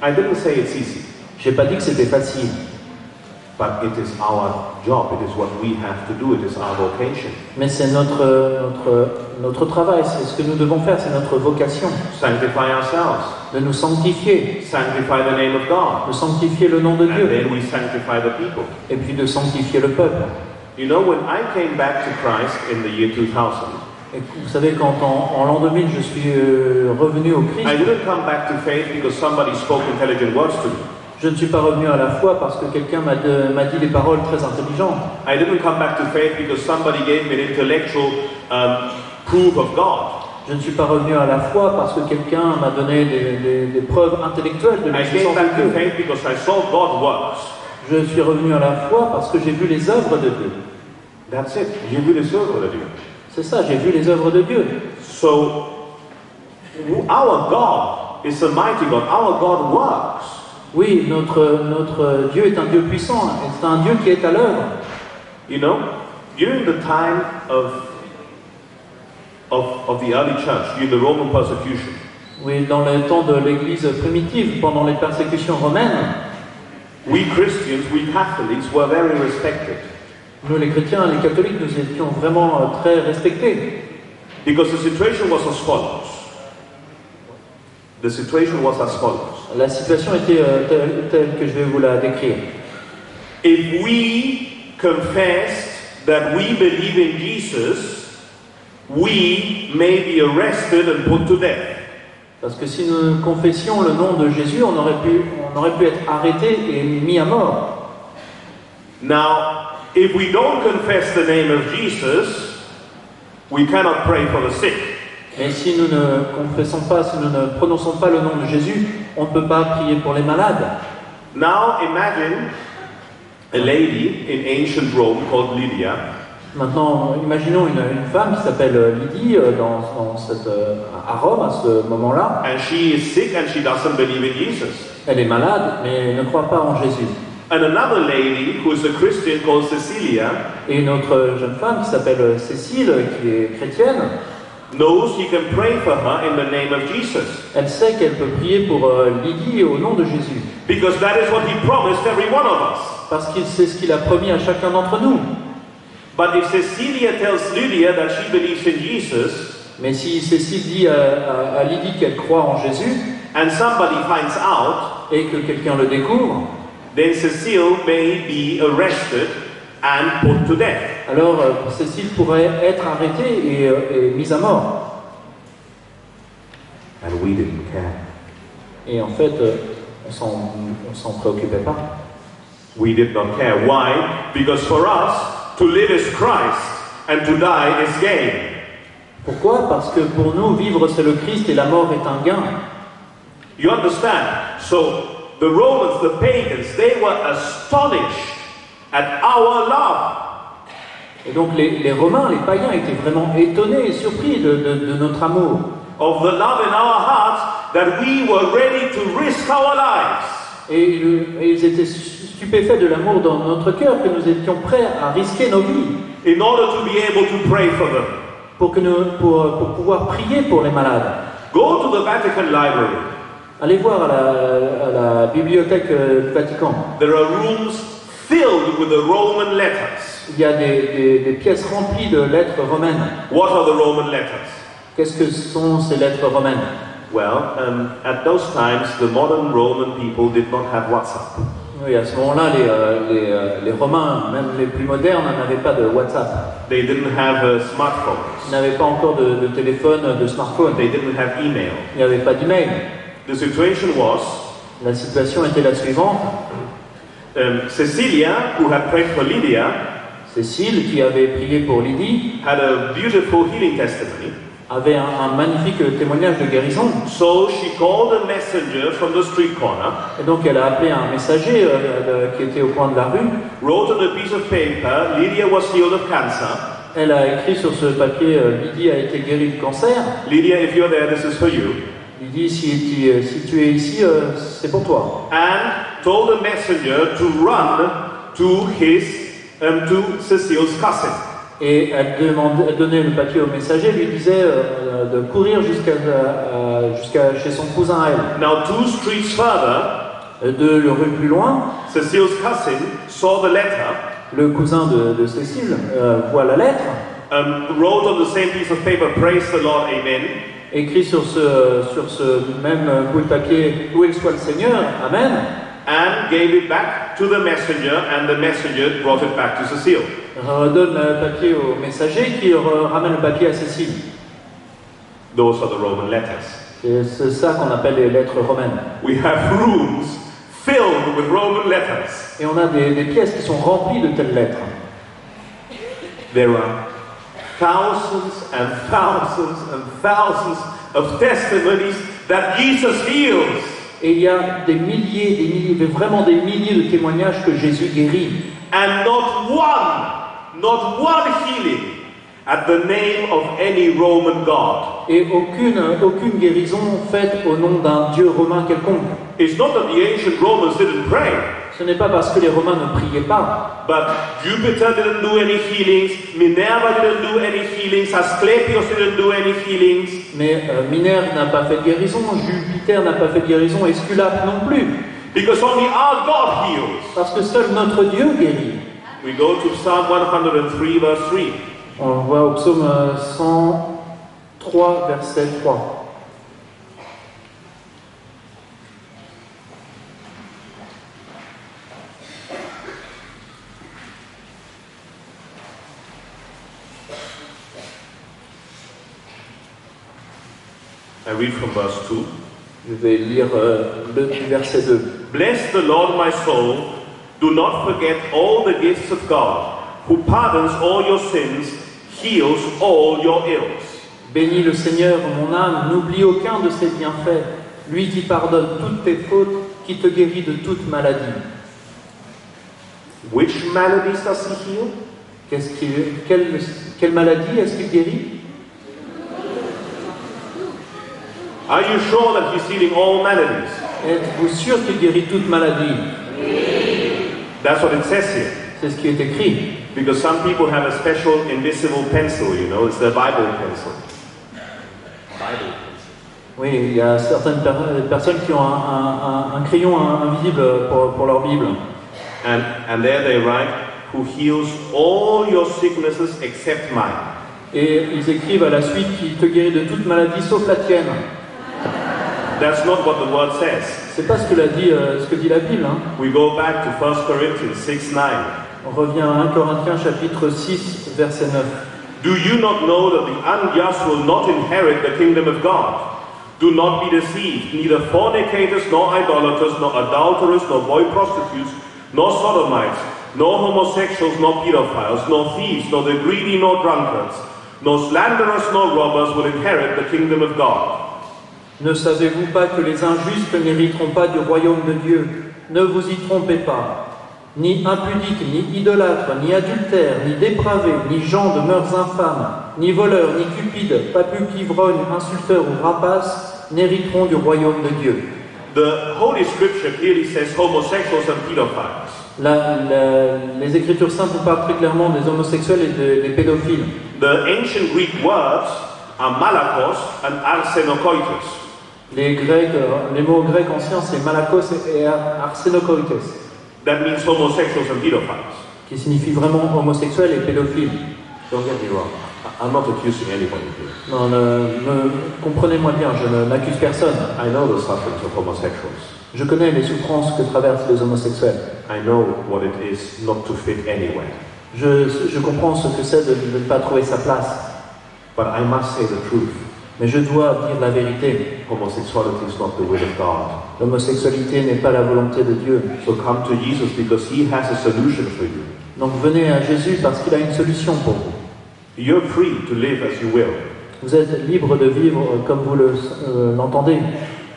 I didn't say it's easy. J'ai pas dit que c'était facile. But it is our job. It is what we have to do. It is our vocation. Mais c'est notre, notre, notre travail, c'est ce que nous devons faire, c'est notre vocation, Sanctify ourselves. de nous sanctifier, Sanctify the name of God. de sanctifier le nom de And Dieu, then we sanctify the people. et puis de sanctifier le peuple. You know, when I came back to Christ in the year 2000, Et vous savez, quand en, en l'an 2000, je suis euh, revenu au Christ, I didn't come back to faith because somebody spoke intelligent words to me. Je ne suis pas revenu à la foi parce que quelqu'un m'a de- dit des paroles très intelligentes. I didn't come back to faith because somebody gave me an intellectual um, proof of God. Je ne suis pas revenu à la foi parce que quelqu'un m'a donné des, des- des preuves intellectuelles de l'existence back de to Dieu. faith because I saw God works. Je suis revenu à la foi parce que j'ai vu les œuvres de Dieu. That's it. You really serve with Dieu. C'est ça, j'ai vu les œuvres de Dieu. So, our God is a mighty God. Our God works. Oui, notre, notre Dieu est un Dieu puissant, c'est un Dieu qui est à l'œuvre. You know, during the time of, of, of the early church, during the Roman persecution, Oui, dans le temps de l'Église primitive, pendant les persécutions romaines, we Christians, we Catholics, were very respected nous les chrétiens, les catholiques, nous étions vraiment euh, très respectés. because the situation was as follows. The situation was as follows. La situation était euh, telle, telle que je vais vous la décrire. If we confess that we believe in Jesus, we may be arrested and put to death. Parce que si nous confessions le nom de Jésus, on aurait pu, on aurait pu être arrêté et mis à mort. Now, if we don't confess the name of Jesus, we cannot pray for the sick. Mais si nous ne confessons pas, si nous ne prononçons pas le nom de Jésus, on ne peut pas prier pour les malades. Now, imagine a lady in ancient Rome called Lydia, Maintenant, imaginons une, une femme qui s'appelle euh, Lydie euh, dans, dans cette, euh, à Rome à ce moment-là. and she is sick and she doesn't believe in Jesus. Elle est malade, mais ne croit pas en Jésus. And another lady who is a Christian called Cecilia Et une autre jeune femme qui s'appelle Cécile, qui est chrétienne, knows she can pray for her in the name of Jesus. elle sait qu'elle peut prier pour euh, Lydie au nom de Jésus. Because that is what he promised every one of us. Parce qu'il sait ce qu'il a promis à chacun d'entre nous. But if Cecilia tells Lydia that she believes in Jesus, Mais si Cécile dit à, à- à Lydie qu'elle croit en Jésus, and somebody finds out, et que quelqu'un le découvre, then Cecile may be arrested and put to death. alors euh, Cécile pourrait être arrêtée et, euh, et mise à mort. And we didn't care. Et en fait, euh, on s'en préoccupait pas. We did not care. Why? Because for us, to live is Christ and to die is gain. Pourquoi? Parce que pour nous, vivre c'est le Christ et la mort est un gain. You understand? So the Romans, the pagans, they were astonished at our love. Et donc les, les Romains, les païens étaient vraiment étonnés et surpris de, de- de notre amour. Of the love in our hearts that we were ready to risk our lives. Et, le- et ils étaient stupéfaits de l'amour dans notre cœur que nous étions prêts à risquer nos vies in order to be able to pray for them. pour, que nous, pour, pour pouvoir prier pour les malades. Go to the Vatican Library. Allez voir à la, à la bibliothèque euh, du Vatican. There are rooms filled with the Roman letters. Il y a des, des- des pièces remplies de lettres romaines. What are the Roman letters? Qu'est-ce que sont ces lettres romaines? Well, um, at those times, the modern Roman people did not have WhatsApp. Oui, à ce moment-là, les, euh, les, euh, les Romains, même les plus modernes, n'avaient pas de WhatsApp. They didn't have uh, smartphones. Ils n'avaient pas encore de, de téléphone, de smartphone. They didn't have email. Il n'y avait pas d'email. The situation was La situation était la suivante. Um, Cecilia, who had prayed for Lydia, Cécile, qui avait prié pour Lydie, had a beautiful healing testimony. avait un, un magnifique témoignage de guérison. So she called a messenger from the street corner, Et donc elle a appelé un messager euh, de- qui était au coin de la rue. wrote on a piece of paper, Lydia was healed of cancer. Elle a écrit sur ce papier euh, Lydie a été guérie du cancer. Lydia, if you're there, this is for you. Lydie, si tu, euh, si tu es ici, euh, c'est pour toi. And told the messenger to run to his, um, to Cecile's cousin. Et elle, demandait, elle donnait le papier au messager, lui disait euh, de courir jusqu'à euh, jusqu'à chez son cousin à elle. Now, two streets further, Euh, Deux rues plus loin, Cecile's cousin saw the letter, le cousin de, de Cécile euh, voit la lettre, um, wrote on the same piece of paper, Praise the Lord, Amen. écrit sur ce, sur ce même bout de papier Loué soit le Seigneur, Amen, and gave it back to the messenger, and the messenger brought it back to Cecile. redonne le papier au messager qui ramène le papier à Cécile. Those are the Roman letters. C'est ça qu'on appelle les lettres romaines. We have rooms filled with Roman letters. Et on a des, des pièces qui sont remplies de telles lettres. There are thousands and thousands and thousands of testimonies that Jesus heals. Et il y a des milliers, des milliers, mais vraiment des milliers de témoignages que Jésus guérit. And not one, not one healing at the name of any Roman god. Et aucune, aucune guérison faite au nom d'un dieu romain quelconque. It's not that the ancient Romans didn't pray, Ce n'est pas parce que les Romains ne priaient pas, but Jupiter didn't do any healings, Minerva didn't do any healings, Asclepius didn't do any healings. mais euh, Minerve n'a pas fait de guérison, Jupiter n'a pas fait de guérison, et Esculape non plus. Because only our God heals. Parce que seul notre Dieu guérit. We go to Psalm 103, verse 3. On le voit au psaume euh, 103, verset 3. I read from verse 2. Je vais lire euh, le verset 2. Bless the Lord, my soul. Do not forget all the gifts of God, who pardons all your sins, heals all your ills. Bénis le Seigneur, mon âme, n'oublie aucun de ses bienfaits, lui qui pardonne toutes tes fautes, qui te guérit de toute maladie. Which maladies does he heal? Quelle maladie est-ce qu'il guérit? Are you sure that he's healing all maladies? Êtes-vous sûr qu'il guérit toute maladie? That's what it says here. C'est ce qui est écrit. Because some people have a special invisible pencil, you know, it's their Bible pencil. Oui, il y a certaines per- personnes qui ont un, un- un- un crayon invisible pour, pour leur Bible. And, and there they write, who heals all your sicknesses except mine. Et ils écrivent à la suite qu'il te guérit de toute maladie sauf la tienne. That's not what the word says. C'est pas ce que, l'a dit, euh, ce que dit la Bible. hein. We go back to 1 Corinthians 6 9. On revient à 1 Corinthiens chapitre 6, verset 9. Do you not know that the unjust will not inherit the kingdom of God? Do not be deceived. Neither fornicators, nor idolaters, nor adulterers, nor boy prostitutes, nor sodomites, nor homosexuals, nor pedophiles, nor thieves, nor the greedy, nor drunkards, nor slanderers, nor robbers will inherit the kingdom of God. Ne savez-vous pas que les injustes n'hériteront pas du royaume de Dieu? Ne vous y trompez pas. Ni impudiques, ni idolâtres, ni adultères, ni dépravés, ni gens de mœurs infâmes, ni voleurs, ni cupides, papus, ivrognes, insulteurs ou rapaces n'hériteront du royaume de Dieu. The Holy Scripture clearly says homosexuals and pedophiles. La- la- les Écritures saintes parlent très clairement des homosexuels et de- des pédophiles. The ancient Greek words are malakos and arsenokoitos. Les, Grecs, euh, les mots grecs anciens, c'est malakos et ar- arsenokoites, That means homosexuals and pedophiles. qui signifie vraiment homosexuel et pédophile. Don't get me wrong. I'm not accusing anybody here. Non, comprenez-moi bien, je ne- n'accuse personne. I know the sufferings of homosexuals. Je connais les souffrances que traversent les homosexuels. I know what it is not to fit anywhere. Je, je comprends ce que c'est de de ne pas trouver sa place. But I must say the truth. Mais je dois dire la vérité. Homosexuality is not the will of God. L'homosexualité n'est pas la volonté de Dieu. So come to Jesus because He has a solution for you. Donc venez à Jésus parce qu'il a une solution pour vous. You're free to live as you will, Vous êtes libre de vivre comme vous le, euh, l'entendez.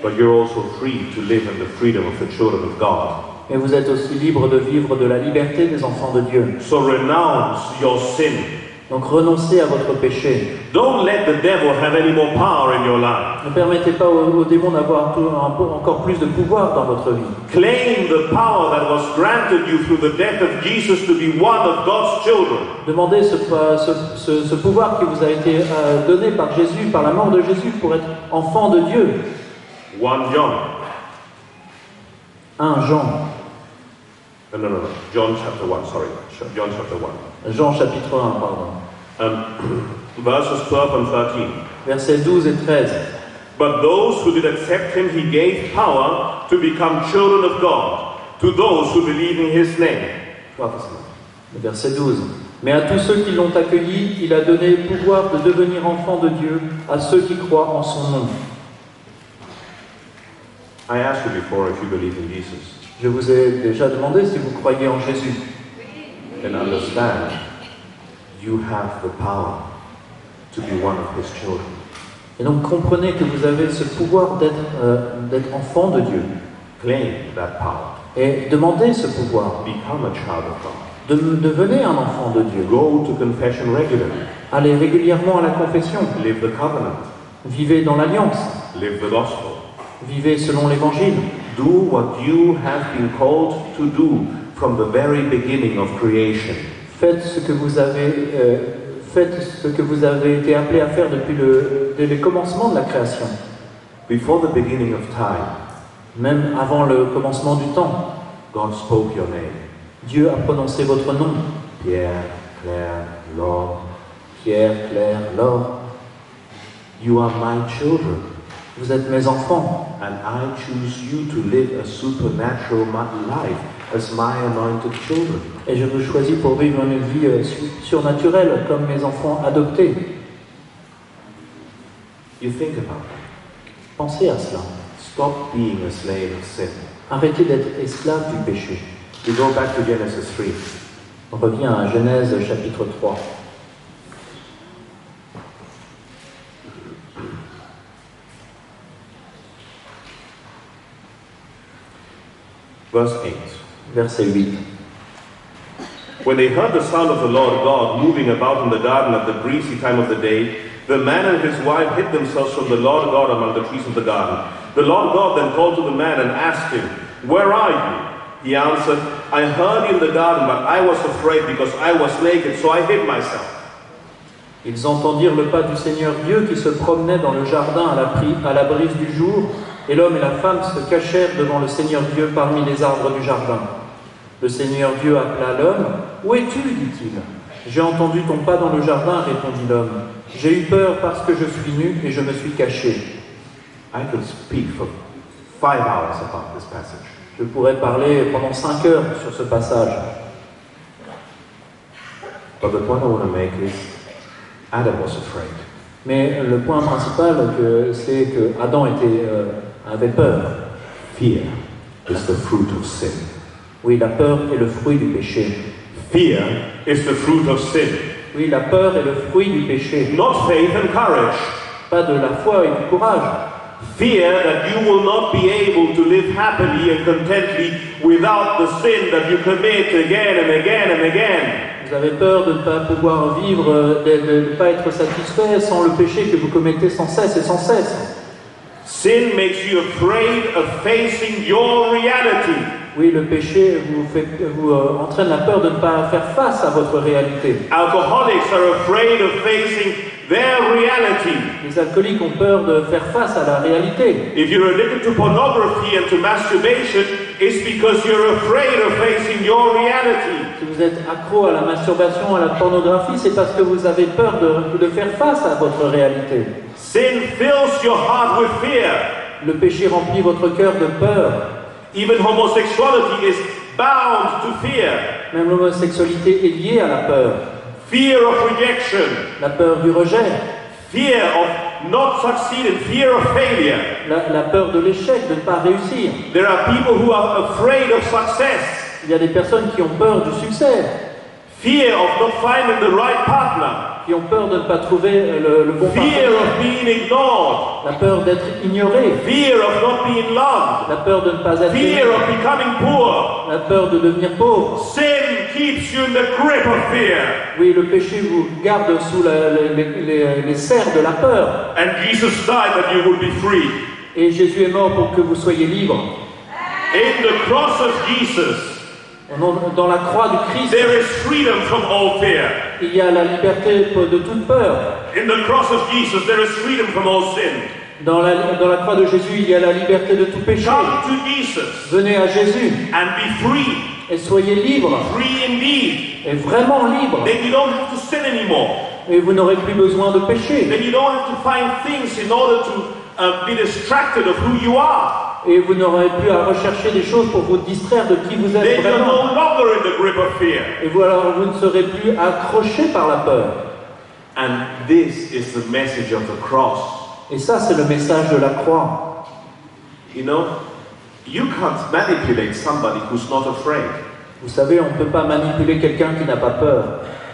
but you're also free to live in the freedom of the children of God. Mais vous êtes aussi libre de vivre de la liberté des enfants de Dieu. So renounce your sin. Donc renoncez à votre péché. Don't let the devil have any more power in your life. Ne permettez pas au, au démon d'avoir encore plus de pouvoir dans votre vie. Claim the power that was granted you through the death of Jesus to be one of God's children. Demandez ce, ce- ce- ce pouvoir qui vous a été euh, donné par Jésus, par la mort de Jésus, pour être enfant de Dieu. 1 John 1 Jean, No, no, no, no. John chapter 1, sorry. John chapter 1. Jean chapitre 1, pardon, verses 12 and 13. versets 12 et 13. But those who did accept him, he gave power to become children of God, to those who believe in his name. 12 verse 9. Le verset 12. Mais à tous ceux qui l'ont accueilli, il a donné le pouvoir de devenir enfants de Dieu à ceux qui croient en son nom. I asked you before if you believe in Jesus. Je vous ai déjà demandé si vous croyez en Jésus. Then understand you have the power to be one of his children. Et donc comprenez que vous avez ce pouvoir d'être euh, d'être enfant de Dieu. Claim that power. Et demandez ce pouvoir. Become a child of God. De, devenez un enfant de Dieu. Go to confession regularly. Allez régulièrement à la confession. Live the covenant. Vivez dans l'alliance. Live the gospel. Vivez selon l'évangile. Do what you have been called to do from the very beginning of creation. Faites ce que vous avez, euh, faites ce que vous avez été appelé à faire depuis le, dès le commencement de la création. Before the beginning of time, Même avant le commencement du temps, God spoke your name. Dieu a prononcé votre nom. Pierre, Claire, Laure. Pierre, Claire, Laure, You are my children, vous êtes mes enfants. and I choose you to live a supernatural life as my anointed children. Et je vous choisis pour vivre une vie euh, su- surnaturelle comme mes enfants adoptés. You think about that. Pensez à cela. Stop being a slave of sin. Arrêtez d'être esclave du péché. We go back to Genesis 3. On revient à Genèse chapitre 3. Verse 8. Verset 8. When they heard the sound of the Lord God moving about in the garden at the breezy time of the day, the man and his wife hid themselves from the Lord God among the trees of the garden. The Lord God then called to the man and asked him, Where are you? He answered, I heard you in the garden, but I was afraid because I was naked, so I hid myself. Ils entendirent le pas du Seigneur Dieu qui se promenait dans le jardin à la, à la brise du jour, et l'homme et la femme se cachèrent devant le Seigneur Dieu parmi les arbres du jardin. Le Seigneur Dieu appela l'homme. Où es-tu? dit-il. J'ai entendu ton pas dans le jardin, répondit l'homme. J'ai eu peur parce que je suis nu et je me suis caché. I could speak for five hours about this passage. Je pourrais parler pendant cinq heures sur ce passage. But the point I want to make is Adam was afraid. Mais le point principal, que- c'est que Adam était, euh, avait peur. Fear is the fruit of sin. Oui, la peur est le fruit du péché. Fear is the fruit of sin. Oui, la peur est le fruit du péché. Not faith and courage. Pas de la foi et du courage. Fear that you will not be able to live happily and contently without the sin that you commit again and again and again. Vous avez peur de ne pas pouvoir vivre, de ne pas être satisfait sans le péché que vous commettez sans cesse et sans cesse. Sin makes you afraid of facing your reality. Oui, le péché vous, fait, vous euh, entraîne la peur de ne pas faire face à votre réalité. Alcoholics are afraid of facing their reality. Les alcooliques ont peur de faire face à la réalité. If you're addicted to pornography and to masturbation, it's because you're afraid of facing your reality. Si vous êtes accro à la masturbation, à la pornographie, c'est parce que vous avez peur de, de faire face à votre réalité. Sin fills your heart with fear. Le péché remplit votre cœur de peur. Even homosexuality is bound to fear. Même l'homosexualité est liée à la peur. Fear of rejection, La peur du rejet, fear of not succeeding, fear of failure. la, la peur de l'échec, de ne pas réussir. There are people who are afraid of success, Il y a des personnes qui ont peur du succès, fear of not finding the right partner, qui ont peur de ne pas trouver euh, le, le bon fear of being ignored, la peur d'être ignoré, fear of not being loved, la peur de ne pas être aimé, fear of becoming poor. la peur de devenir pauvre. Sin keeps you in the grip of fear. Oui, le péché vous garde sous la- les, les- les- serres de la peur. And Jesus died that you would be free. Et Jésus est mort pour que vous soyez libres. In the cross of Jesus, Dans la croix du Christ, there is freedom from all fear. Il y a la liberté de toute peur. In the cross of Jesus, there is freedom from all sin. Dans la, dans la croix de Jésus, il y a la liberté de tout péché. Come to Jesus Venez à Jésus and be free, et soyez libres, free indeed. et vraiment libres. Then you don't have to sin anymore. Et vous n'aurez plus besoin de péché. Then you don't have to find things in order to uh, be distracted of who you are. Et vous n'aurez plus à rechercher des choses pour vous distraire de qui vous êtes Then you're vraiment. no longer in the grip of fear. Et vous, alors, vous ne serez plus accroché par la peur. And this is the message of the cross. Et ça, c'est le message de la croix. You know, you can't manipulate somebody who's not afraid. Vous savez, on ne peut pas manipuler quelqu'un qui n'a pas peur.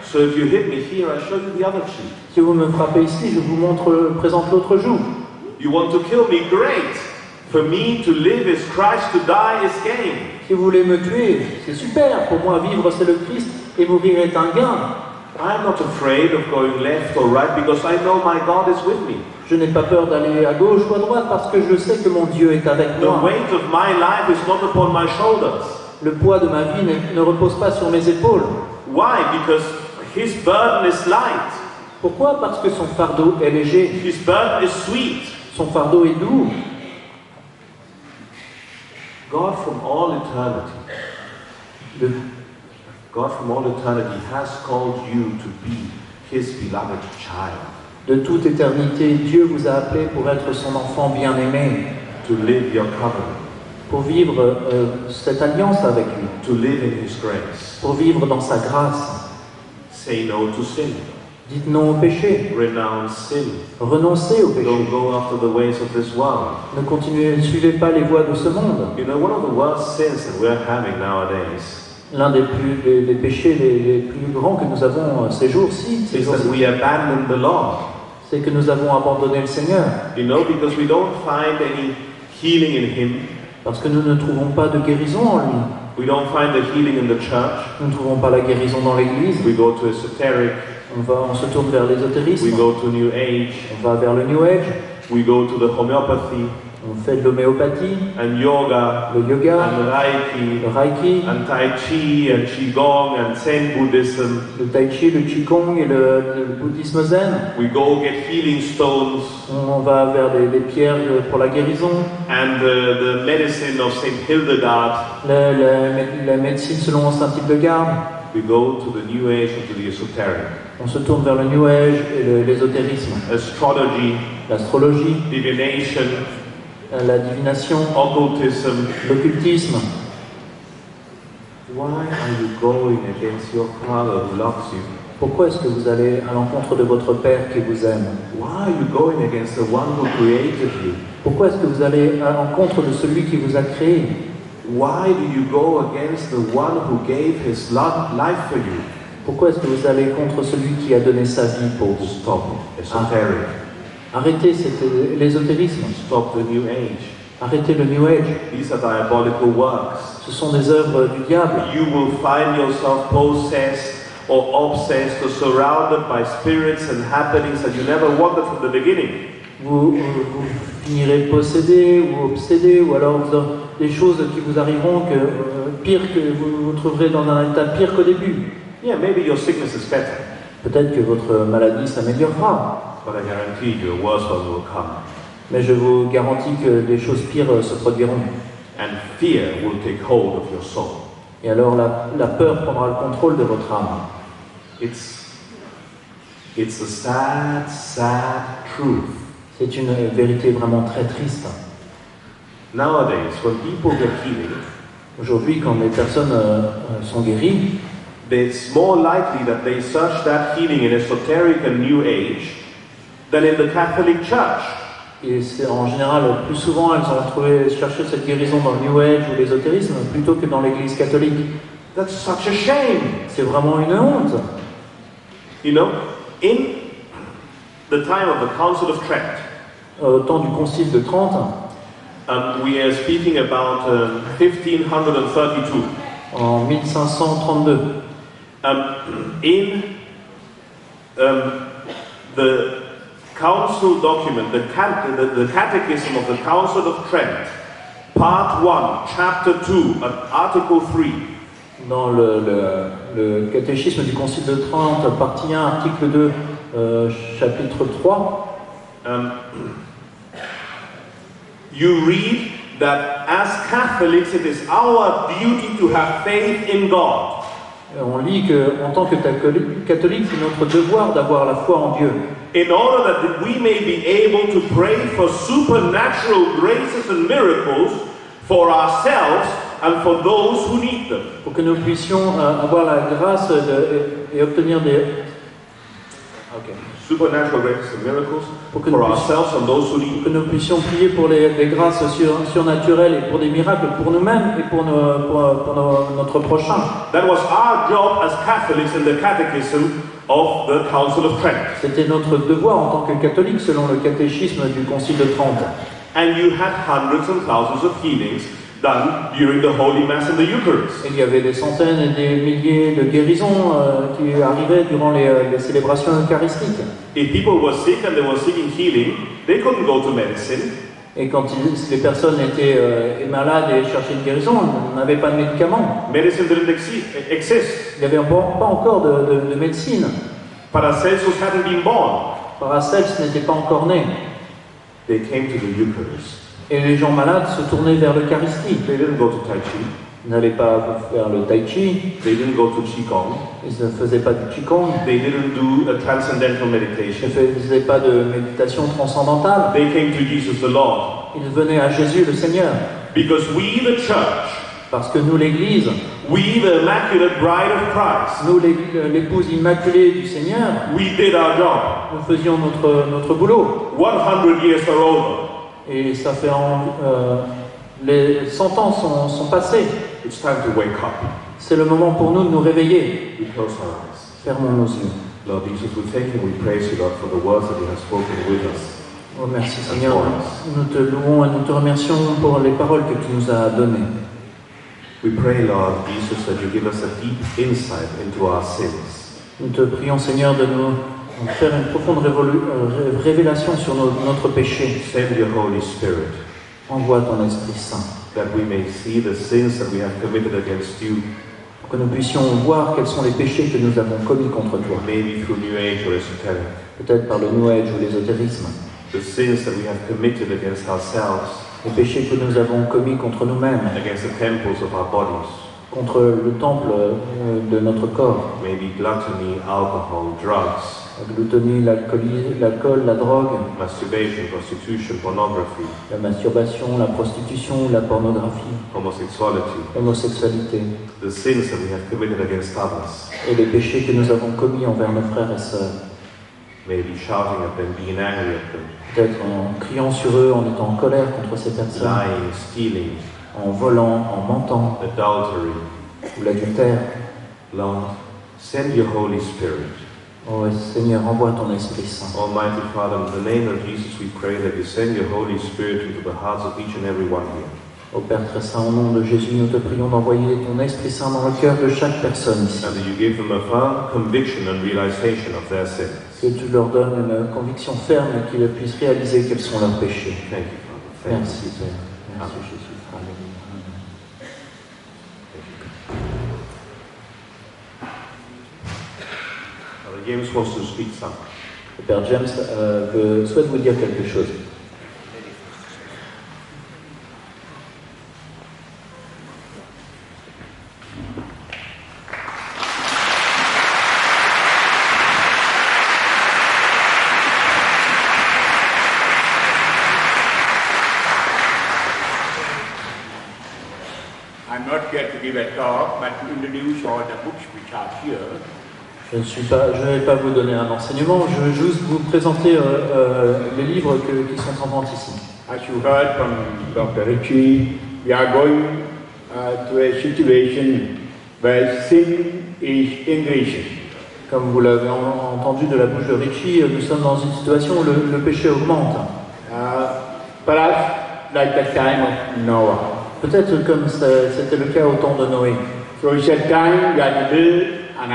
So if you hit me here, I show you the other cheek. Si vous me frappez ici, je vous montre, présente l'autre joue. You want to kill me? Great. For me to live is Christ, to die is gain. Si vous voulez me tuer, c'est super. Pour moi, vivre, c'est le Christ et mourir est un gain. I'm not afraid of going left or right because I know my God is with me. Je n'ai pas peur d'aller à gauche ou à droite parce que je sais que mon Dieu est avec The moi. weight of my life is not upon my shoulders. Le poids de ma vie ne, ne repose pas sur mes épaules. Why? Because his burden is light. Pourquoi? Parce que son fardeau est léger. His burden is sweet. Son fardeau est doux. God from all eternity, God from all eternity has called you to be his beloved child, de toute éternité, Dieu vous a appelé pour être son enfant bien-aimé, to live your covenant, pour vivre euh, cette alliance avec lui, to live in his grace. pour vivre dans sa grâce. Say no to sin. Dites non au péché. Renounce sin. Renoncez au péché. Don't go after the ways of this world. Ne continuez, ne suivez pas les voies de ce monde. You know, one of the worst sins that we're having nowadays L'un des, plus, des, des péchés les, les plus grands que nous avons euh, ces jours-ci, we abandon the Lord. c'est que nous avons abandonné le Seigneur. You know, because we don't find any healing in him. Parce que nous ne trouvons pas de guérison en lui. We don't find the healing in the church. Nous ne trouvons pas la guérison dans l'Église. We go to esoteric. On, va, on se tourne vers l'ésotérisme. We go to New Age. On va vers le New Age. We go to the homeopathy On fait de l'homéopathie, and yoga le yoga, and Reiki le Reiki, and Tai Chi and Qigong and Zen Buddhism. le Tai Chi, le Qigong et le, le bouddhisme zen. We go get healing stones On va vers des, des pierres pour la guérison, and the, the medicine of Saint Hildegard. la, la- la médecine selon Saint Hildegarde. We go to the New Age and to the esoteric. On se tourne vers le New Age et l'ésotérisme, Astrology, l'astrologie, divination, la divination, occultism. l'occultisme. Why are you going against your Father who loves you? Pourquoi est-ce que vous allez à l'encontre de votre Père qui vous aime? Why are you going against the one who created you? Pourquoi est-ce que vous allez à l'encontre de celui qui vous a créé? Why do you go against the one who gave his life for you? Pourquoi est-ce que vous allez contre celui qui a donné sa vie pour vous? Stop esoteric. Arrêtez l'ésotérisme, Stop the New Age. arrêtez le New Age. These are diabolical works. Ce sont des œuvres du diable. You will find yourself possessed or obsessed or surrounded by spirits and happenings that you never wanted from the beginning. Vous, vous- vous finirez possédé ou obsédé, ou alors vous aurez des choses qui vous arriveront que euh, pire que vous vous trouverez dans un état pire qu'au début. Yeah, maybe your sickness is better, Peut-être que votre maladie s'améliorera, but I guarantee you a worse one will come. mais je vous garantis que des choses pires euh, se produiront. And fear will take hold of your soul. Et alors la, la peur prendra le contrôle de votre âme. It's, it's a sad, sad truth. C'est une vérité vraiment très triste. Nowadays, when people get healing, Aujourd'hui, quand les personnes euh, euh, sont guéries, it's more likely that they search that healing in esoteric and New Age than in the Catholic Church. et c'est en général plus souvent elles ont trouvé, cherché cette guérison dans le New Age ou l'ésotérisme plutôt que dans l'Église catholique. That's such a shame. C'est vraiment une honte. You know, in the time of the Council of Trent, Au temps du Concile de Trente, um, we are speaking about um, 1532. en 1532, Um, in um, the council document, the, the, the Catechism of the Council of Trent, Part 1, Chapter 2, Article 3, dans le, le- le catéchisme du Concile de Trente, partie 1, article 2, euh, chapitre 3, um, you read that as Catholics it is our duty to have faith in God. Euh, On lit que, en tant que catholique, c'est notre devoir d'avoir la foi en Dieu, in order that we may be able to pray for supernatural graces and miracles for ourselves and for those who need them. pour que nous puissions euh, avoir la grâce de- et, et obtenir des. Ok. Supernatural graces and miracles Pour que nous need Que nous puissions prier pour les, les grâces sur- surnaturelles et pour des miracles pour nous-mêmes et pour, nos- pour- pour nos- notre prochain. C'était notre devoir en tant que catholique selon le catéchisme du Concile de Trente. And you had hundreds and thousands of healings done during the Holy Mass and the Eucharist. Et Il y avait des centaines et des milliers de guérisons euh, qui arrivaient durant les, euh, les célébrations eucharistiques. If people were sick and they were seeking healing, they couldn't go to medicine. Et quand les personnes étaient euh, malades et cherchaient une guérison, on n'avait pas de médicaments. Medicine didn't exi- exist. Il n'y avait pas encore de, de- de médecine. Paracelsus hadn't been born. Paracelse n'était pas encore né. They came to the Eucharist. Et les gens malades se tournaient vers l'Eucharistie. They didn't go to Tai Chi. Ils n'allaient pas faire le tai chi, They didn't go to Qigong. ils ne faisaient pas du qigong, They didn't do a transcendental ils ne meditation. faisaient pas de méditation transcendantale. They came to Jesus the Lord. Ils venaient à Jésus le Seigneur. Because we, the church, Parce que nous, l'Église, we, the Immaculate Bride of Christ, nous, l'épouse immaculée du Seigneur, we did our job. nous faisions notre, notre boulot. 100 years are over. Et ça fait en, euh, les 100 ans sont, sont passés. It's time to wake up. C'est le moment pour nous de nous réveiller. We close our eyes. Fermons nos yeux. Lord Jesus, we thank you, we praise you, Lord, for the words that you have spoken with us. Oh, merci Seigneur. Nous te louons et nous te remercions pour les paroles que tu nous as données. We pray, Lord Jesus, that you give us a deep insight into our sins. Nous te prions Seigneur de nous faire une profonde révolu- euh, ré- révélation sur nos- notre péché. Send your Holy Spirit Envoie ton Esprit Saint that we may see the sins that we have committed against you, pour que nous puissions voir quels sont les péchés que nous avons commis contre toi. maybe through New Age or esoteric, Peut-être par le New Age ou l'ésotérisme. the sins that we have committed against ourselves, Les péchés que nous avons commis contre nous-mêmes, against the temples of our bodies, contre le temple euh, de notre corps. maybe gluttony, alcohol, drugs, La gloutonie, l'alcool, la drogue, masturbation, prostitution, pornography, la masturbation, la prostitution, la pornographie, homosexuality, l'homosexualité. The sins that we have committed against others, et les péchés que nous avons commis envers nos frères et sœurs. maybe shouting at them, being angry at them, Peut-être en criant sur eux, en étant en colère contre ces personnes, lying, stealing, en volant, en mentant, adultery. ou l'adultère. Lord, send your Holy Spirit. Oh Seigneur, envoie ton Esprit Saint. Almighty Father, in the name of Jesus, we pray that you send your Holy Spirit into the hearts of each and every one here. Au Père très saint, au nom de Jésus, nous te prions d'envoyer ton Esprit Saint dans le cœur de chaque personne ici. And that you give them a firm conviction and realization of their sins. Que tu leur donnes une conviction ferme et qu'ils puissent réaliser quels sont leurs péchés. Thank you, Father. Thank Merci. Père. Merci Jésus. Alléluia. Father James wants to speak something. Le Père James euh, veut- souhaite vous dire quelque chose. I'm not here to give a talk, but to introduce all the books which are here. Je ne vais pas vous donner un enseignement, je veux juste vous présenter euh, euh, les livres que- qui sont en vente ici. As you heard from Dr. Ritchie, we are going uh, to a situation where sin is increasing. Comme vous l'avez en- entendu de la bouche de Richie, euh, nous sommes dans une situation où le, le péché augmente. Uh, perhaps like the time of Noah. Peut-être comme c'était le cas au temps de Noé. So it's a time an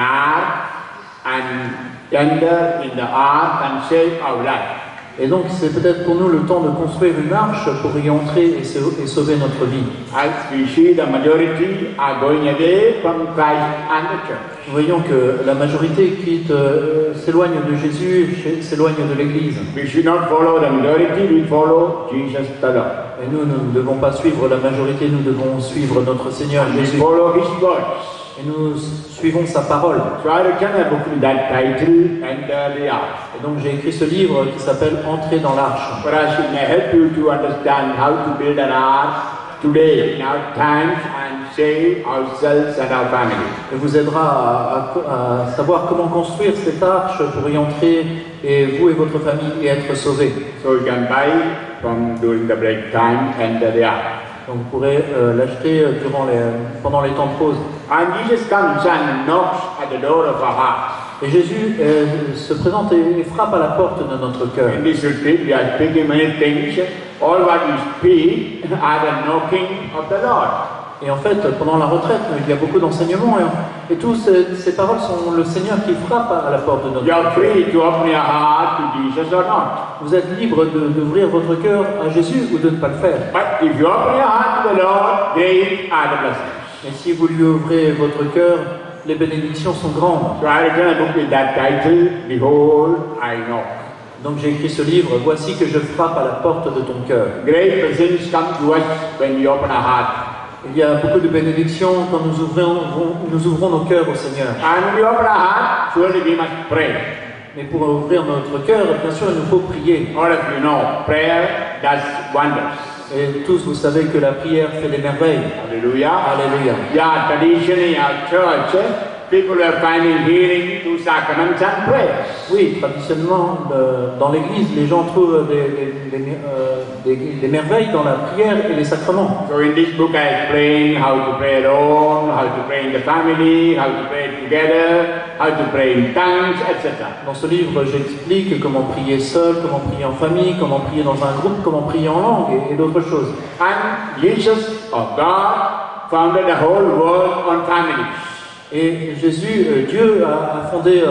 and enter in the ark and save our life. Et donc c'est peut-être pour nous le temps de construire une arche pour y entrer et, sau- et sauver notre vie. As we see the majority are going away from Christ and the church. Nous voyons que la majorité quitte, euh, s'éloigne de Jésus, et s'éloigne de l'Église. We should not follow the majority, we follow Jesus the Lord. Et nous, nous ne devons pas suivre la majorité, nous devons suivre notre Seigneur And we Jésus. follow His words. Et nous suivons sa parole. The Ark. Et donc j'ai écrit ce livre qui s'appelle Entrer dans l'arche. And and. Et vous aidera à, à- à savoir comment construire cette arche pour y entrer et vous et votre famille y être sauvés. So you can buy from during the break time, Enter the Ark. Donc vous pourrez euh, l'acheter euh, durant les, pendant les temps de pause. And Jesus comes and knocks at the door of our heart. Et Jésus euh, se présente et, frappe à la porte de notre cœur. In this retreat, we are speaking many things. All what we speak are the knocking of the Lord. Et en fait, pendant la retraite, il y a beaucoup d'enseignements et, et toutes ces, ces paroles sont le Seigneur qui frappe à la porte de notre cœur. Vous êtes libre d'ouvrir votre cœur à Jésus ou de ne pas le faire. But if you open your heart to the Lord, great are the. Et si vous lui ouvrez votre cœur, les bénédictions sont grandes. So I written a book with that title, Behold, I knock. Donc j'ai écrit ce livre, Voici que je frappe à la porte de ton cœur. Great blessings come to us when we open our heart. Il y a beaucoup de bénédictions quand nous ouvrons, nous ouvrons nos cœurs au Seigneur. And when we open our heart, surely we must pray. Mais pour ouvrir notre cœur, bien sûr, il nous faut prier. All of you know, prayer does wonders. Et tous, vous savez que la prière fait des merveilles. Alléluia. Yeah, traditionally our church, eh, people are finding healing through sacraments and prayers. Oui, traditionnellement, euh, dans l'Église, les gens trouvent des, des- des- euh, des- des merveilles dans la prière et les sacrements. So in this book I explain how to pray alone, how to pray in the family, how to pray together, how to pray in tongues, etc. Dans ce livre, j'explique comment prier seul, comment prier en famille, comment prier dans un groupe, comment prier en langue et, et d'autres choses. And Jesus of God founded the whole world on families. Et Jésus, euh, Dieu, a, a fondé euh,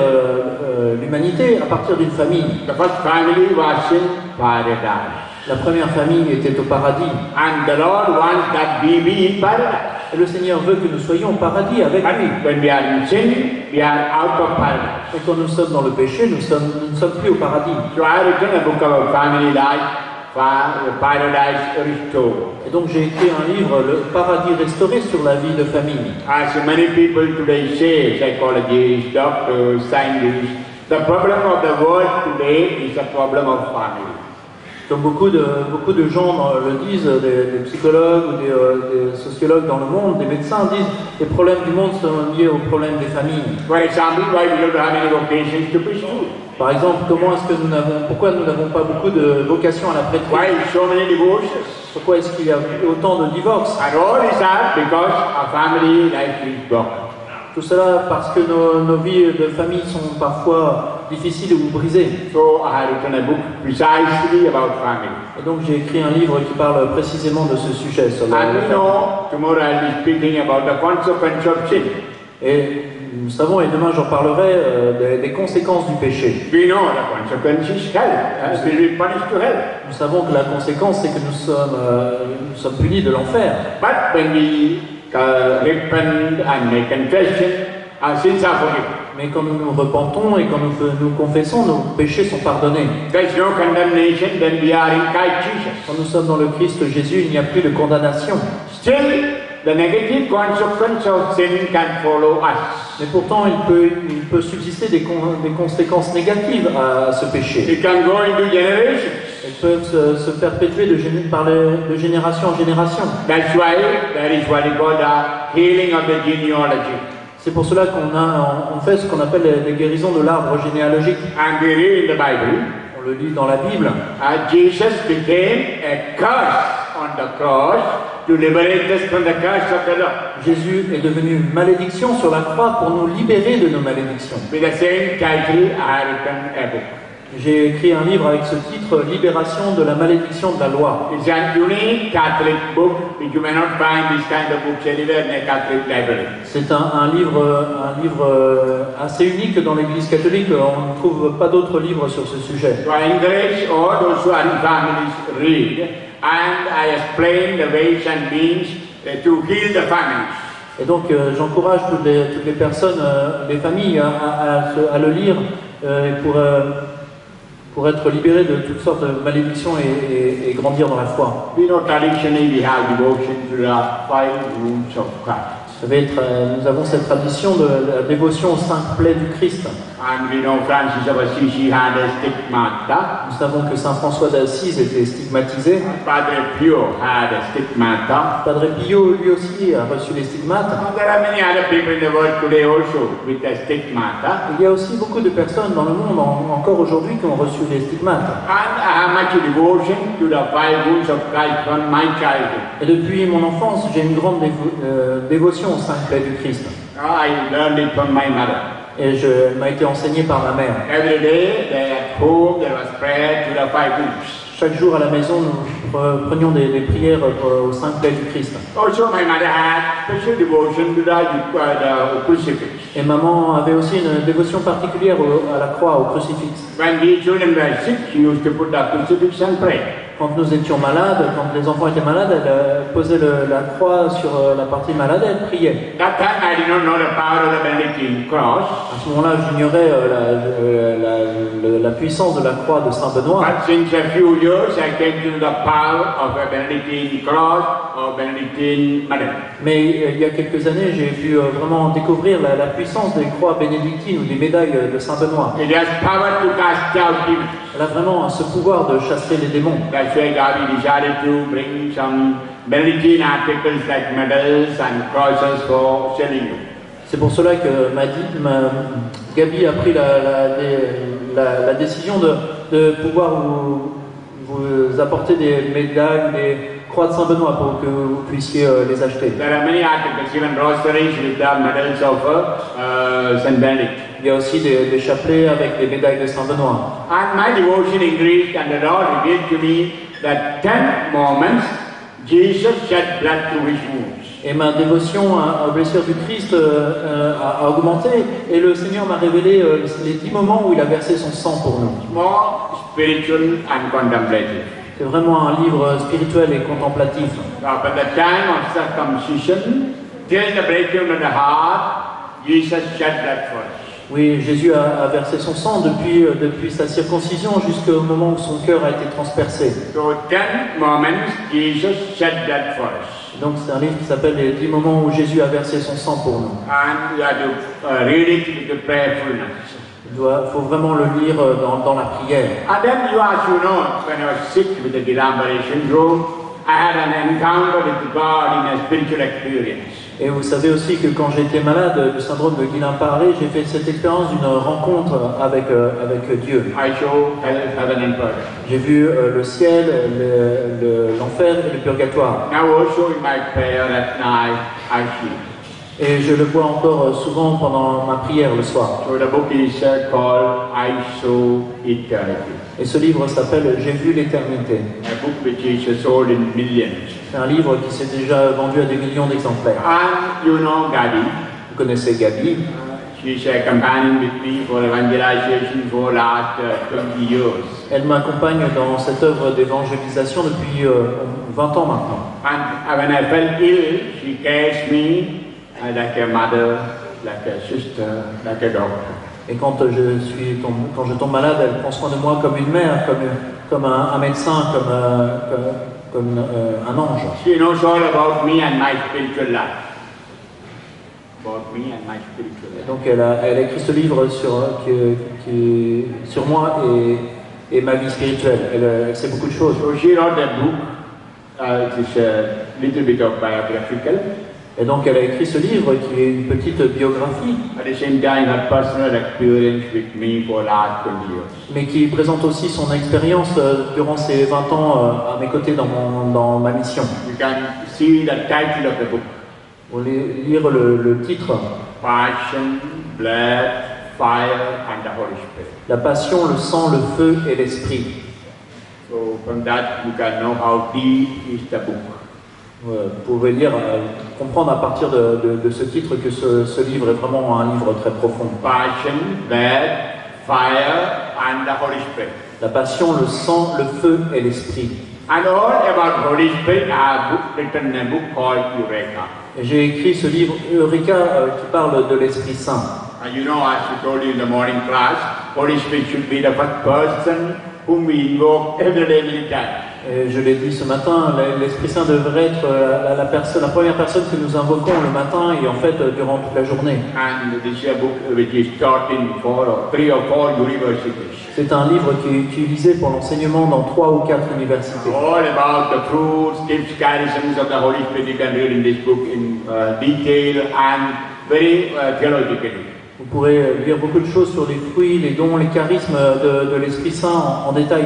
euh, l'humanité à partir d'une famille. The first family was in paradise. La première famille était au paradis. And the Lord wants that we be in paradise. Et le Seigneur veut que nous soyons au paradis avec lui. When we are in sin, we are out of paradise. Et quand nous sommes dans le péché, nous, sommes, nous ne sommes plus au paradis. So I have written a book about family life, pa- Paradise Restored. Et donc j'ai écrit un livre, Le paradis restauré sur la vie de famille. As many people today say, psychologists, doctors, scientists, the problem of the world today is a problem of family. Comme beaucoup de, beaucoup de gens le disent, des, des psychologues ou des, euh, des sociologues dans le monde, des médecins disent les problèmes du monde sont liés aux problèmes des familles. For example, why we don't have any vocations to pursue? Par exemple, comment est-ce que nous n'avons, pourquoi nous n'avons pas beaucoup de vocation à la prêtrise Why so many divorces? Pourquoi est-ce qu'il y a autant de divorces? And all is that because our family life is broken. Tout cela parce que nos, nos vies de famille sont parfois difficiles ou brisées. So I have written a book precisely about family. Et donc j'ai écrit un livre qui parle précisément de ce sujet. Sur And we famille. know tomorrow I'll be speaking about the consequence of sin. Et nous savons, et demain j'en parlerai, euh, des, des conséquences du péché. We know the consequence is hell. Uh, we'll be punished to hell. Nous savons que la conséquence, c'est que nous sommes, euh, nous sommes punis de l'enfer. But when we repent and make confession, our sins are forgiven. Mais quand nous nous repentons et quand nous, nous confessons, nos péchés sont pardonnés. There's no condemnation when we are in Christ Jesus. Quand nous sommes dans le Christ Jésus, il n'y a plus de condamnation. Still, the negative consequence of sin can follow us. Mais pourtant, il peut, il peut subsister des, con- des conséquences négatives à ce péché. It can go into generations. Elles peuvent se, se perpétuer de, par les- de génération en génération. That's why there is what we call the healing of the genealogy. C'est pour cela qu'on a, on fait ce qu'on appelle les, les guérisons de l'arbre généalogique. And we read in the Bible, On le lit dans la Bible. uh, Jesus became a curse on the cross Jésus est devenu une malédiction sur la croix pour nous libérer de nos malédictions. J'ai écrit un livre avec ce titre Libération de la malédiction de la loi. It's an unique Catholic book which you may not find this kind of books anywhere in a Catholic library. C'est un, un livre, un livre euh, assez unique dans l'Église catholique. On ne trouve pas d'autres livres sur ce sujet. So I encourage all those who are in families read and I explain the ways and means uh, to heal the families. Et donc euh, j'encourage toutes les, toutes les personnes, euh, les familles à, à- à se- à le lire euh, pour, pour être libérées de toutes sortes de malédictions et, et- et grandir dans la foi. We know traditionally we have devotion to the five wounds of Christ. Vous savez, tra- nous avons cette tradition de la dévotion aux cinq plaies du Christ. And we know Francis of Assisi had a stigmata. Nous savons que Saint François d'Assise était stigmatisé. Padre Pio had a stigmata. Padre Pio, lui aussi, a reçu les stigmates. And there are many other people in the world today also with a stigmata. Il y a aussi beaucoup de personnes dans le monde, en- encore aujourd'hui, qui ont reçu les stigmates. And I have much devotion to the five wounds of Christ from my childhood. Et depuis mon enfance, j'ai une grande dévo- euh, dévotion aux cinq plaies du Christ. I learned it from my mother. Et je, elle m'a été enseignée par ma mère. Every day, there at home, there was prayer to the five wounds. Chaque jour à la maison, nous pre- prenions des, des prières aux cinq plaies du Christ. Also, my mother had special devotion to the, uh, the crucifix. Et maman avait aussi une dévotion particulière au- à la croix, au crucifix. When we children were sick, she used to put the crucifix and pray. Quand nous étions malades, quand les enfants étaient malades, elle euh, posait le- la croix sur euh, la partie malade et elle priait. That time, I did not know the power of the Benedictine cross. À ce moment-là, j'ignorais euh, la, la- puissance de la croix de Saint Benoît. But since a few years, I came to the power of a Benedictine cross or Benedictine medal. Mais il y a quelques années, j'ai pu vraiment découvrir la, puissance des croix bénédictines ou des médailles de Saint Benoît. It has power to cast out demons. Elle a vraiment ce pouvoir de chasser les démons. That's why Gabi decided to bring some Benedictine articles like medals and crosses for selling you. C'est pour cela que m'a dit, Gabi a pris la, la- la- la décision de, de pouvoir vous, vous apporter des médailles, des croix de Saint Benoît pour que vous puissiez euh, les acheter. There are many articles, even rosaries with the medals of uh, St. Benedict. Il y a aussi des, des chapelets avec les médailles de Saint Benoît. And my devotion increased, and the Lord revealed to me that ten moments Jesus shed blood through his wounds. Et ma dévotion aux blessures du Christ euh, euh, a, a augmenté et le Seigneur m'a révélé euh, les dix moments où il a versé son sang pour nous. More spiritual and contemplative. C'est vraiment un livre spirituel et contemplatif. Now, at the time of circumcision, till the breaking of the heart, Jesus shed blood for us. Oui, Jésus a, a versé son sang depuis, euh, depuis sa circoncision jusqu'au moment où son cœur a été transpercé. So, ten moments Jesus shed blood for us. Donc c'est un livre qui s'appelle Les dix moments où Jésus a versé son sang pour nous. And you have to uh, read it with prayerfulness. Il faut vraiment le lire euh, dans, dans la prière. And then you, as you know, when I was sick with the Guillain-Barré syndrome, I had an encounter with God in a spiritual experience. Et vous savez aussi que quand j'étais malade du syndrome de Guillain-Barré, j'ai fait cette expérience d'une rencontre avec, euh, avec Dieu. J'ai vu euh, le ciel, le- le- l'enfer et le purgatoire. Now also in my prayer at night, I see. Et je le vois encore euh, souvent pendant ma prière le soir. So the book is uh, called I Saw Eternity. Et ce livre s'appelle J'ai vu l'éternité. C'est un livre qui s'est déjà vendu à des millions d'exemplaires. And you know Vous connaissez Gabi, uh, 20 years. elle m'accompagne dans cette œuvre d'évangélisation depuis euh, 20 ans maintenant. And when I felt ill, she me uh, like a mother, like a sister, like a doctor. Et quand je, suis tombé- quand je tombe malade, elle prend soin de moi comme une mère, comme, comme un, un médecin, comme, euh, comme, comme, euh, un ange. She knows all about me and my spiritual life. About me and my spiritual Et life. donc elle a, elle a écrit ce livre sur, qui- qui- sur moi et, et ma vie spirituelle. Elle, elle sait beaucoup de choses. So she wrote a book. Uh, it is a little bit of biographical. Et donc elle a écrit ce livre qui est une petite biographie, At the same time, her personal experience with me for last 20 years. mais qui présente aussi son expérience euh, durant ces 20 ans euh, à mes côtés dans, mon, dans ma mission. You can see the title of the book. Vous voulez lire le, le titre Passion, blood, fire, and the Holy Spirit. La passion, le sang, le feu et l'esprit. So from that you can know how deep is the book. Vous pouvez lire, euh, comprendre à partir de, de- de ce titre que ce, ce livre est vraiment un livre très profond. Passion, blood, fire, and the Holy Spirit. La passion, le sang, le feu et l'esprit. And all about Holy Spirit, I have book, written a book called Eureka. J'ai écrit ce livre Eureka euh, qui parle de l'Esprit Saint. And you know, as we told you in the morning class, Holy Spirit should be the first person whom we invoke every day, many times. Et je l'ai dit ce matin, l'Esprit Saint devrait être euh, la, la personne, la première personne que nous invoquons le matin et en fait euh, durant toute la journée. Four universities. C'est un livre qui est utilisé pour l'enseignement dans trois ou quatre universités. All about the fruits, gifts, charisms of the Holy Spirit you can read in this book in uh, detail and very uh, theologically. Vous pourrez euh, lire beaucoup de choses sur les fruits, les dons, les charismes de, de l'Esprit Saint en, en détail.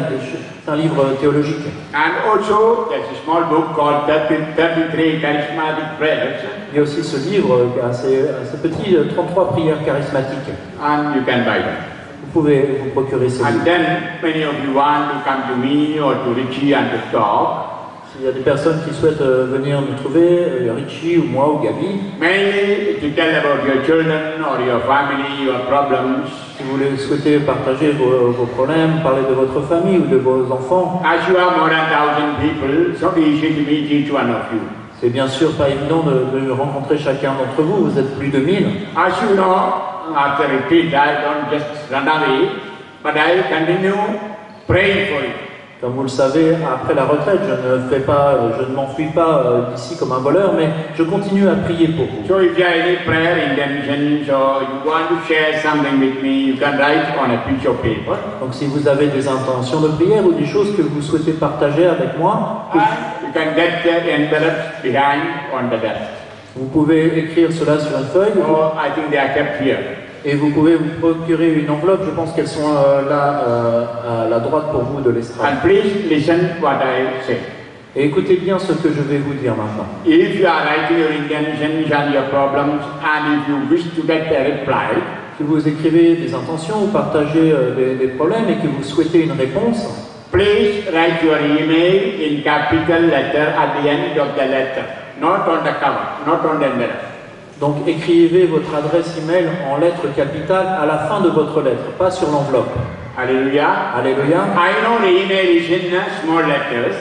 C'est un livre théologique. And also, there's a small book called 30 33 Charismatic Prayers, Il y a aussi ce livre euh, assez, assez petit, euh, 33 prières charismatiques. and you can buy them. Vous pouvez vous procurer ce And then many of you want to come to me or to Richie and to talk. S'il y a des personnes qui souhaitent euh, venir nous trouver, euh, Richie ou moi ou Gabi, Mainly to tell about your children or your family, your problems. si vous voulez souhaiter partager vos, vos problèmes, parler de votre famille ou de vos enfants, As you are more than thousand people, it's not easy to meet each one of you. c'est bien sûr pas évident de, de rencontrer chacun d'entre vous, vous êtes plus de 1000. As you know, after retreat, I don't just run away, but I continue praying for you. Comme vous le savez, après la retraite, je ne fais pas, euh, je ne m'enfuis pas euh, d'ici comme un voleur, mais je continue à prier pour vous. So if you have any prayer intentions or you want to share something with me, you can write on a piece of paper. Donc si vous avez des intentions de prière ou des choses que vous souhaitez partager avec moi, And you can get the envelopes behind on the desk. vous pouvez écrire cela sur une feuille So I think they are kept here. Et vous pouvez vous procurer une enveloppe. Je pense qu'elles sont euh, là euh, à la droite pour vous de l'estrade. And please listen what I say. Et écoutez bien ce que je vais vous dire maintenant. If you are writing your intentions and your problems and if you wish to get a reply, Si vous écrivez des intentions ou partagez euh, des, des problèmes et que vous souhaitez une réponse, please write your email in capital letter at the end of the letter, not on the cover, not on the envelope. Donc écrivez votre adresse email en lettres capitales à la fin de votre lettre, pas sur l'enveloppe. Hallelujah. Alléluia. I know the email is in small letters,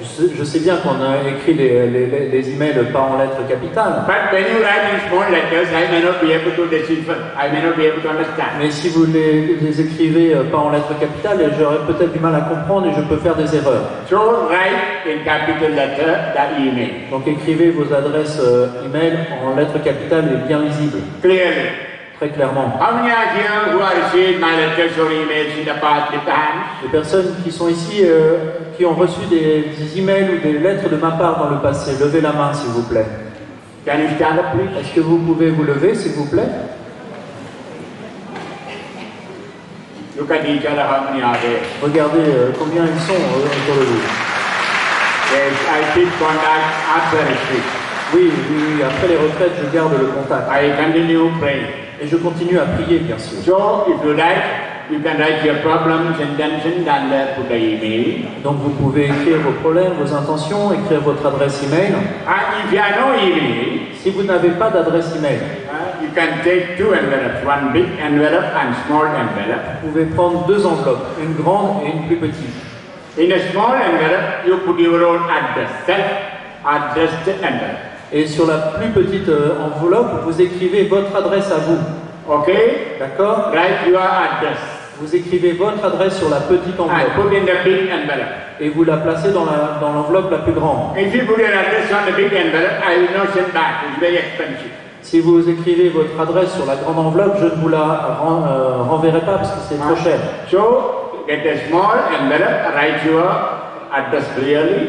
Je sais, bien qu'on a écrit les, les, les- les emails pas en lettres capitales, but when you write in small letters, I may not be able to decipher. I may not be able to understand. mais si vous les, les écrivez euh, pas en lettres capitales, j'aurais peut-être du mal à comprendre et je peux faire des erreurs. So write in capital letter the email Donc écrivez vos adresses euh, email en lettres capitales et bien lisibles, clearly. Très clairement. How many are here who have received my letters or emails in the past with the hands? Les personnes qui sont ici, euh, qui ont reçu des, des emails ou des lettres de ma part dans le passé, levez la main s'il vous plaît. Can you stand up, please? Est-ce que vous pouvez vous lever s'il vous plaît? Look at each other, how many are there? Regardez euh, combien ils sont euh, autour de vous. Yes, I keep contact after retreat. Oui, oui, oui, après les retraites, je garde le contact. I continue praying. Et je continue à prier, bien sûr. So if you like, you can write your problems, intentions, and uh, put the email. Donc vous pouvez écrire vos problèmes, vos intentions, écrire votre adresse email. And if you have no email, Si vous n'avez pas d'adresse email, uh, you can take two envelopes, one big envelope and small envelope. vous pouvez prendre deux enveloppes, une grande et une plus petite. In a small envelope, you put your own address, self-addressed envelope. Et sur la plus petite euh, enveloppe, vous écrivez votre adresse à vous. Okay? D'accord Write your address Vous écrivez votre adresse sur la petite and enveloppe put in the big envelope. et vous la placez dans la- dans l'enveloppe la, plus grande. If you put your address on the big envelope, I will not send back. It's very expensive. Si vous écrivez votre adresse sur la grande enveloppe, je ne vous la ren- euh, renverrai pas parce que c'est trop cher. So, get a small envelope, write your address clearly,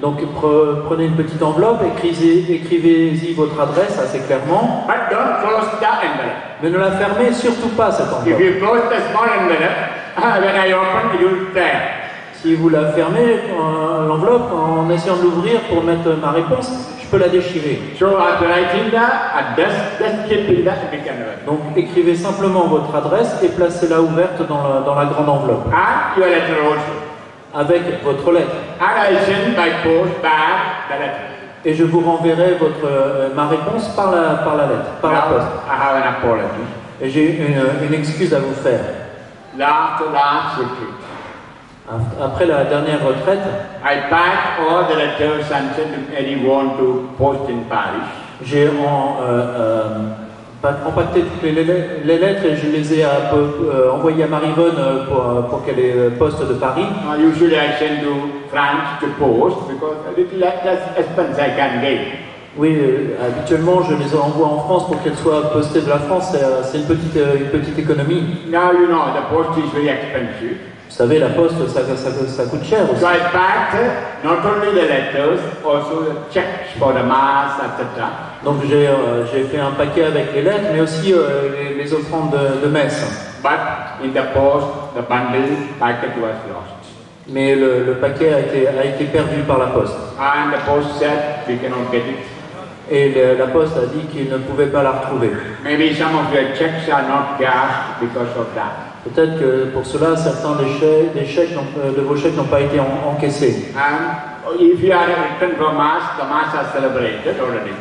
Donc pre- prenez une petite enveloppe, écrivez- écrivez-y votre adresse assez clairement, but don't close envelope. mais ne la fermez surtout pas cette If enveloppe. you close the small envelope, when I open, it will tear. Si vous la fermez, euh, l'enveloppe, en essayant de l'ouvrir pour mettre ma réponse, je peux la déchirer. So after writing the address, just keep in the big envelope. Donc écrivez simplement votre adresse et placez-la ouverte dans la, dans la grande enveloppe, And your letter also. Avec votre lettre. Et je vous renverrai votre, euh, ma réponse par la, par la lettre, par la poste. I have an apology. Et j'ai une, une excuse à vous faire. Après la dernière retraite, I packed all the letters and sent to anyone to post in Paris. j'ai en, euh, euh, pa- empaqueté toutes les, les- lettres et je les ai peu, euh, envoyées à Marivonne euh, pour, euh, pour qu'elle ait euh, poste de Paris. Uh, usually I send to France to post because a little less less expense I can get. Oui, euh, habituellement je les envoie en France pour qu'elles soient postées de la France. C'est euh, une petite, euh, une petite économie. Now you know the post is very expensive. Vous savez, la poste, ça, ça, ça coûte cher aussi. Packed uh, not only the letters, also the checks for the mass, etc. Donc j'ai euh, fait un paquet avec les lettres, mais aussi euh, les, les offrandes de, de messe. But in the post, the bundle packet was lost. Mais le, le paquet a été, a été perdu par la poste. And the post said we cannot get it. Et le- la poste a dit qu'il ne pouvait pas la retrouver. Maybe some of your checks are not cashed because of that. Peut-être que pour cela, certains des chèques, des chèques n'ont- euh, de vos chèques n'ont pas été en- encaissés. And if you are returned from mass, the mass has celebrated already.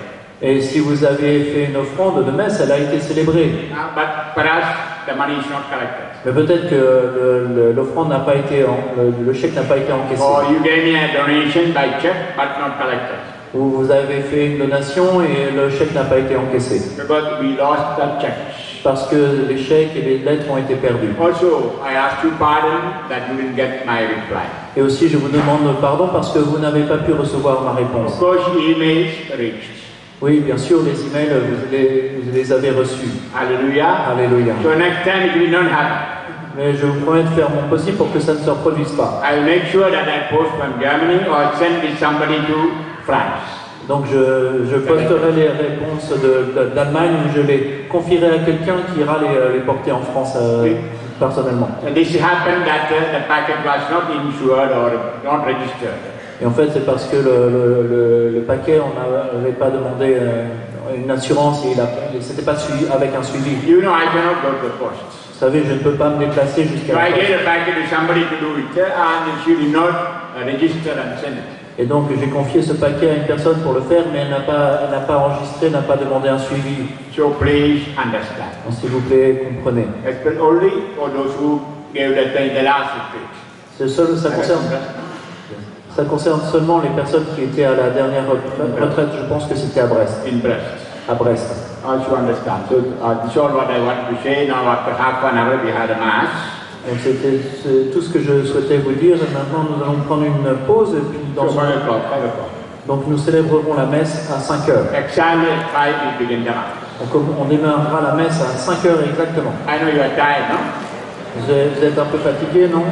Et si vous avez fait une offrande de messe, elle a été célébrée. Uh, but perhaps the money is not collected. Mais peut-être que l'offrande n'a pas été, le, le chèque n'a pas été encaissé. Or you gave me a donation by check but not collected. Ou vous avez fait une donation et le chèque n'a pas été encaissé. Because we lost the checks. Parce que les chèques et les lettres ont été perdus. Also, I asked you pardon that you didn't get my reply. Et aussi, je vous demande pardon parce que vous n'avez pas pu recevoir ma Of réponse. course, emails reached. Oui, bien sûr, les emails, vous les, vous les avez reçus. Alléluia. So next time it will not happen. Mais je vous promets de faire mon possible pour que ça ne se reproduise pas. I will make sure that I post from Germany or send with somebody to France. Donc je, je posterai les réponses de- de- d'Allemagne ou je les confierai à quelqu'un qui ira les, les porter en France euh, Oui. personnellement. Uh. Et en fait, c'est parce que le, le- le- le paquet, on n'avait pas demandé euh, une assurance et il a- c'était pas suivi avec un suivi. You know, I cannot go to the post. Vous savez, je ne peux pas me déplacer jusqu'à So la I poste. gave the packet to somebody to do it, and she did not register and send it. Et donc j'ai confié ce paquet à une personne pour le faire, mais elle n'a pas, elle n'a pas enregistré, n'a pas demandé un suivi. So please understand. Donc, S'il vous plaît, comprenez. Only for those who gave the, the last. C'est seul, ça concerne, ça concerne seulement les personnes qui étaient à la dernière retraite. Je pense que c'était à Brest. in Brest. À Brest. Also understand. So uh, this is all what I want to say. Now after half an hour we had a mass. Donc c'était tout ce que je souhaitais vous dire. Maintenant, nous allons prendre une pause et puis dans So une- donc nous célébrerons la messe à 5 heures. Donc on démarrera la messe à 5 heures exactement. I know you are tired, no? Vous êtes, un peu fatigué, non?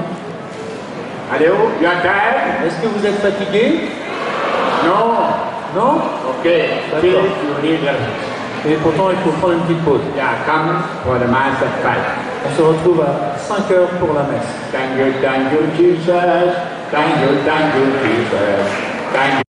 Hello? You are tired? Est-ce que vous êtes fatigué? No. Non? Need rest. Et pourtant, il faut prendre une petite pause. Yeah, come for the mass at five. On se retrouve à 5 heures pour la messe. Thank you, thank you, Jesus. Thank you, thank you, Jesus. Thank you.